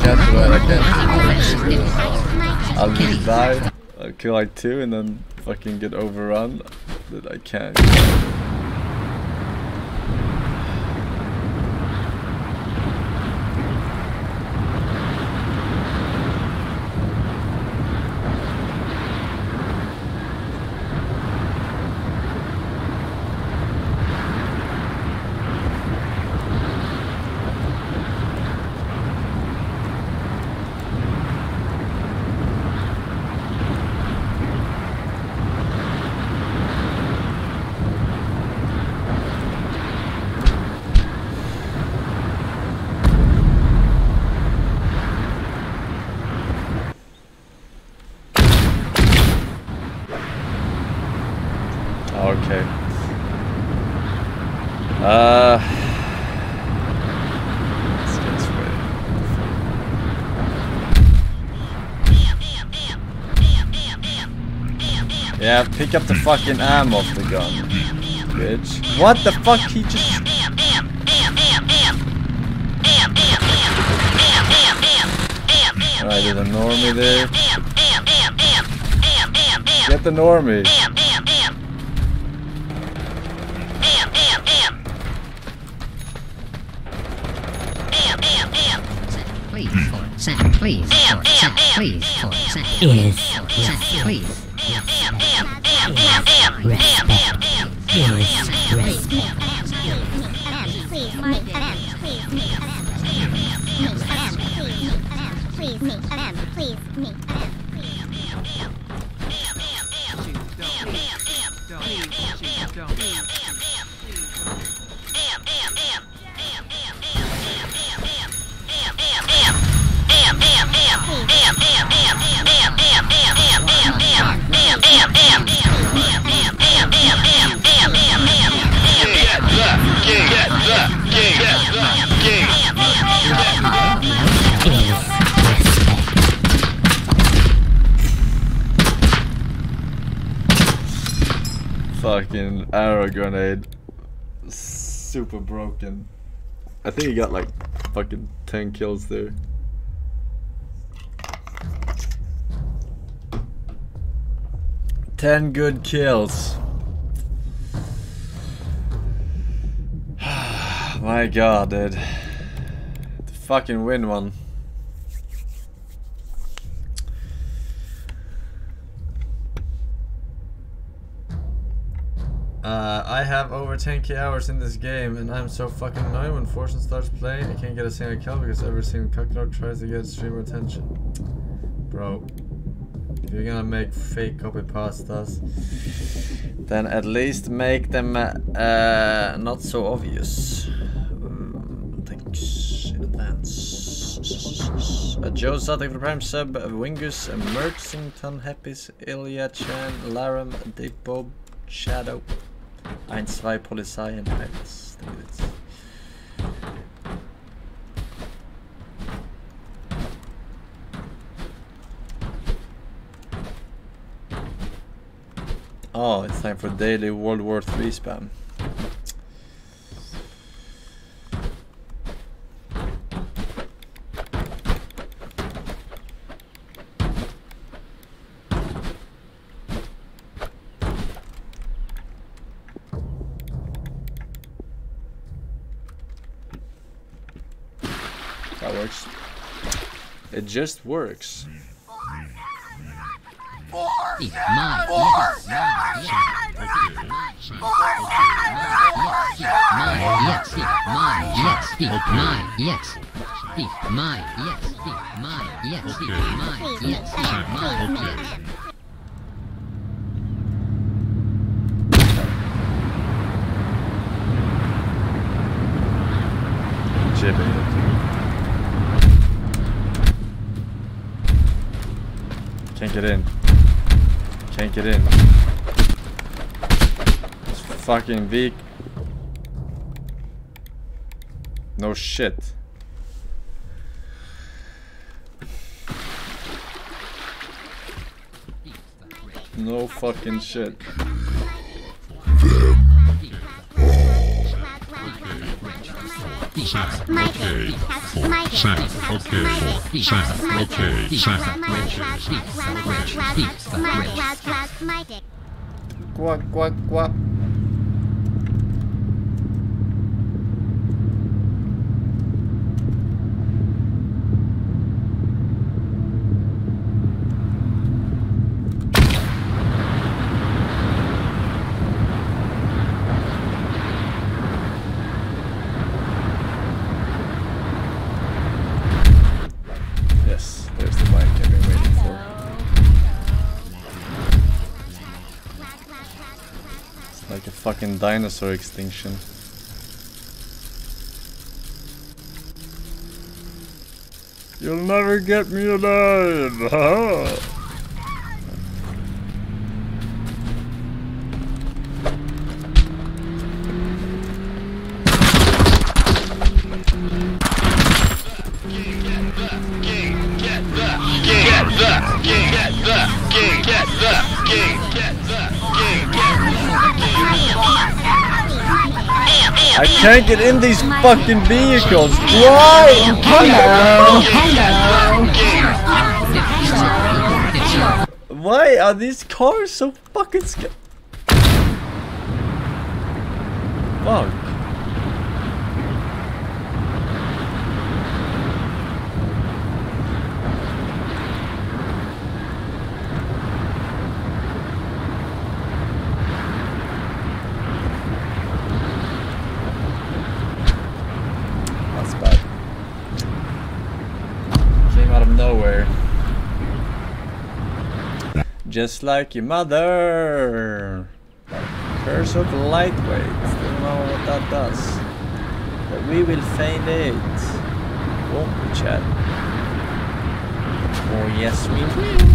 Okay, that's what I guess. I'll just die. I'll uh, kill like two and then fucking get overrun. That I can't. Okay. Uh. let's get this ready. Yeah, pick up the fucking ammo off the gun. Bitch. What the fuck? He just. Alright, there's a normie there. Get the normie. Please, for Sam, please, for Sam, please, for Sam, Is Sam, please. Please, Broken. I think he got like fucking 10 kills there. Ten good kills. My god, dude. To fucking win one. Uh, I have over 10k hours in this game and I'm so fucking annoyed when Forsen starts playing I can't get a single kill because every single cuckold tries to get streamer attention. Bro, if you're gonna make fake copy pastas, then at least make them uh, not so obvious. Mm, thanks in advance. Uh, Joe Satek for the Prime Sub, Wingus, Merksington, Happys, Ilya Chan, Laram, Dave Bob, Shadow, 1-2 Polizei und 1. Oh, it's time for daily World War 3 spam. That works. It just works. Be mine, yes, mine, yes, mine, yes, be mine, yes, be mine, yes, be mine, yes, be mine, yes, be mine, yes. Jibby. Can't get in. Can't get in. It's fucking weak. No shit. No fucking shit. Sam, okay, for Sam, okay, for Sam, okay, Sam. Quack, quack, quack. Yes, there's the bike I've been waiting for. It's dinosaur extinction. You'll never get me alive! Can't get in these fucking vehicles. Why? Hello. Hello. Why are these cars so fucking sca- Fuck. That's bad. Came out of nowhere. Just like your mother. Curse of lightweight. Don't know what that does. But we will find it. Won't we, chat? Oh yes we will.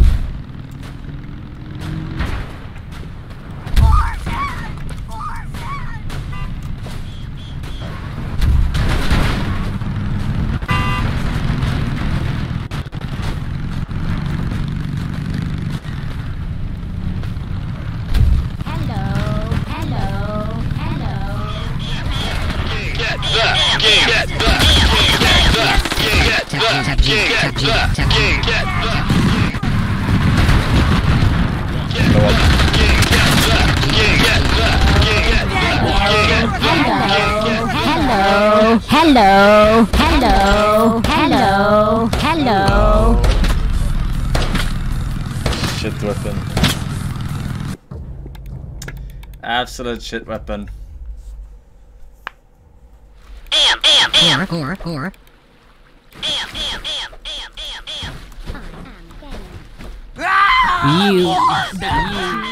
a shit weapon. Am, am, am. Or, or, or. Am, am, am, am, am, am. You.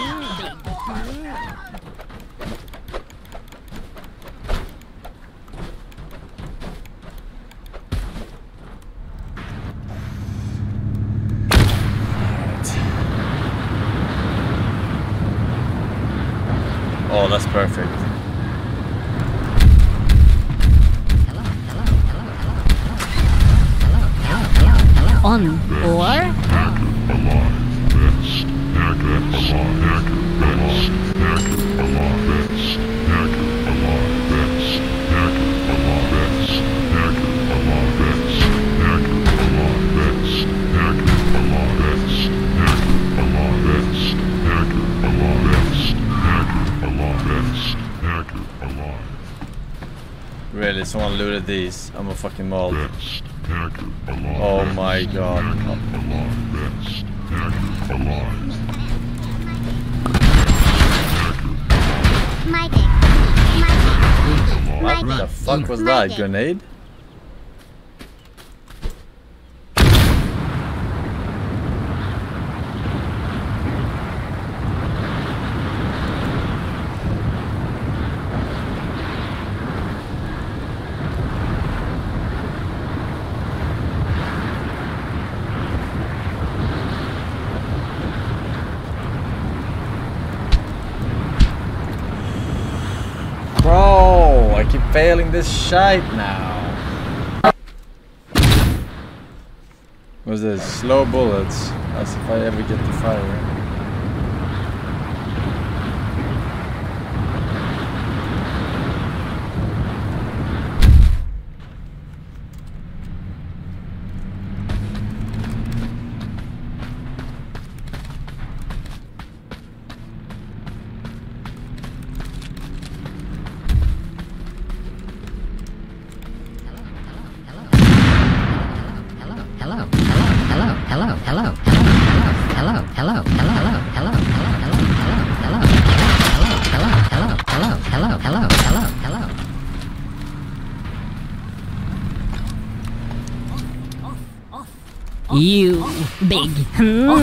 Oh, that's perfect. On. Or. These. I'm a fucking mold. Oh my god. My dick. My What the fuck was that? Grenade? Bro, I keep failing this shite now. What's this? Slow bullets. As if I ever get to fire. Hmm.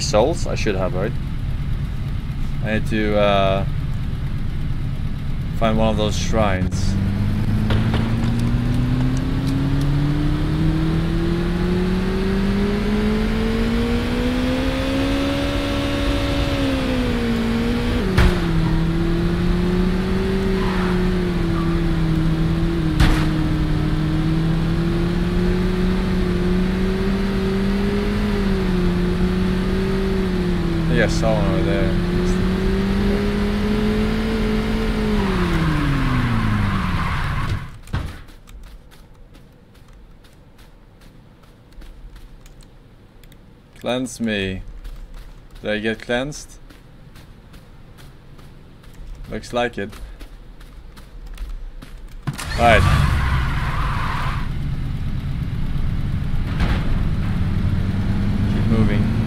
Three souls? I should have, right? I need to uh, find one of those shrines. I think I saw over there. Cleanse me. Did I get cleansed? Looks like it. Right. Keep moving.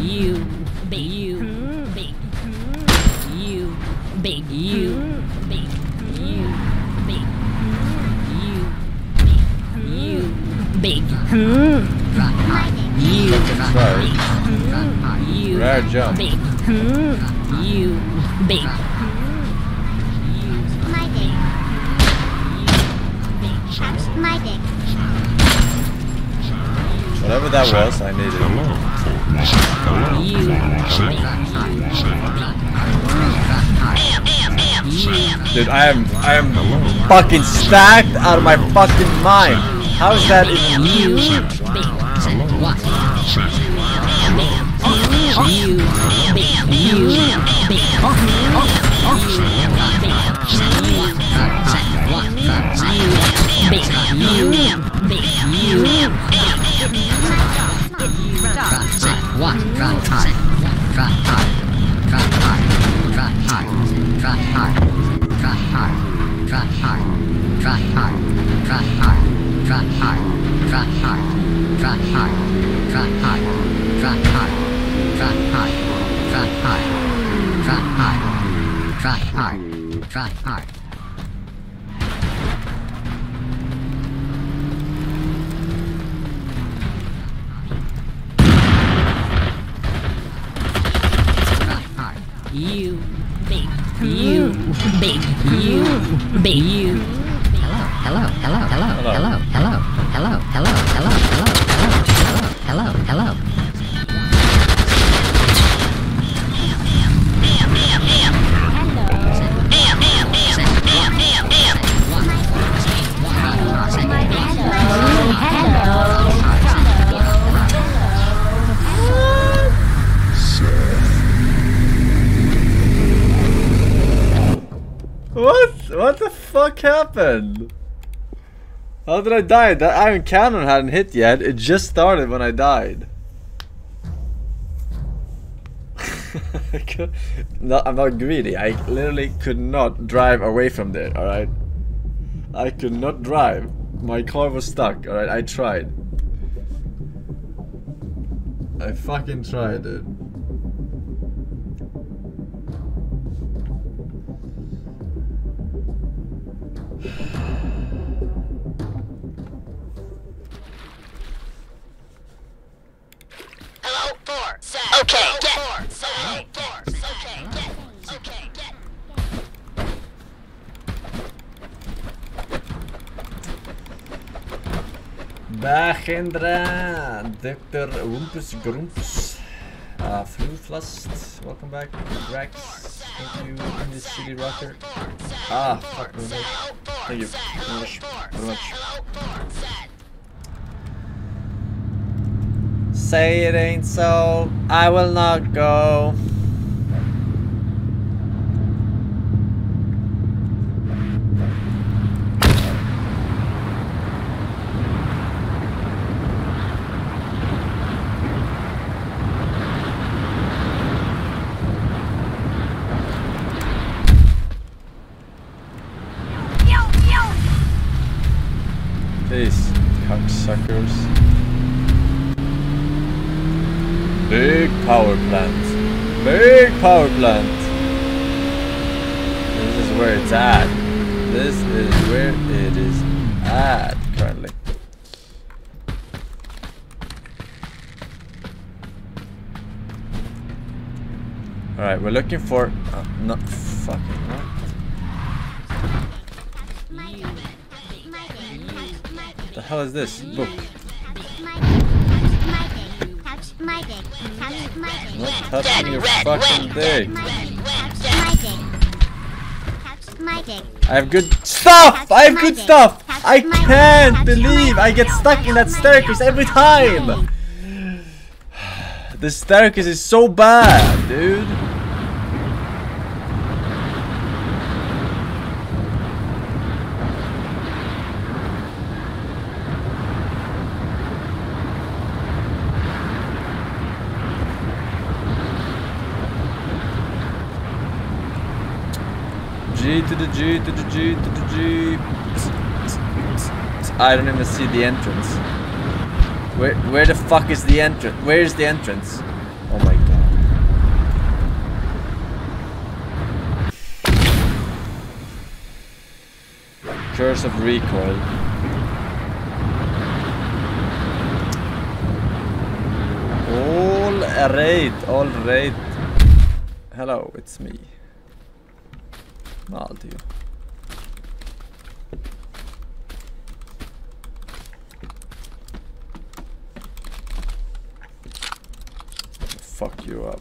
You big you big you big you big you big you big you big you Sorry. you Rare jump. big you big My dick. Touch my dick. Whatever that was, I needed. Dude, I am I am stacked out of my fucking mind. How is that even try hard. How did I die? That iron cannon hadn't hit yet. It just started when I died. No, I'm not greedy. I literally could not drive away from there, alright? I could not drive. My car was stuck, alright? I tried. I fucking tried, dude. Bachendra, Dr. Rumpus Grumpus. Uh, Fluflust, welcome back. Rex, thank you. In the City Rocker. Ah, fuck me. mate. Thank you very much. Very much. Say it ain't so, I will not go. These cocksuckers. Big power plant. Big power plant. This is where it's at. This is where it is at currently. Alright, we're looking for. Uh, not fucking what? The hell is this? Book. Not touching your fucking. I have good stuff! I have good stuff! I can't believe I get stuck in that staircase every time! The staircase is so bad, dude. G to the G to the G to the G. I don't even see the entrance. Where where the fuck is the entrance? Where is the entrance? Oh my god. Curse of recoil. All right, all right. Hello, it's me. Maldio. Fuck you up,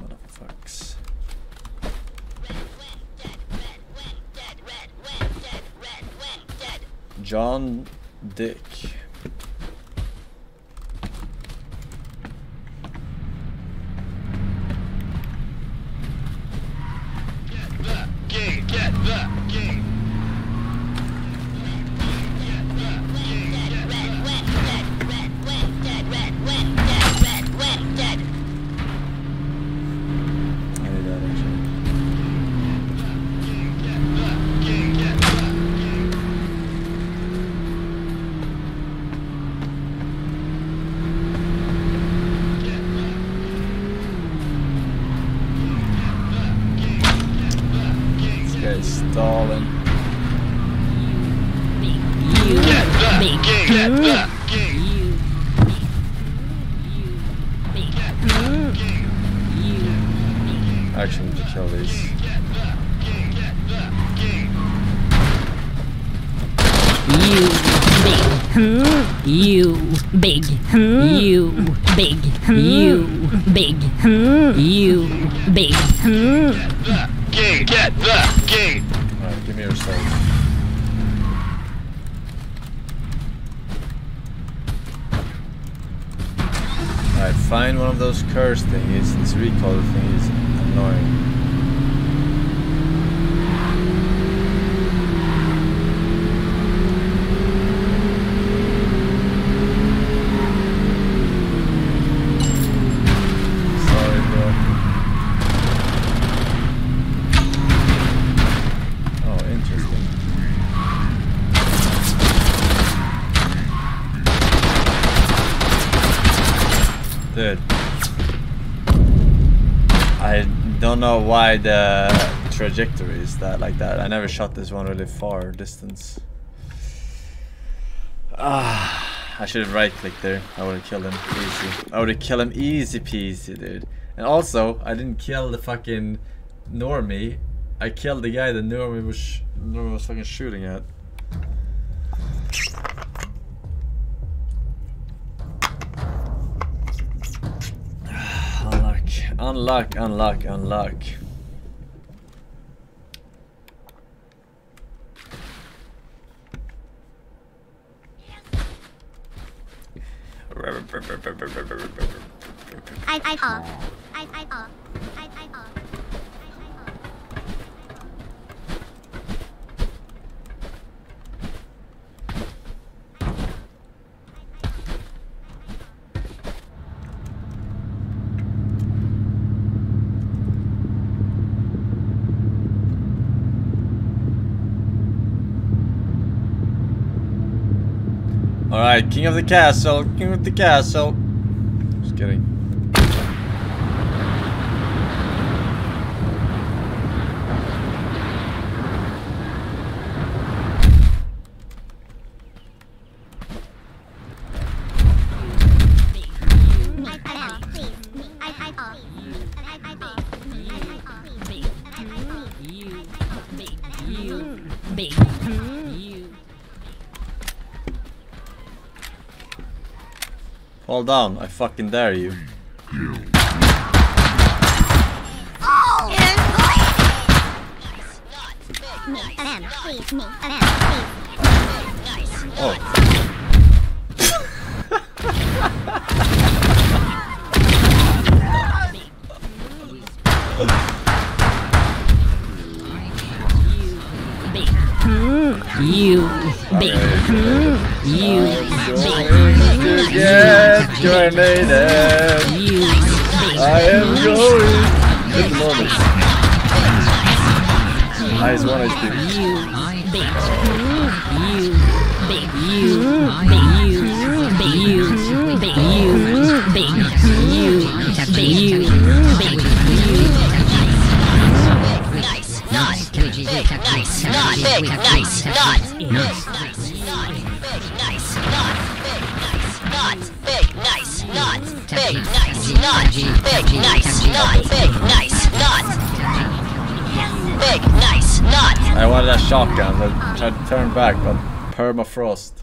motherfucks. John Dick. Trajectories that like that. I never shot this one really far distance. Ah, I should have right clicked there. I would have killed him easy. I would have killed him easy peasy, dude. And also, I didn't kill the fucking normie. I killed the guy that normie was normie was fucking shooting at. unlock, unlock, unlock, unluck. I I off. I I off. I I off. Alright, king of the castle, king of the castle. Fucking dare you. Permafrost.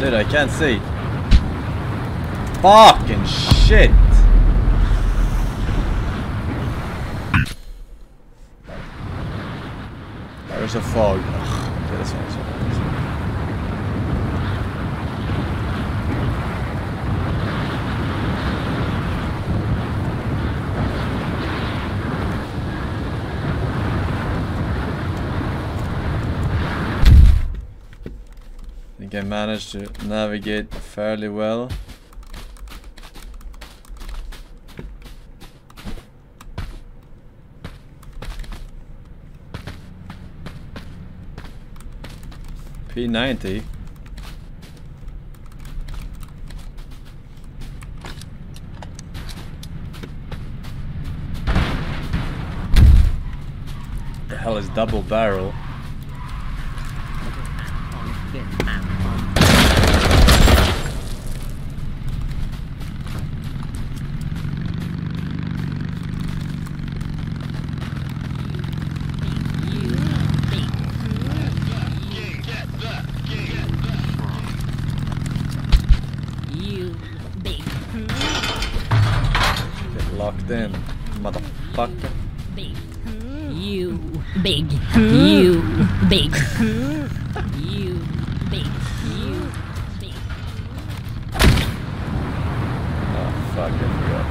Dude, I can't see. Fucking shit! There's a fog. Ugh, okay, this one's Think I to navigate fairly well. P90. The hell is double barrel? You big. Get locked in, motherfucker. Big. You big. You big. You big. You big. Oh fuck, I forgot.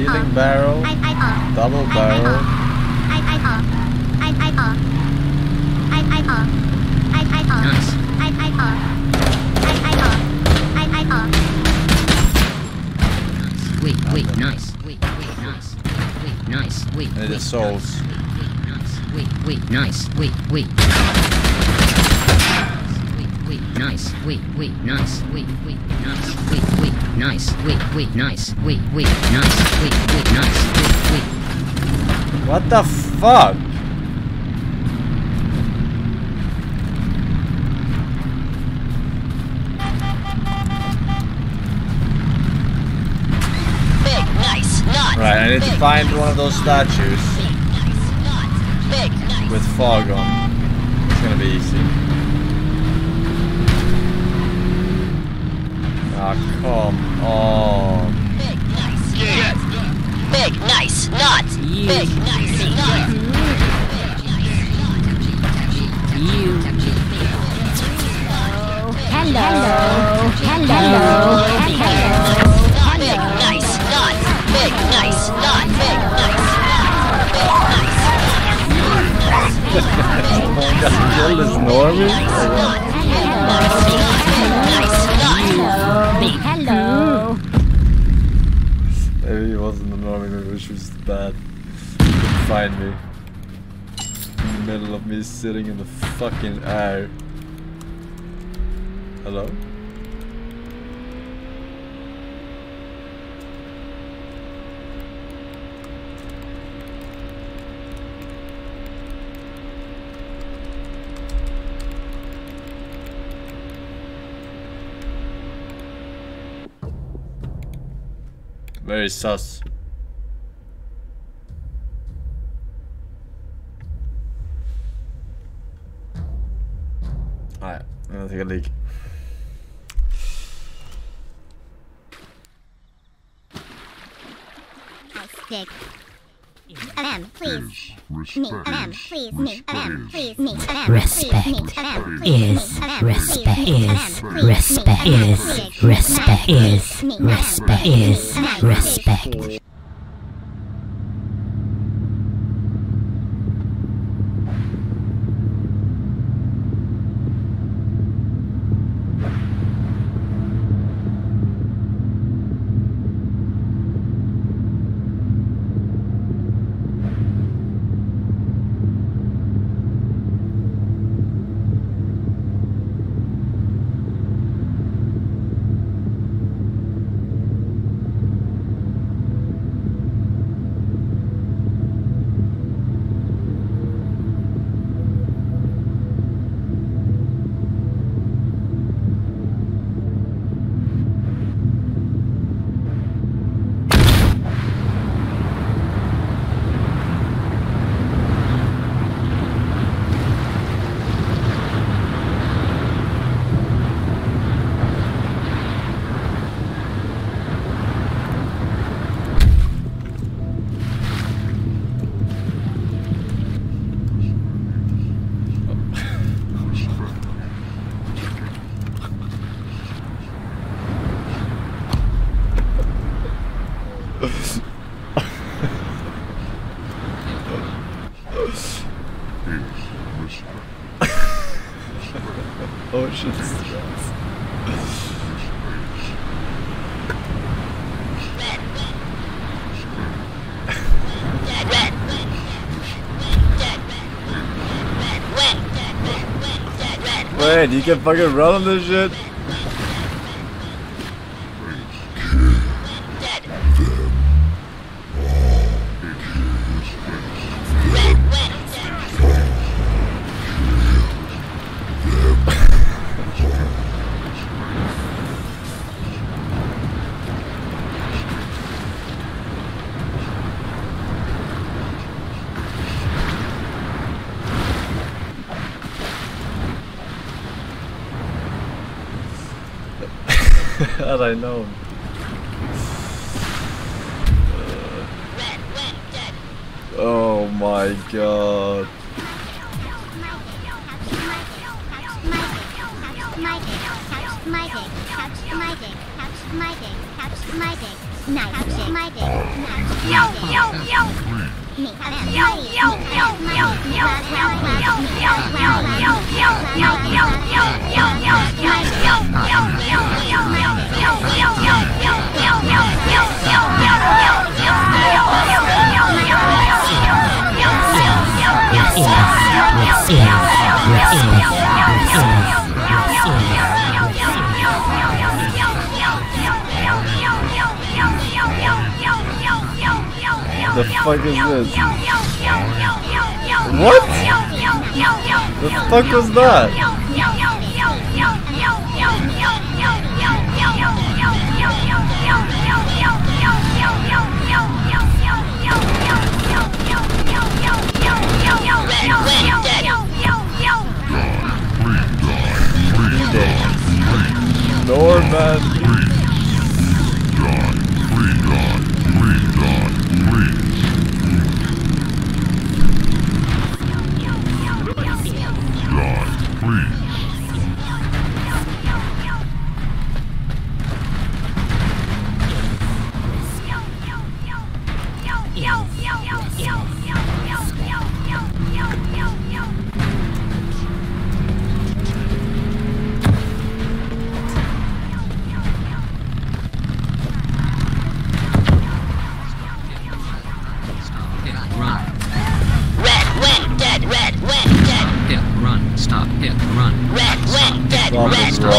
Rolling barrel. Double barrel. Nice. Wait, wait, nice. Wait, wait, nice. Wait, nice. Wait, And wait, it is souls. Wait, wait, nice. Wait, wait. Wait, wait, nice. Wait, wait, nice. Wait, wait, nice. Wait, wait, nice. Wait, wait, nice. Wait, wait, nice. Wait, wait, nice. Wait, wait. What the fuck? Big, nice, not. Right, I need to find one of those statues Big, nice. with fog on. It's gonna be easy. Ah, come on. Big, nice. Big, nice, not. Big, nice, not. Hello. Hello. Big, nice, not. Big, nice, not. Big, nice. Got killed this Normie? Hello. Maybe it wasn't the Normie, maybe she was bad. He Couldn't find me. In the middle of me sitting in the fucking air. Hello? Very sus. Alright, I'm gonna take a leak. I stick. Ahem, please. Me, ahem, please. Me, ahem, please. Me, ahem, Respect please. Me, ahem, please. is respect is respect is respect is please. Me, ahem, respect is Me, ahem, please. respect. oh shit, stress. Wait, you can fucking run on this shit?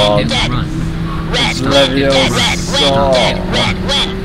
Stop red, is win, wrong. Hit, dead. run. Red, It's win, Leviosa. dead, red, win, dead, red, win, dead, red,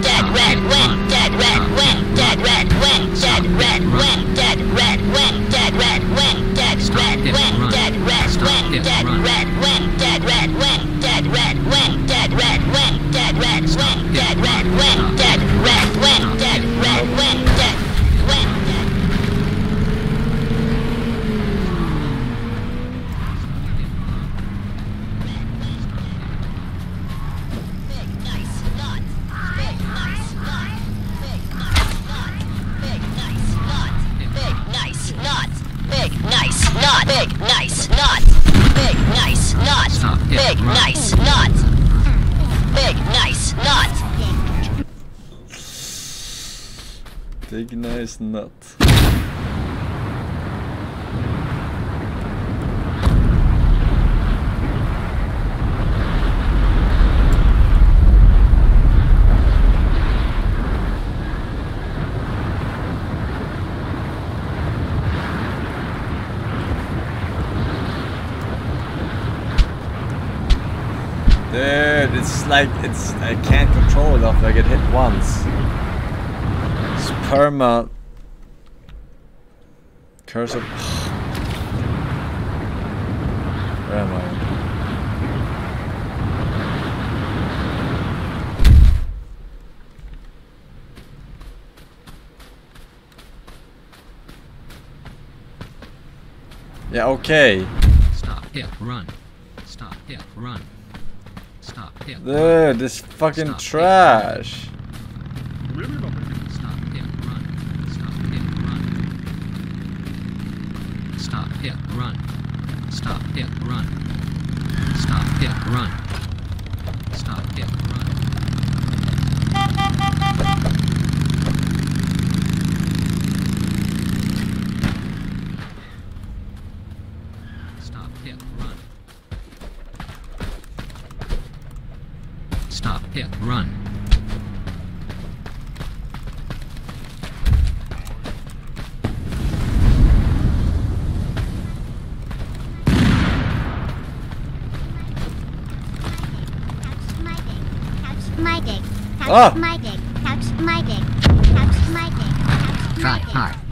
Yeah, Big, right. nice, not. Big, nice, not. Big, nice, not. Like it's I can't control it after I get hit once. It's perma curse of Where am I? Yeah, okay. Stop. Hit, run. Stop. Hit, run. Stop. Hit, Dude, this fucking trash. Stop. Hit, run. Stop. Hit, run. Stop. Hit, run. Dick, touch Ah. my dick, touch my dick, touch my dick, touch Try my dick, hard.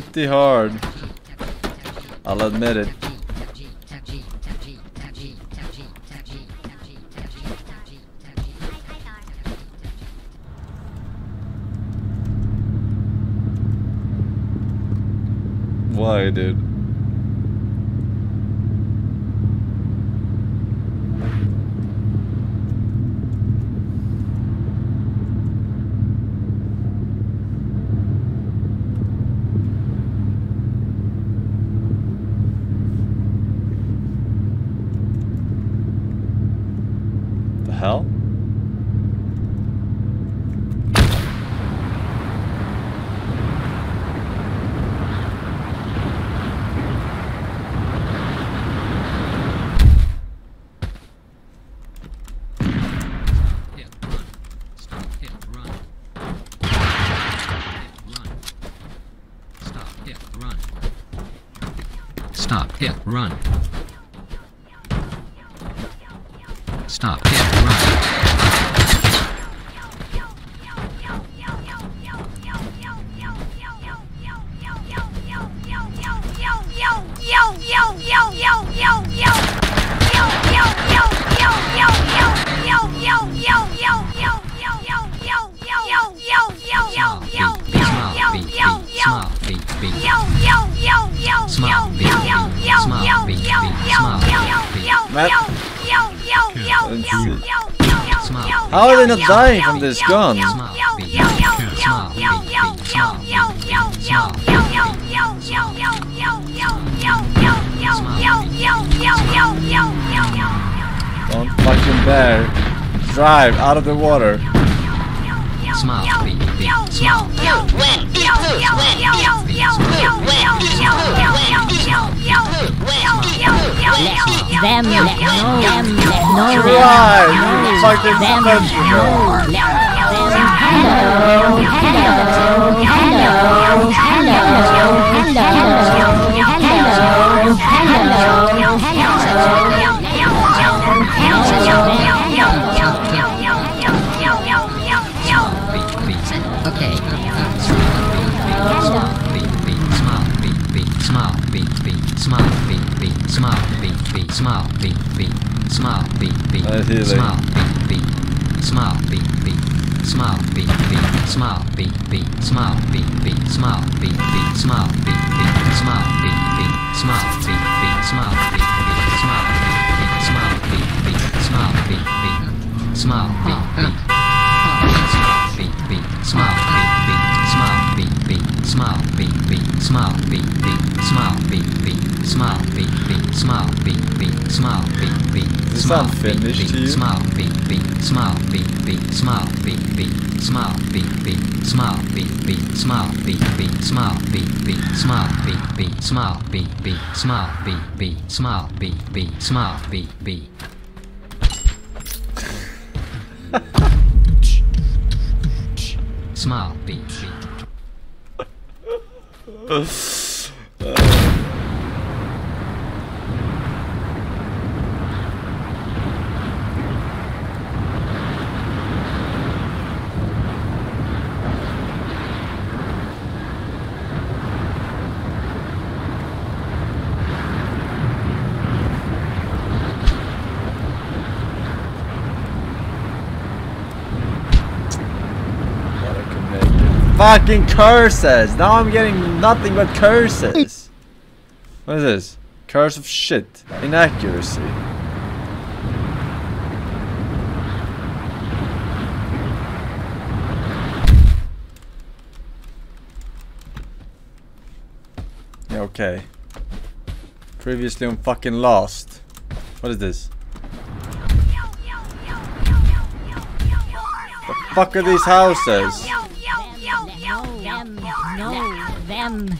Pretty hard. I'll admit it. This gun? Don't fucking dare. Drive out of the water. Smile, beep, beep, smile. Them, let no, them, let no, Drive, them, you fucking them, no, Yeah. Smile. Smile, beep beep, smile, beep beep, smile, beep beep, smile, beep beep, smile, beep beep, smile, beep beep, smile, beep beep, smile, beep beep, smile, beep beep, smile, beep beep, smile, beep beep, smile, beep beep, smile, beep beep. Smile, beep beep. Thought I could make it. Fucking curses! Now I'm getting nothing but curses. What is this? Curse of shit. Inaccuracy. Yeah, okay. Previously I'm fucking lost. What is this? The fuck are these houses?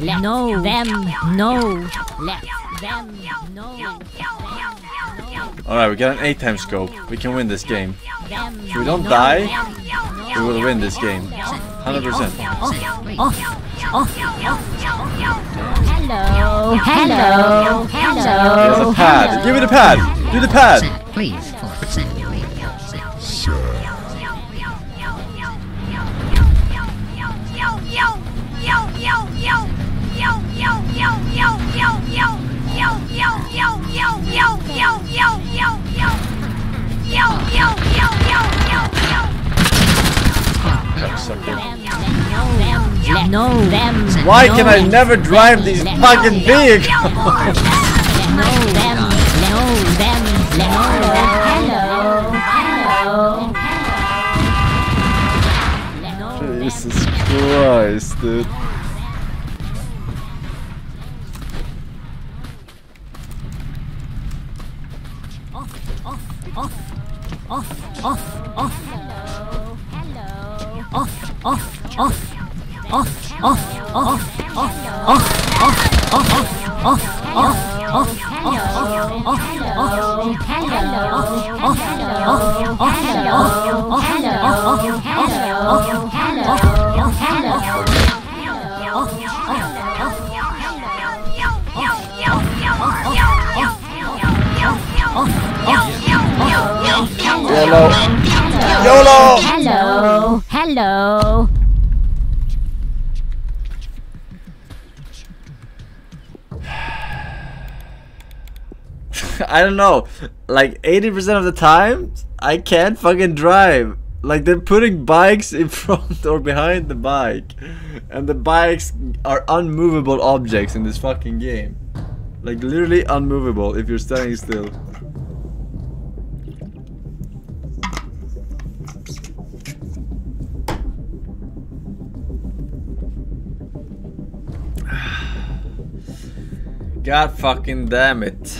Them, no, them, no, let them, no, Alright, we got an 8 time scope. We can win this game. If we don't die, we will win this game. 100%. Hello, hello, Hello. There's hello. a pad. Give me the pad. Do the pad. Please, No. Why can I never drive these fucking vehicles? No, them. No, them. Hello, hello. Jesus Christ, dude. off, off, off, off. Hello. Off, off, off. Off, off, off, off, off, off, off, off, off, off off, off, off, off, off, off, off, off, off, off, YOLO. YOLO. Hello, hello. I don't know. Like 80% of the time, I can't fucking drive. Like they're putting bikes in front or behind the bike. And the bikes are unmovable objects in this fucking game. Like literally unmovable if you're standing still. God fucking damn it.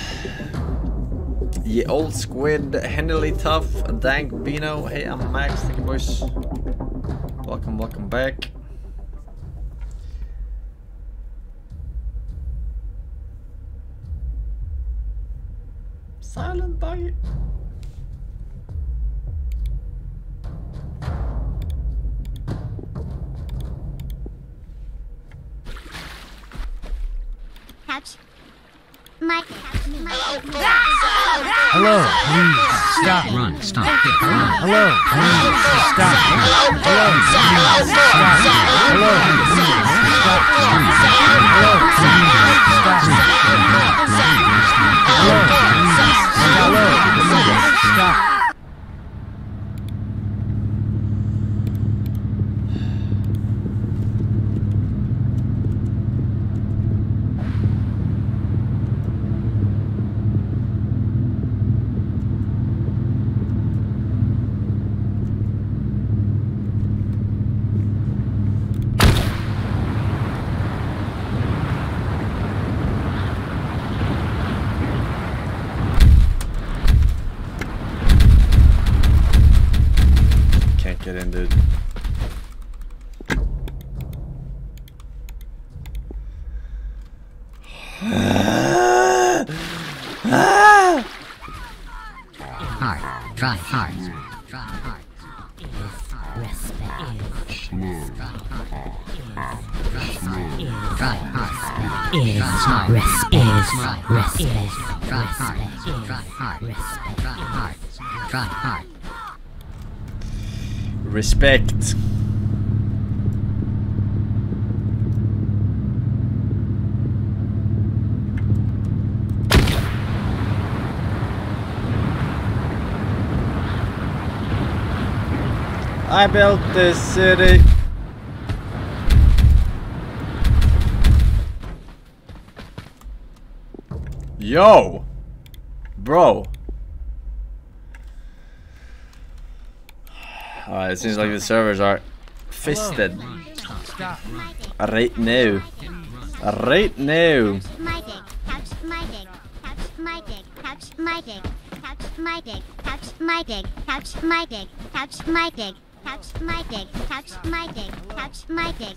Ye old squid, handily tough, dank Bino. Hey, I'm Max, thank you boys. Welcome, welcome back. Silent bite. Couch. My Hello, please stop. Run, stop, hit, run. Hello, please stop. Hello, please stop. Hello, please stop. Hello, please stop. Hello, please hello, please stop. Respect. I built this city. Yo! Bro. Alright, it seems like the servers are fisted. Right now. Right now. My dick. Couch my dick.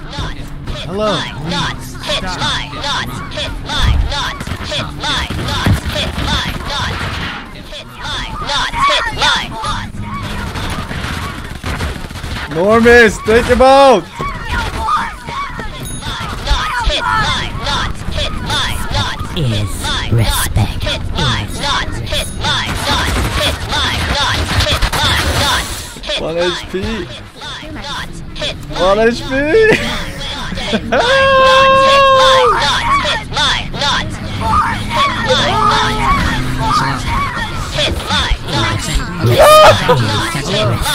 Hello. my nuts! Hit my nuts! Hit my nuts! Hit my nuts! Hit my nuts! Hit my nuts! Hit my nuts! Normies, take him out! Nuts! Hit my nuts! Hit my nuts! Is respect. Hit my nuts! Hit my nuts! Hit my nuts! Hit my nuts! Hit One HP. my nuts! Hit One HP. Hit my nuts! Hit my nuts! Hit my nuts! Hit my nuts! Hit my nuts! Hit my nuts! Oh my god. dude.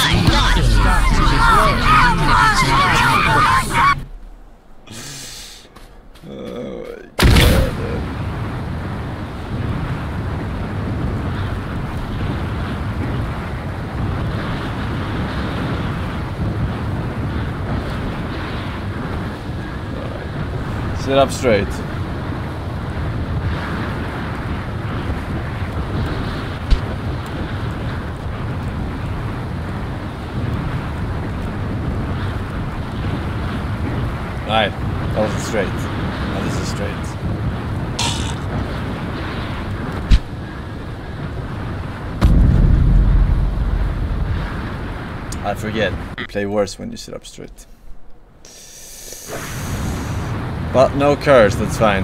Alright. Sit up straight. Right, that wasn't straight. Now this is straight. I forget. You play worse when you sit up straight. But no cars, that's fine.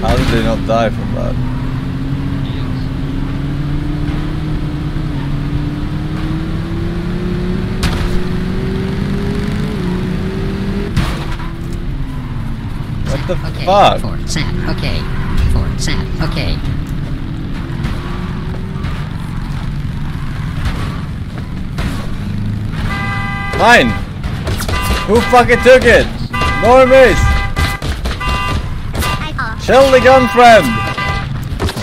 How did they not die from that? What the Okay. fuck? Fort Sat. Okay. Fort Sat. Okay. Mine! Who fucking took it? Normies! Kill the gun friend!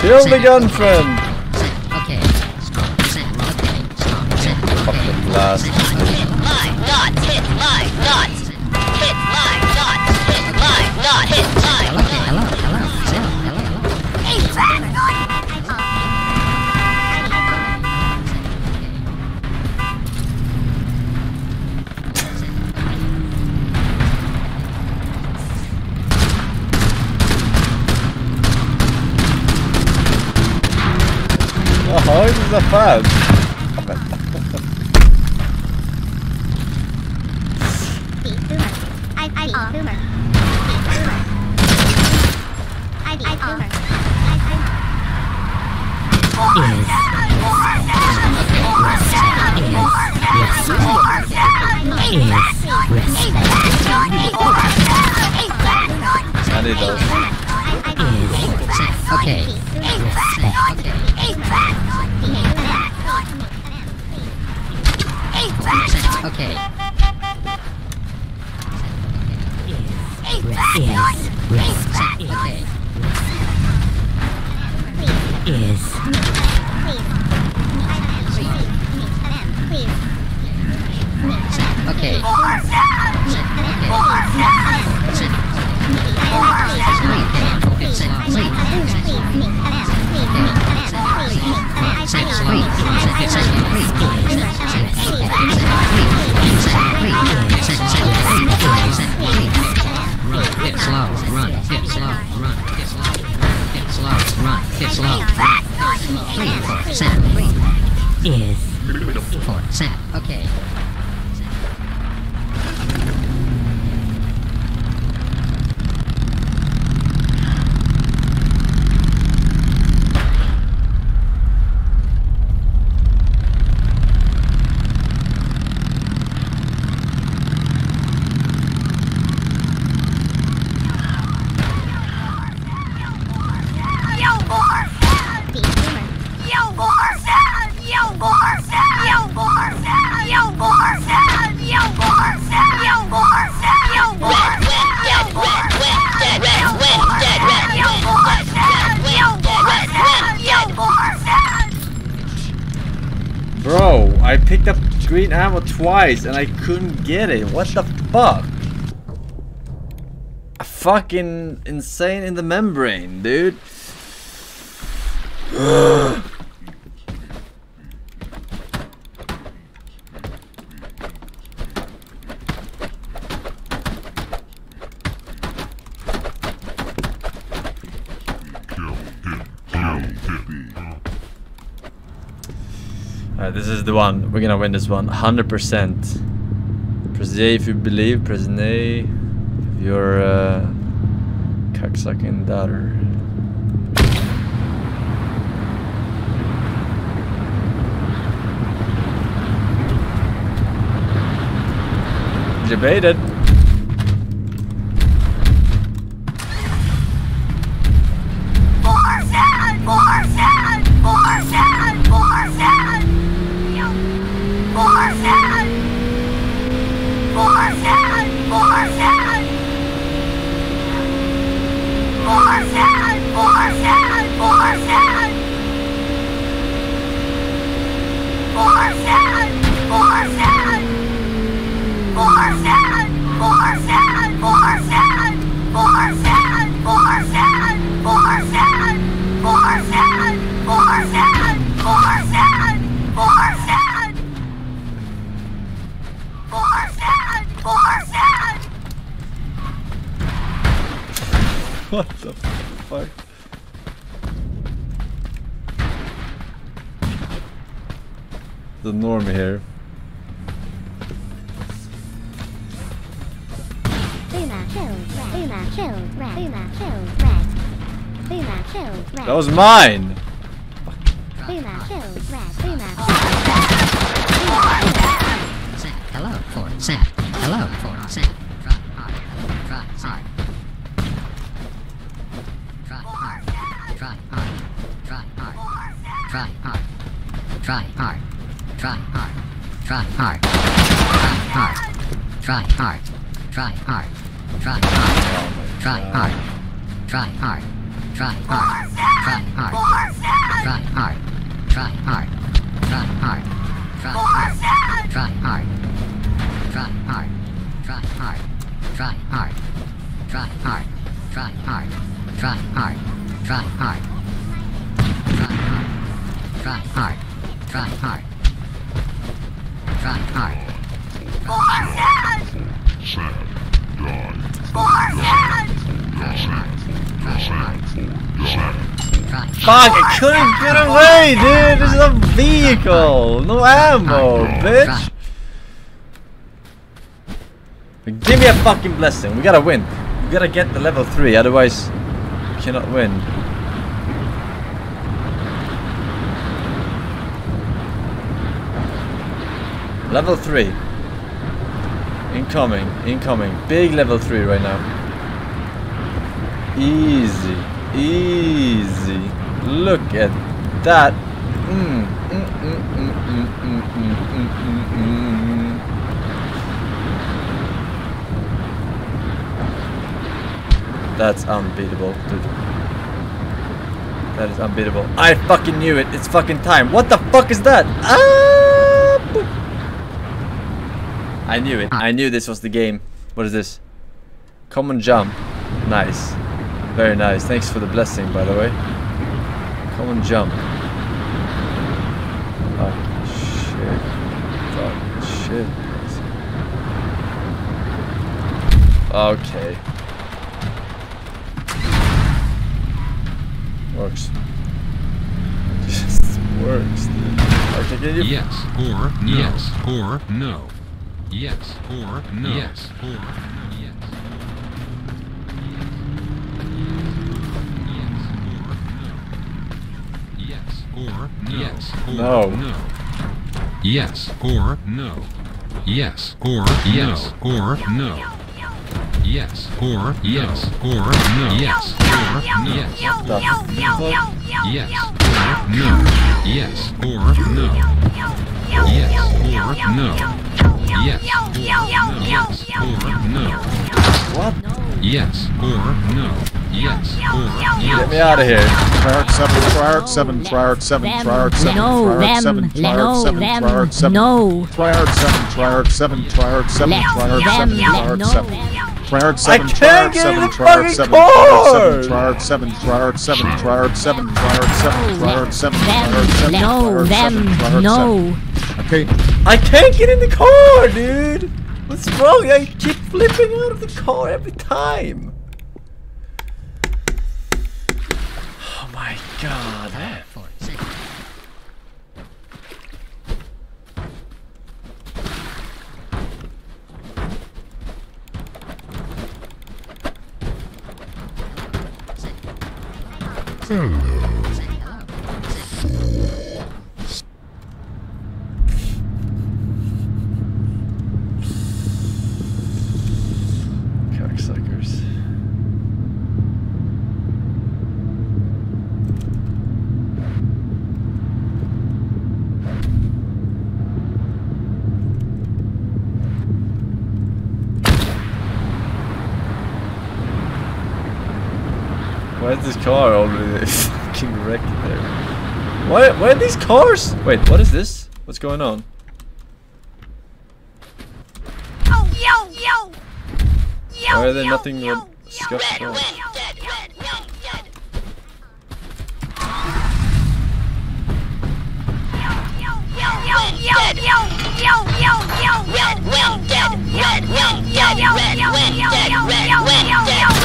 Kill the gun friend! Sat. Okay. Sat. Okay. Sat. Fucking blast. Twice and I couldn't get it. What the fuck? Fucking insane in the membrane, dude. Alright, this is the one. We're gonna win this one. 100%. Press A if you believe, press A if you're uh, cocksucking daughter. Debated. Mine! Vehicle! No ammo, bitch! Give me a fucking blessing, we gotta win. We gotta get the level 3, otherwise we cannot win. Level 3. Incoming, incoming. Big level 3 right now. Easy, easy. Look at that. That's unbeatable, dude. That is unbeatable. I fucking knew it. It's fucking time. What the fuck is that? Ah! I knew it. I knew this was the game. What is this? Common jump. Nice. Very nice. Thanks for the blessing, by the way. Common jump. Fuck shit. Fuck shit. Okay. Works. Just works, dude. Okay, can you Yes or no. Yes or no. Yes or no. Yes or no. Yes. Yes or no. Yes or No. no. Yes or no. Yes or yes or no. Yes or yes or no. Yes or yes. Yes or no. Yes or no. Yes or no. Yes or no. Yes or no. What? Yes or no. Yes or Get me out of here. Triarch 7, Triarch 7, Triarch 7, Them. Triarch 7, Triarch No, Triarch them. 7, No, Triarch 7, them. Triarch 7, No. Triarch 7, Triarch 7, Triarch 7, Let Triarch them. 7, Let Triarch no 7. them. Triarch 7, can't Triarch get 7, the Triarch fucking 7, cord! Triarch 7, Triarch 7, Triarch 7, Triarch 7, Triarch 7, Triarch 7, Them. No, Triarch 7, them. Triarch 7. No. Okay, I can't get in the car, dude. What's wrong? I keep flipping out of the car every time. Oh my god. Cocksuckers. Why is this car already fucking wrecked there? Why, why are these cars? Wait, what is this? What's going on? Oh, yo, yo. Yo, Why are there yo, nothing yo, but scuffs Red on? wing, dead, red wing, dead. Yo, yo, yo, yo, yo, yo, yo, red wing, dead, red wing, dead, red wing, dead, red wing, dead, red wing,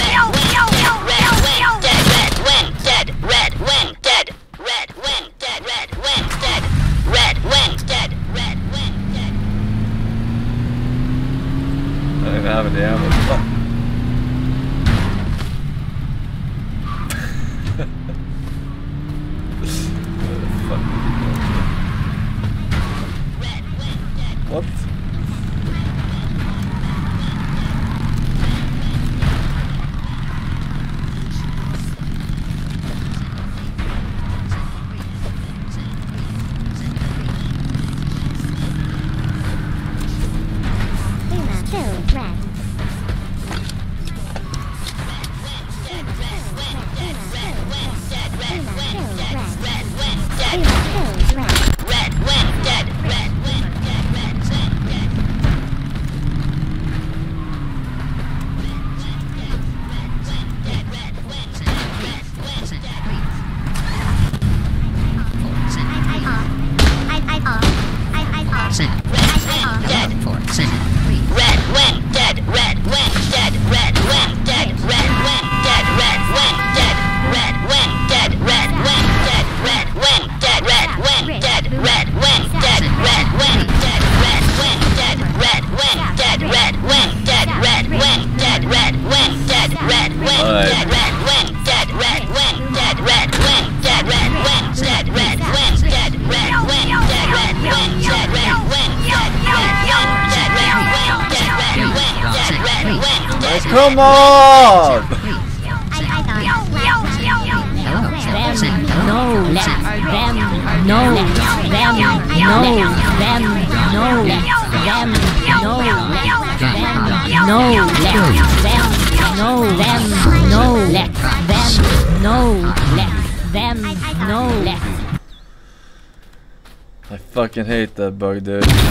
bordel.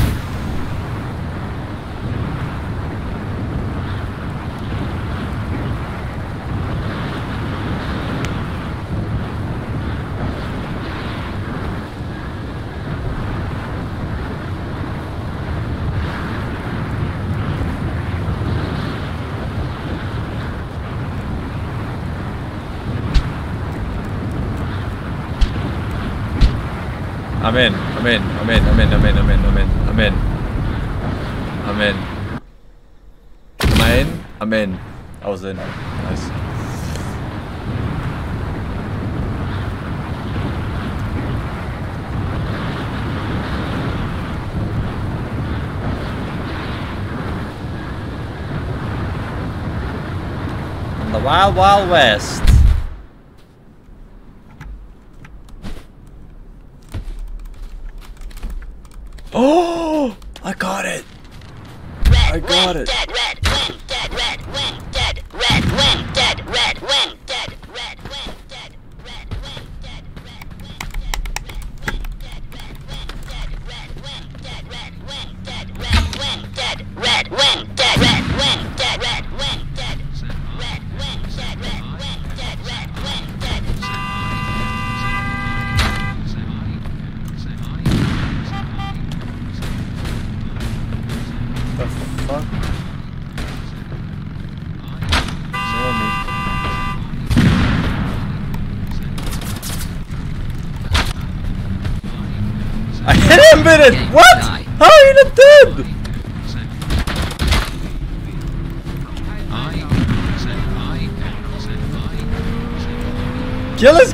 Wild West.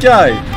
guy.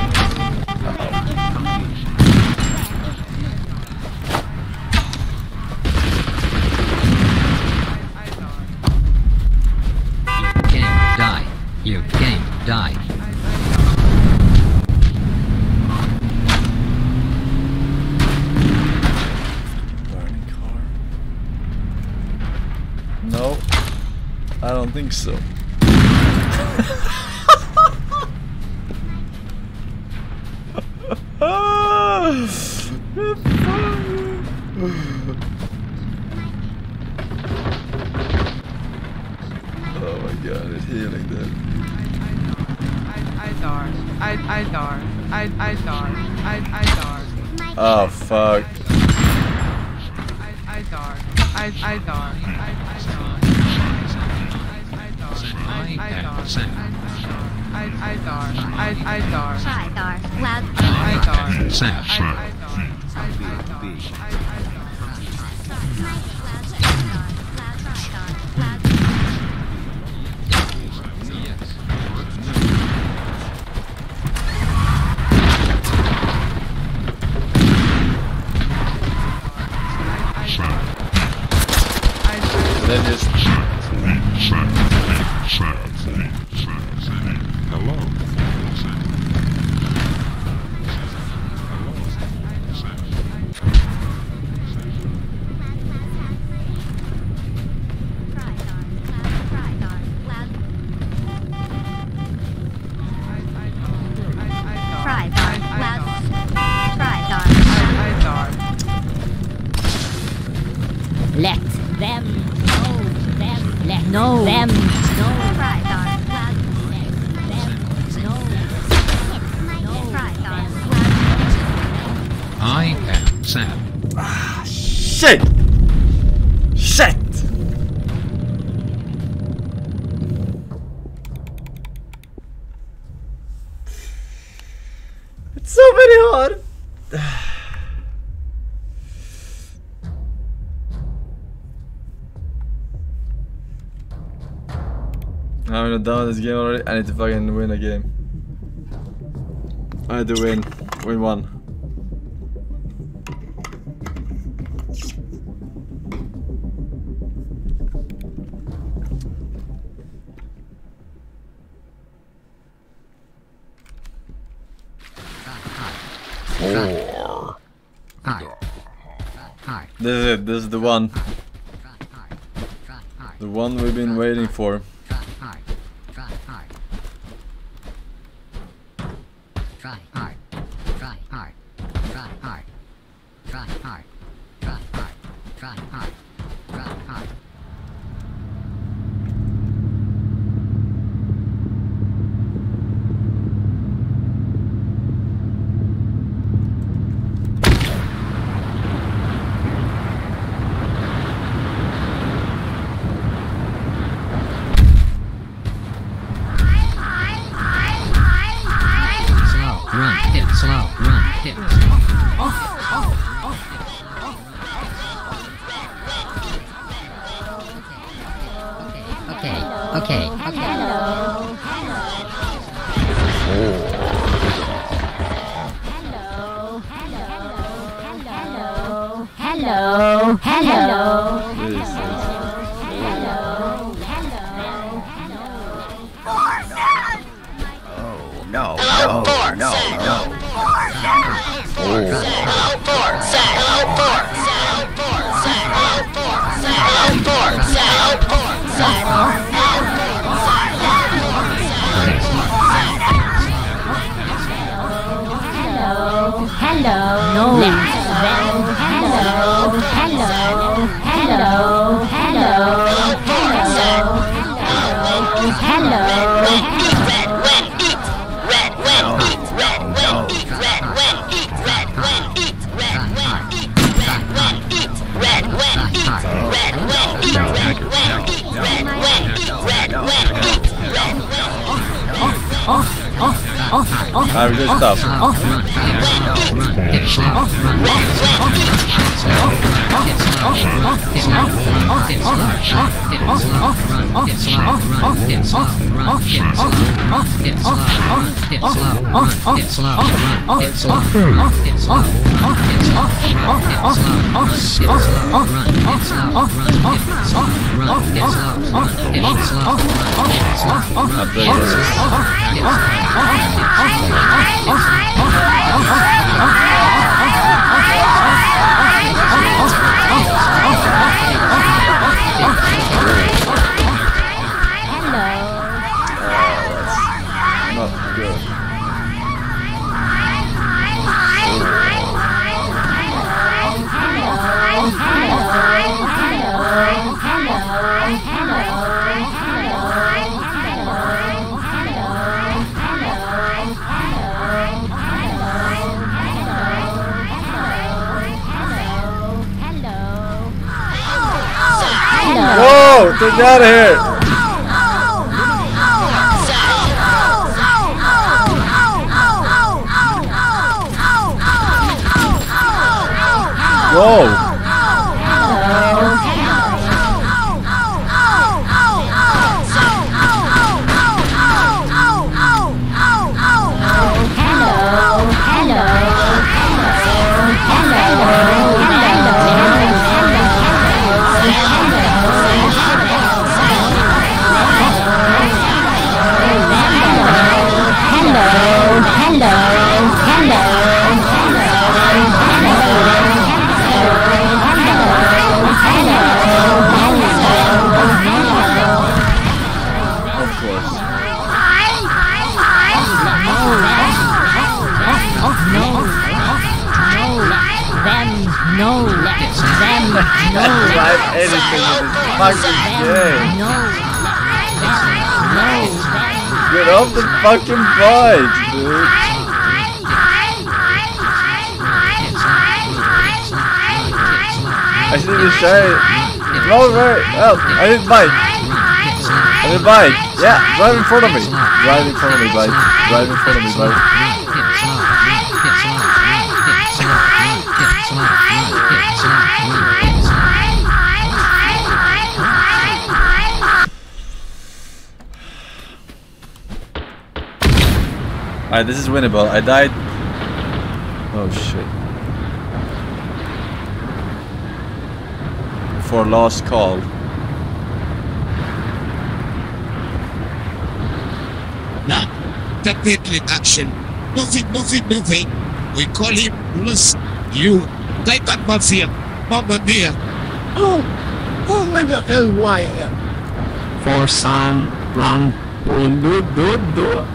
gonna down this game already. I need to fucking win a game. I need to win. Win one. him out. Run, hit. Off, off, off, off. Okay, okay, okay. Hello, hello. Oh. Hello, hello, hello, hello. hello, hello, hello, hello, hello, hello, hello, hello, hello. Ah, we just stop. Oh, not Me out of here! Whoa! Fucking bike, dude. I should even say, no, right, oh, help, I need bike. I need bike. Yeah, drive in front of me. Drive in front of me, bike. Drive in front of me, bike. Alright, this is winnable. I died. Oh shit. For lost call. Now, the Patriot action. Nothing, nothing, nothing. We call him Lus. You, Titan Mafia, Mamma Mia. Oh, oh, where the hell why? For some run. Undo do do. Do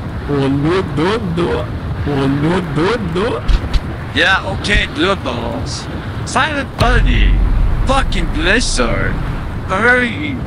Yeah, okay, good balls. Silent Buddy. Fucking Blizzard. Hurry.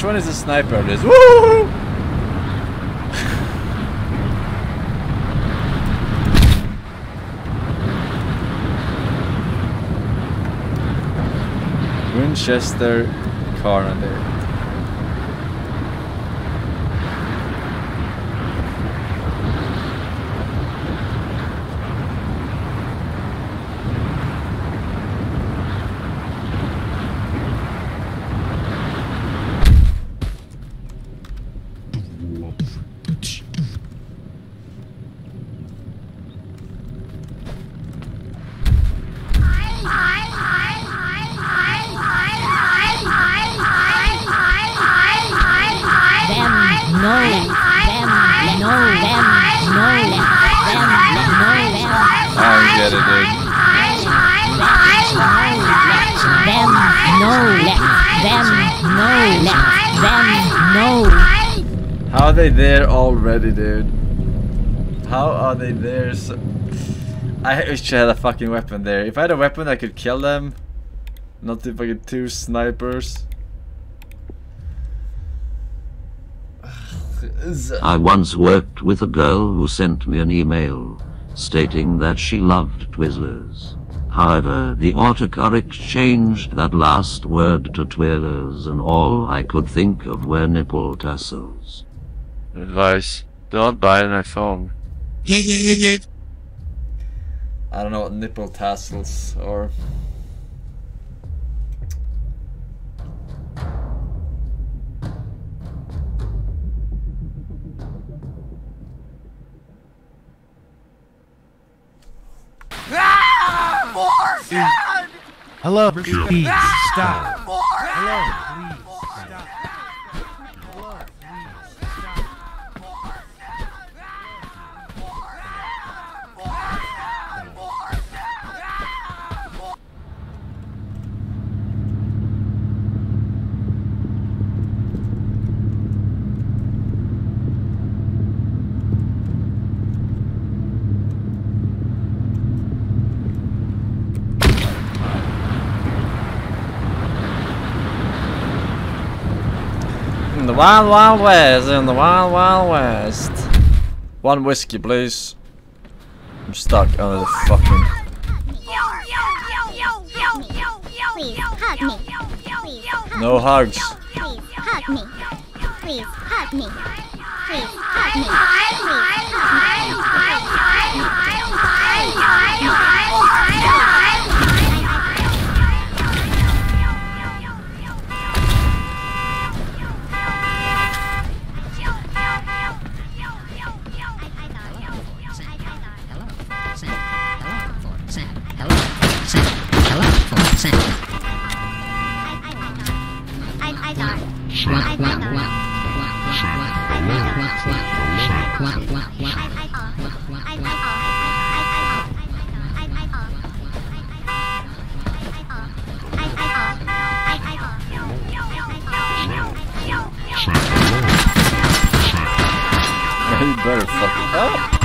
Which one is the sniper? This. Woo! Winchester Carnaday. Wish I had a fucking weapon there. If I had a weapon, I could kill them. Not if I get two snipers. I once worked with a girl who sent me an email stating that she loved Twizzlers. However, the autocorrect changed that last word to Twizzlers and all I could think of were nipple tassels. Advice: Don't buy an iPhone. Yeah, yeah, yeah, yeah. I don't know what nipple tassels are. Hello, please stop. Hello, please stop. In the wild, wild west, in the wild, wild west. One whiskey, please. I'm stuck under the fucking. No hugs. Please hug me. Please hug me. Please hug me. You better fucking. Oh!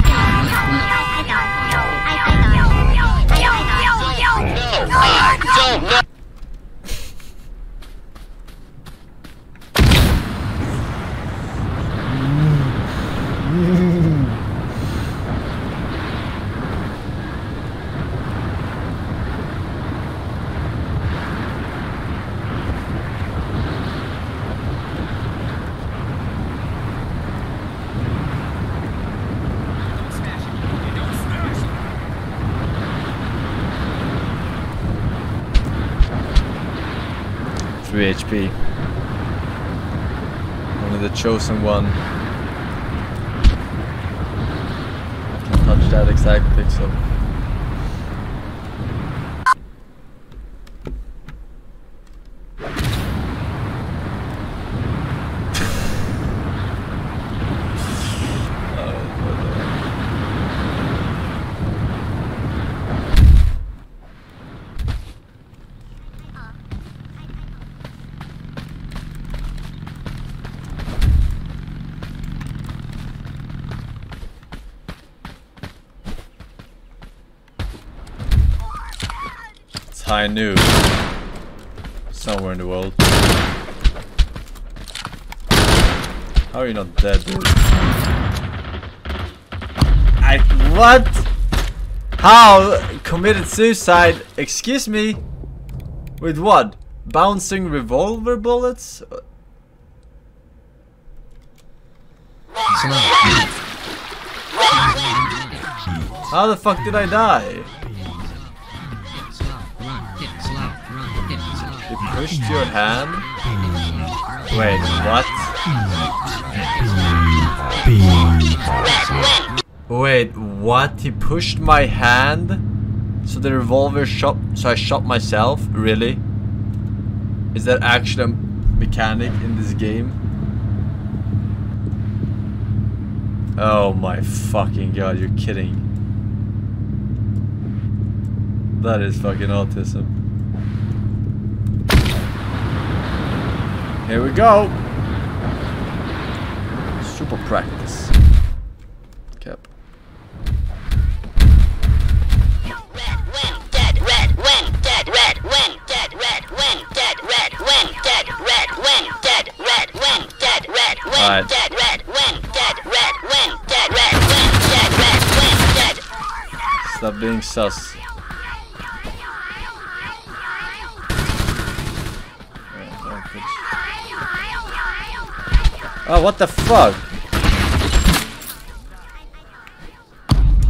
I don't know. Three HP. Only the chosen one. Can touch that exact pixel. It's knew. Somewhere in the world. How are you not dead, dude? I what? How committed suicide? Excuse me. With what? Bouncing revolver bullets? How the fuck did I die? Pushed your hand? Wait, what? Wait, what? He pushed my hand? So the revolver shot, so I shot myself? Really? Is that actually a mechanic in this game? Oh my fucking god, you're kidding. That is fucking autism. Here we go. Super practice. Cap. Dead red, win, dead Oh, what the fuck?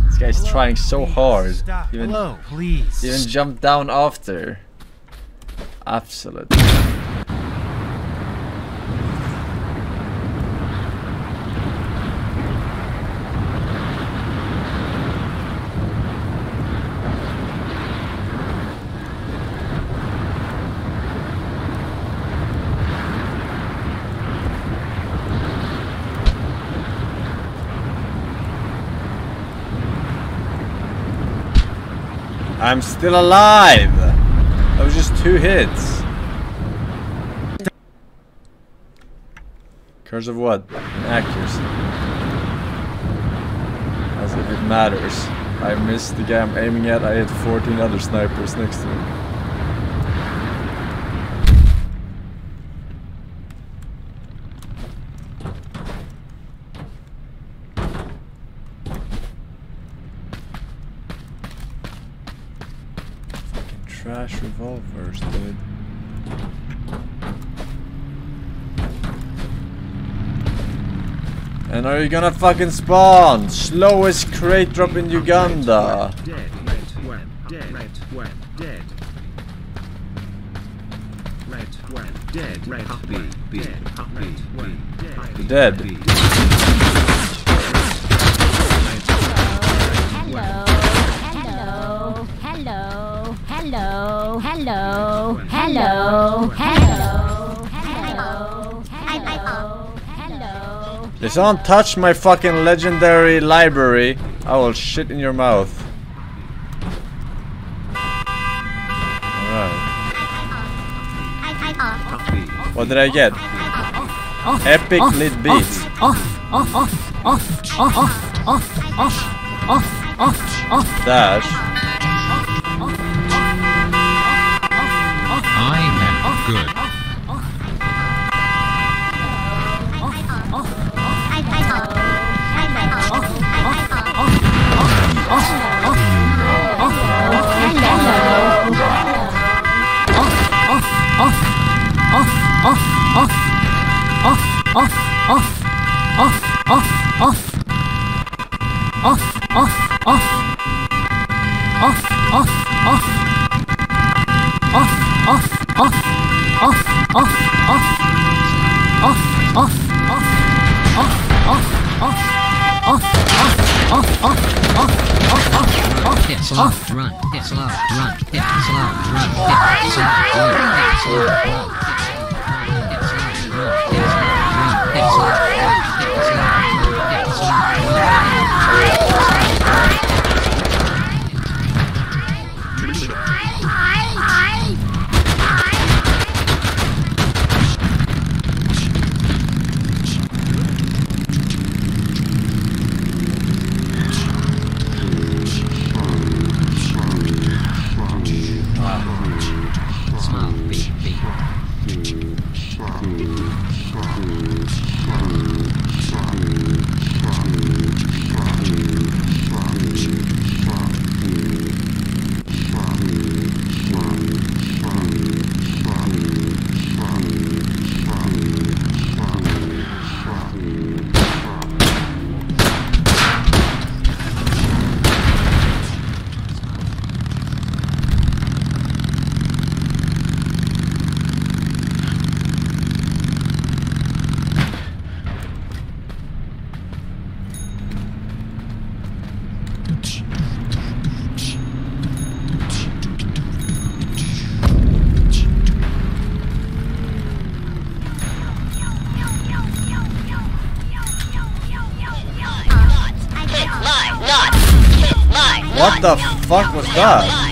This guy's trying so hard. Even, Hello, please. even jumped down after. Absolutely. I'm still alive! That was just two hits. Curse of what? Accuracy. As if it matters. I missed the guy I'm aiming at, I hit 14 other snipers next to me. you're gonna fucking spawn! Slowest crate drop in Uganda! Dead. Hello, hello, hello, hello, hello, hello. If someone touch my fucking legendary library, I will shit in your mouth. What did I get? Epic lead beats. Dash. Hit slow, run, hit slow, run, hit slow, run, hit slow, run, hit slow, run, the fuck was that?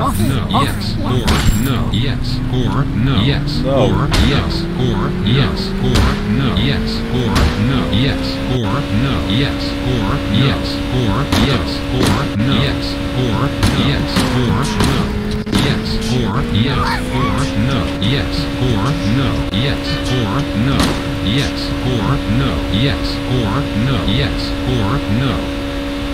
Red, win, no, yes, or no, yes, or no, yes, or yes, or yes, or no, yes, or no, yes, or no, yes, or yes, or yes, or no, yes, or yes, or no. Yes or yes or no. Yes or no. Yes or no. Yes or no. Yes or no. Yes or no.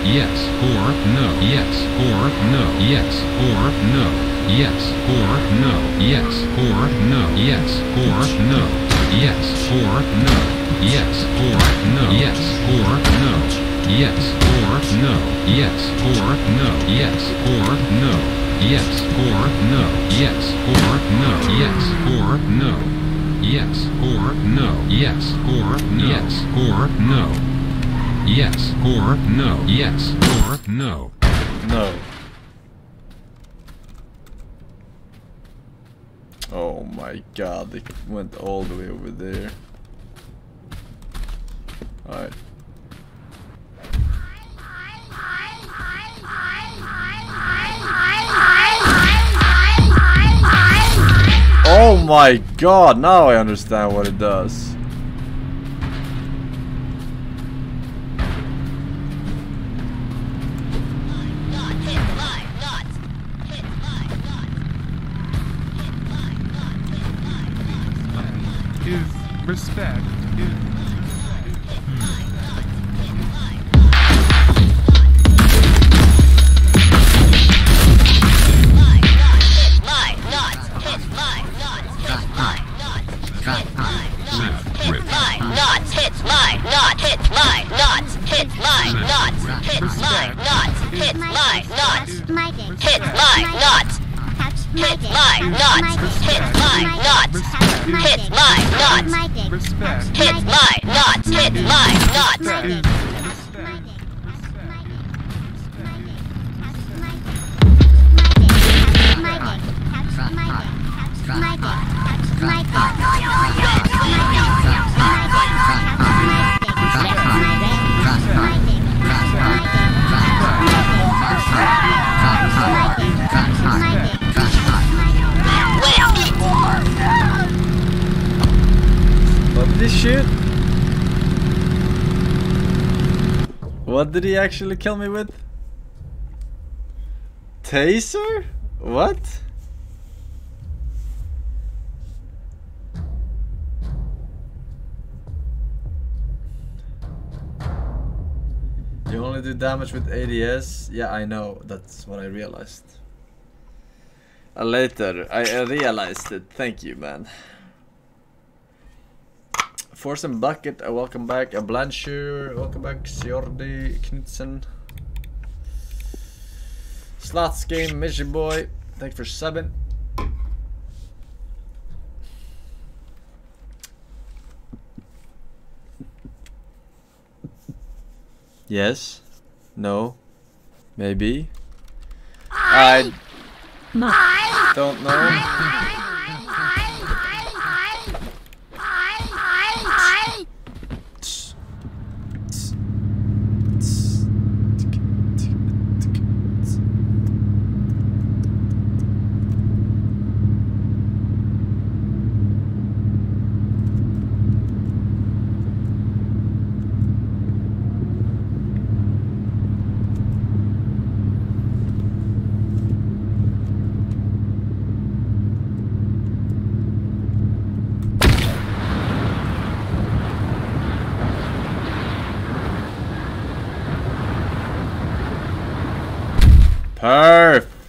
Yes or no. Yes or no. Yes or no. Yes or no. Yes or no. Yes or no. Yes or no. Yes or no. Yes or no. Yes or no. Yes or no. Yes or no. Yes or no. Yes or no. Yes or no. Yes or no. Yes or no. Yes or no. Yes or no. Yes or no. No. Oh my god, it went all the way over there. Alright. Oh my god, now I understand what it does. Actually kill me with? Taser? What? You only do damage with ADS? Yeah, I know. That's what I realized. Later, I realized it. Thank you, man. Force and Bucket, uh, welcome back. Uh, Blanchur, welcome back. Sjordi Knudsen. Slots game, Mission Boy, thank you for subbing. Yes? No? Maybe? I don't know.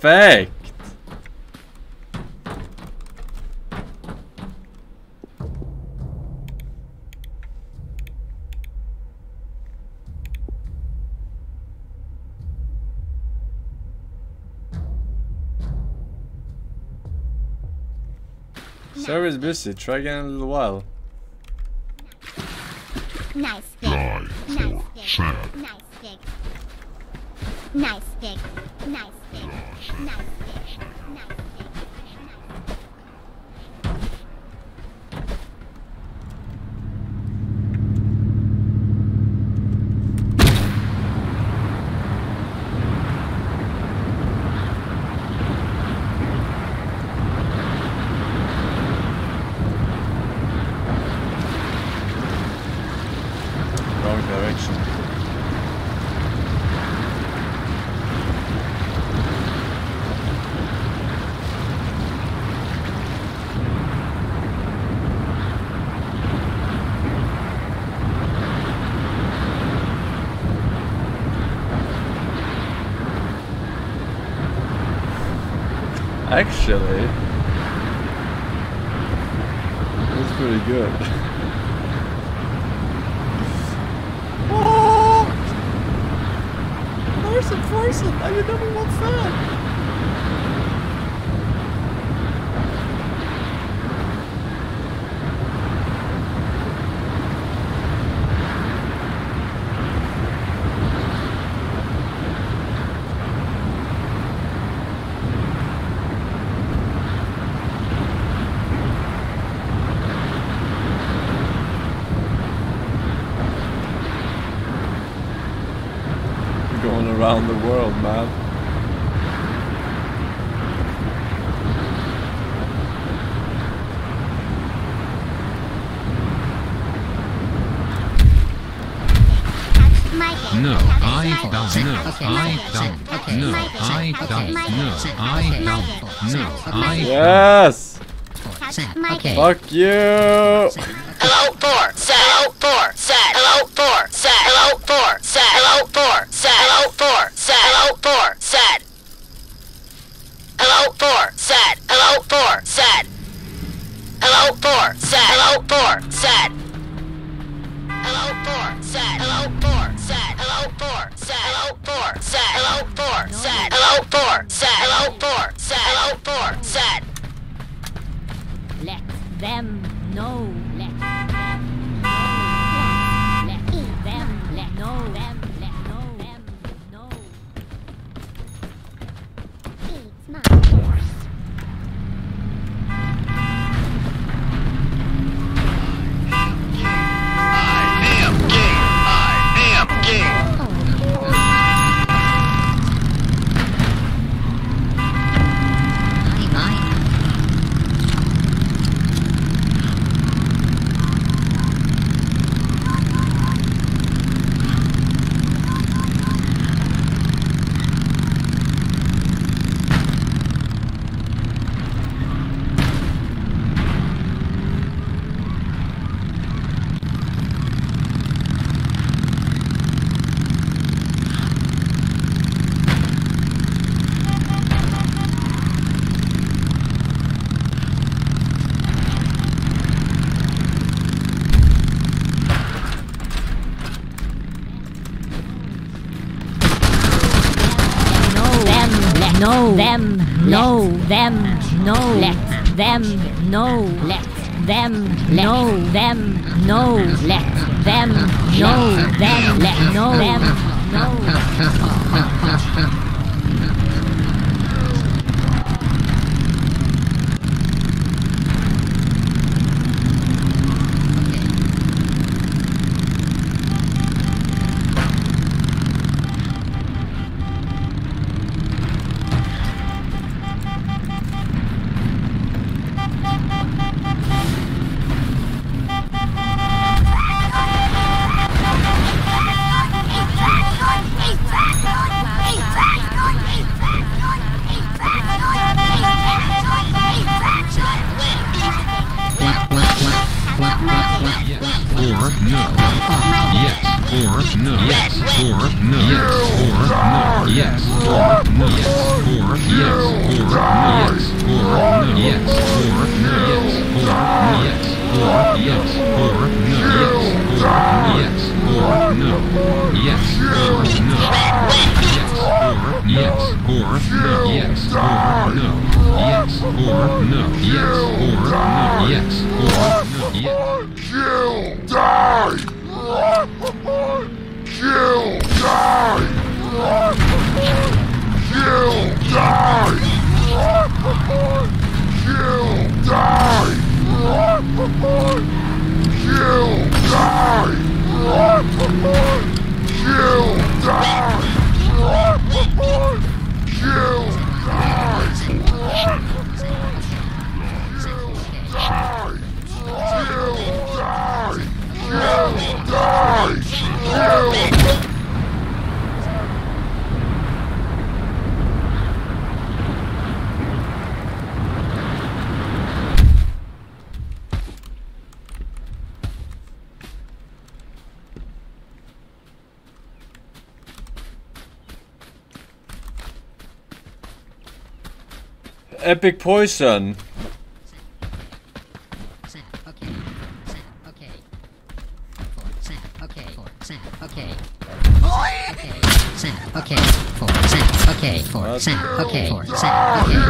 Perfect. Server is busy. Try again in a little while. Nice dick. Nice dick. Nice dick. Nice dick. Nice dick. Nice dick. Nice Fuck you! no. Them. No. Them. No. Let. Them. No. Let. Them. No. Them. No. Let. Them. No. Them. Let. No. Them. No. epic poison. Okay, four, set, okay, four, set, okay, four, set, okay,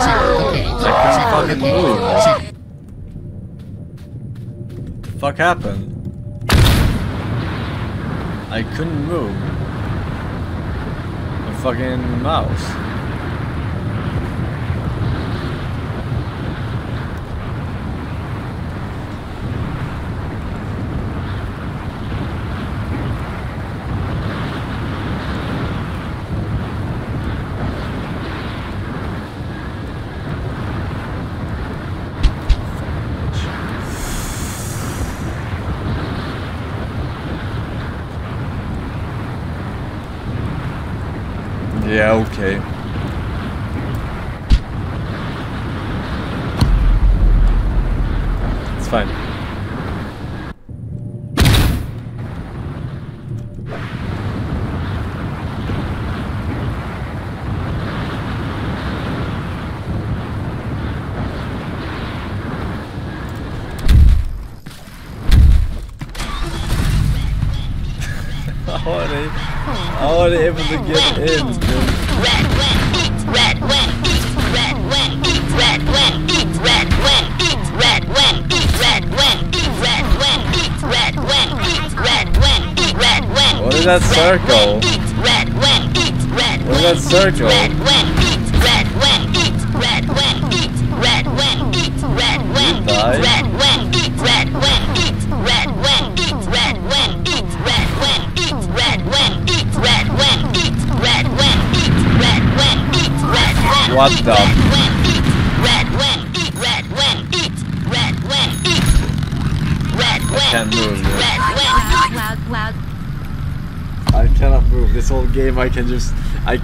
set, okay, set, okay, move. set. The fuck happened? I couldn't move. The fucking mouse.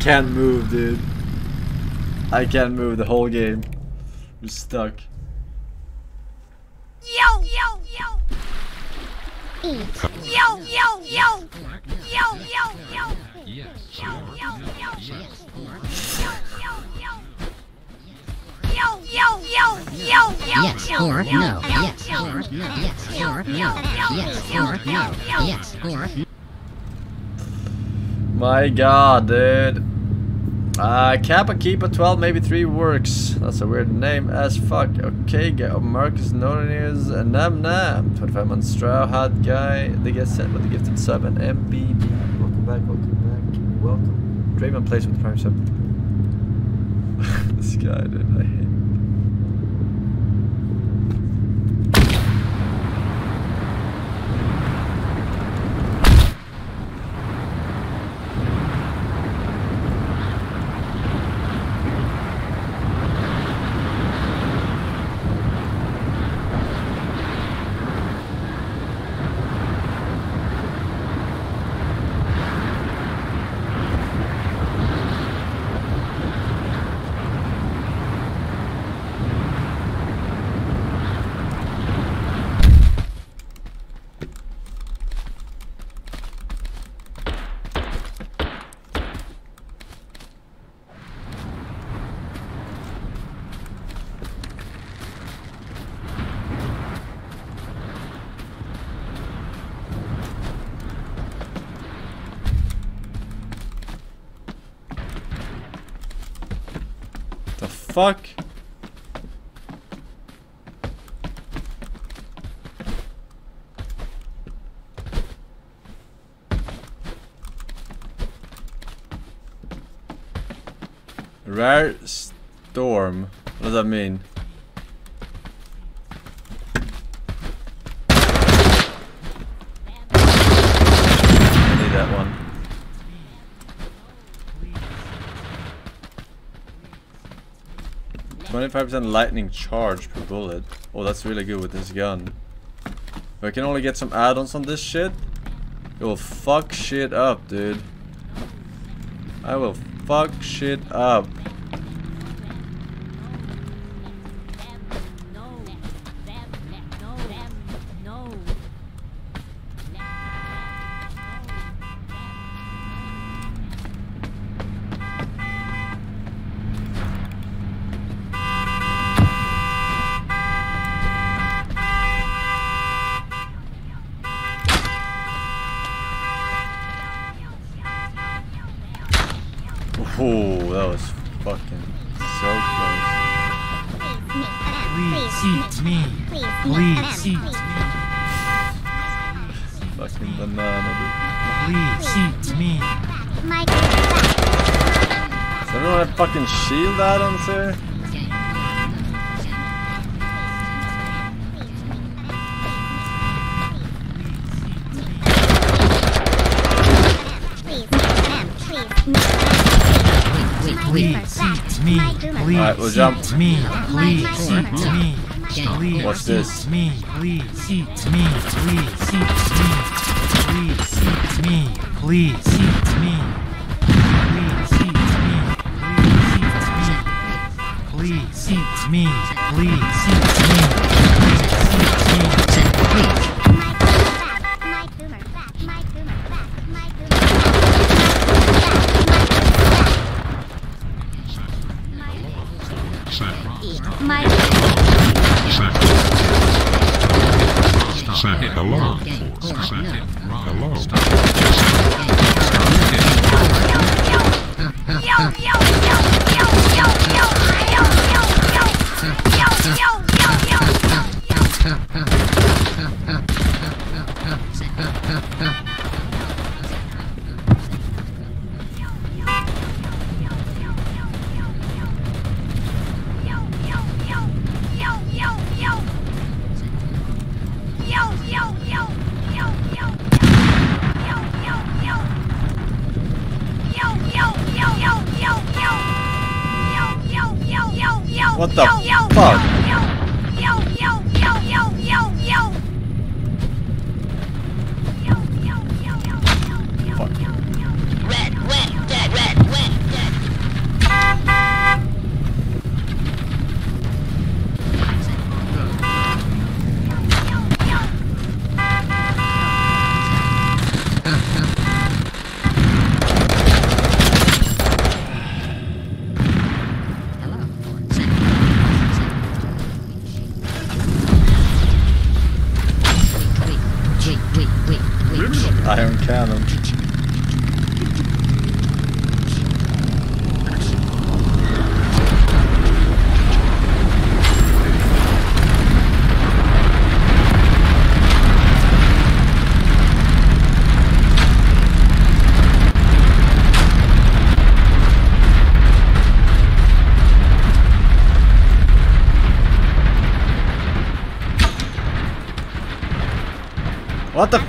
Can't move, dude. I can't move the whole game. I'm stuck. Yo, yo, yo. Yo, yo, yo. Yo, yo, yo. Yes. Yo, yo, yo. Yo, yo, yo, yo, yo, Yes yo, or no. Yes or no. Yes or no. Yes or no. Yes or My god, dude. Uh, Kappa Keeper 12, maybe 3 works. That's a weird name as fuck. Okay, go. Marcus a Nam Nam. 25 month Straw Hat Guy. They get sent with the gifted sub and MBB. Welcome back, welcome back. Welcome. Draymond plays with Prime Sub. 25% lightning charge per bullet. Oh, that's really good with this gun. If I can only get some add-ons on this shit, it will fuck shit up, dude. I will fuck shit up. Eat me, please. Eat me. Please. What's this? Eat me, please. Eat me, please. Eat me. Please eat me. Please eat me. Please eat me. Please eat me. Please eat me. Please eat me. Please eat me.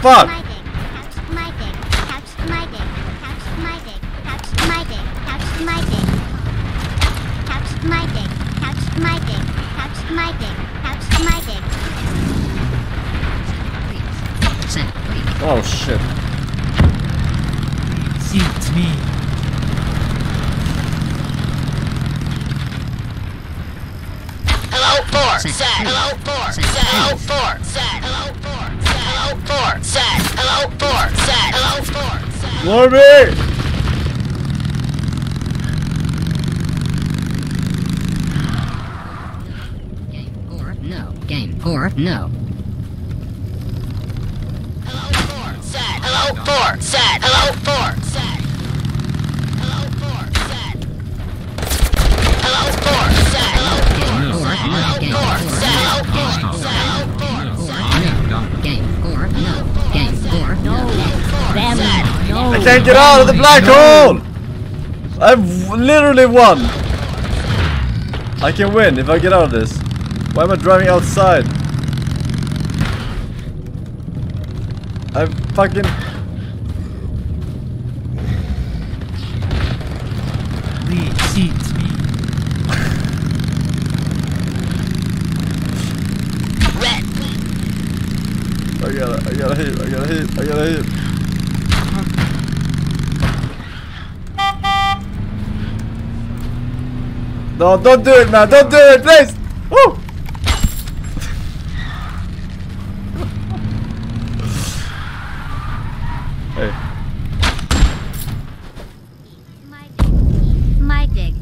Fuck? Black hole! I've literally won! I can win if I get out of this. Why am I driving outside? I fucking... Please eat me. I gotta, I gotta hit, I gotta hit, I gotta hit. Don't do it, man. Don't do it, please. Woo! hey, My dick.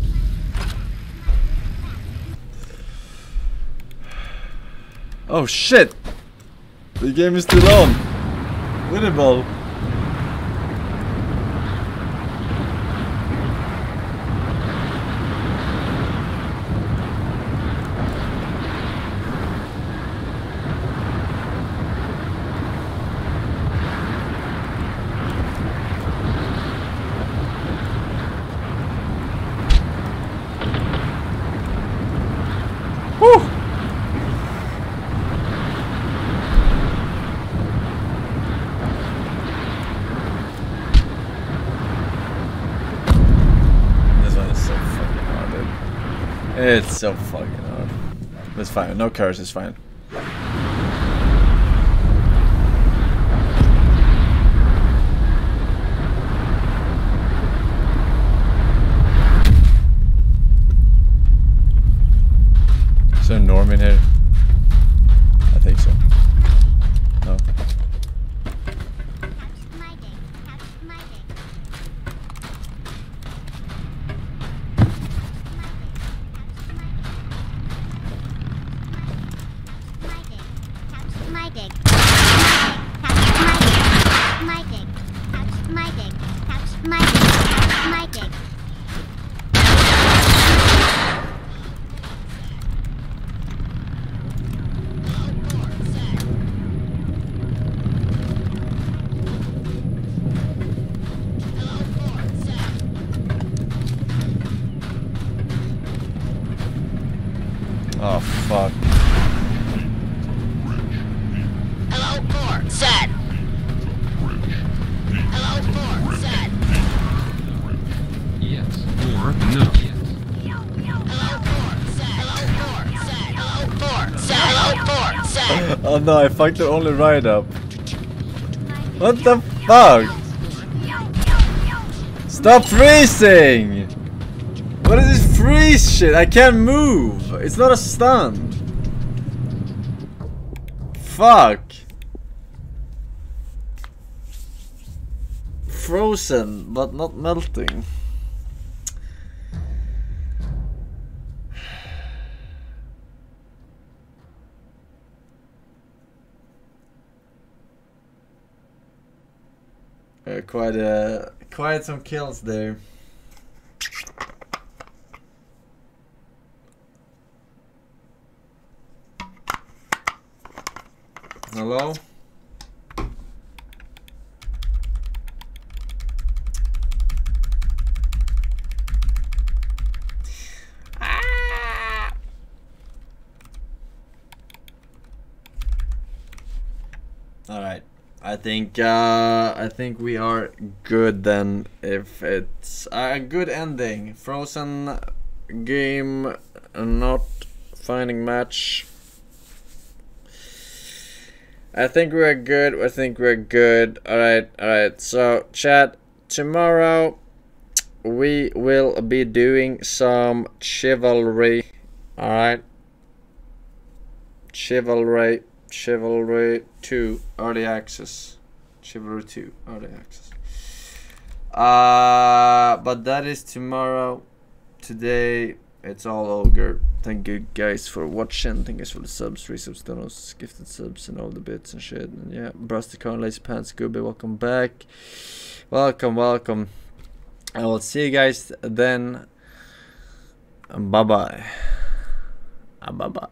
oh shit! The game is still on. Winnable. It's so fucking hard. It's fine. No curse it's fine. Is there a Norm in here? I think so. No. My dick. Catch my dick. Catch my dick. Catch my dick. Catch my dick. Oh fuck. Hello, four, set. Hello, four, set. Yes or no. Hello, four, set. Hello, four, set. oh no, I fucked the only ride up. What the fuck? Stop freezing! What is this freeze shit? I can't move! It's not a stun! Fuck! Frozen, but not melting. Uh, quite uh, quite some kills there. Hello? All right. I think uh, I think we are good then. If it's a good ending, Frozen game, not finding match. I think we're good. I think we're good. All right, all right. So chat tomorrow. We will be doing some chivalry. All right. Chivalry. Chivalry 2 early access. Chivalry 2 early access. Uh, but that is tomorrow. Today it's all over. Thank you guys for watching. Thank you guys for the subs, three subs, donos, gifted subs, and all the bits and shit. And yeah, Brusty Con, Lazy Pants, Gooby, welcome back. Welcome, welcome. I will see you guys then. Bye bye. Bye bye.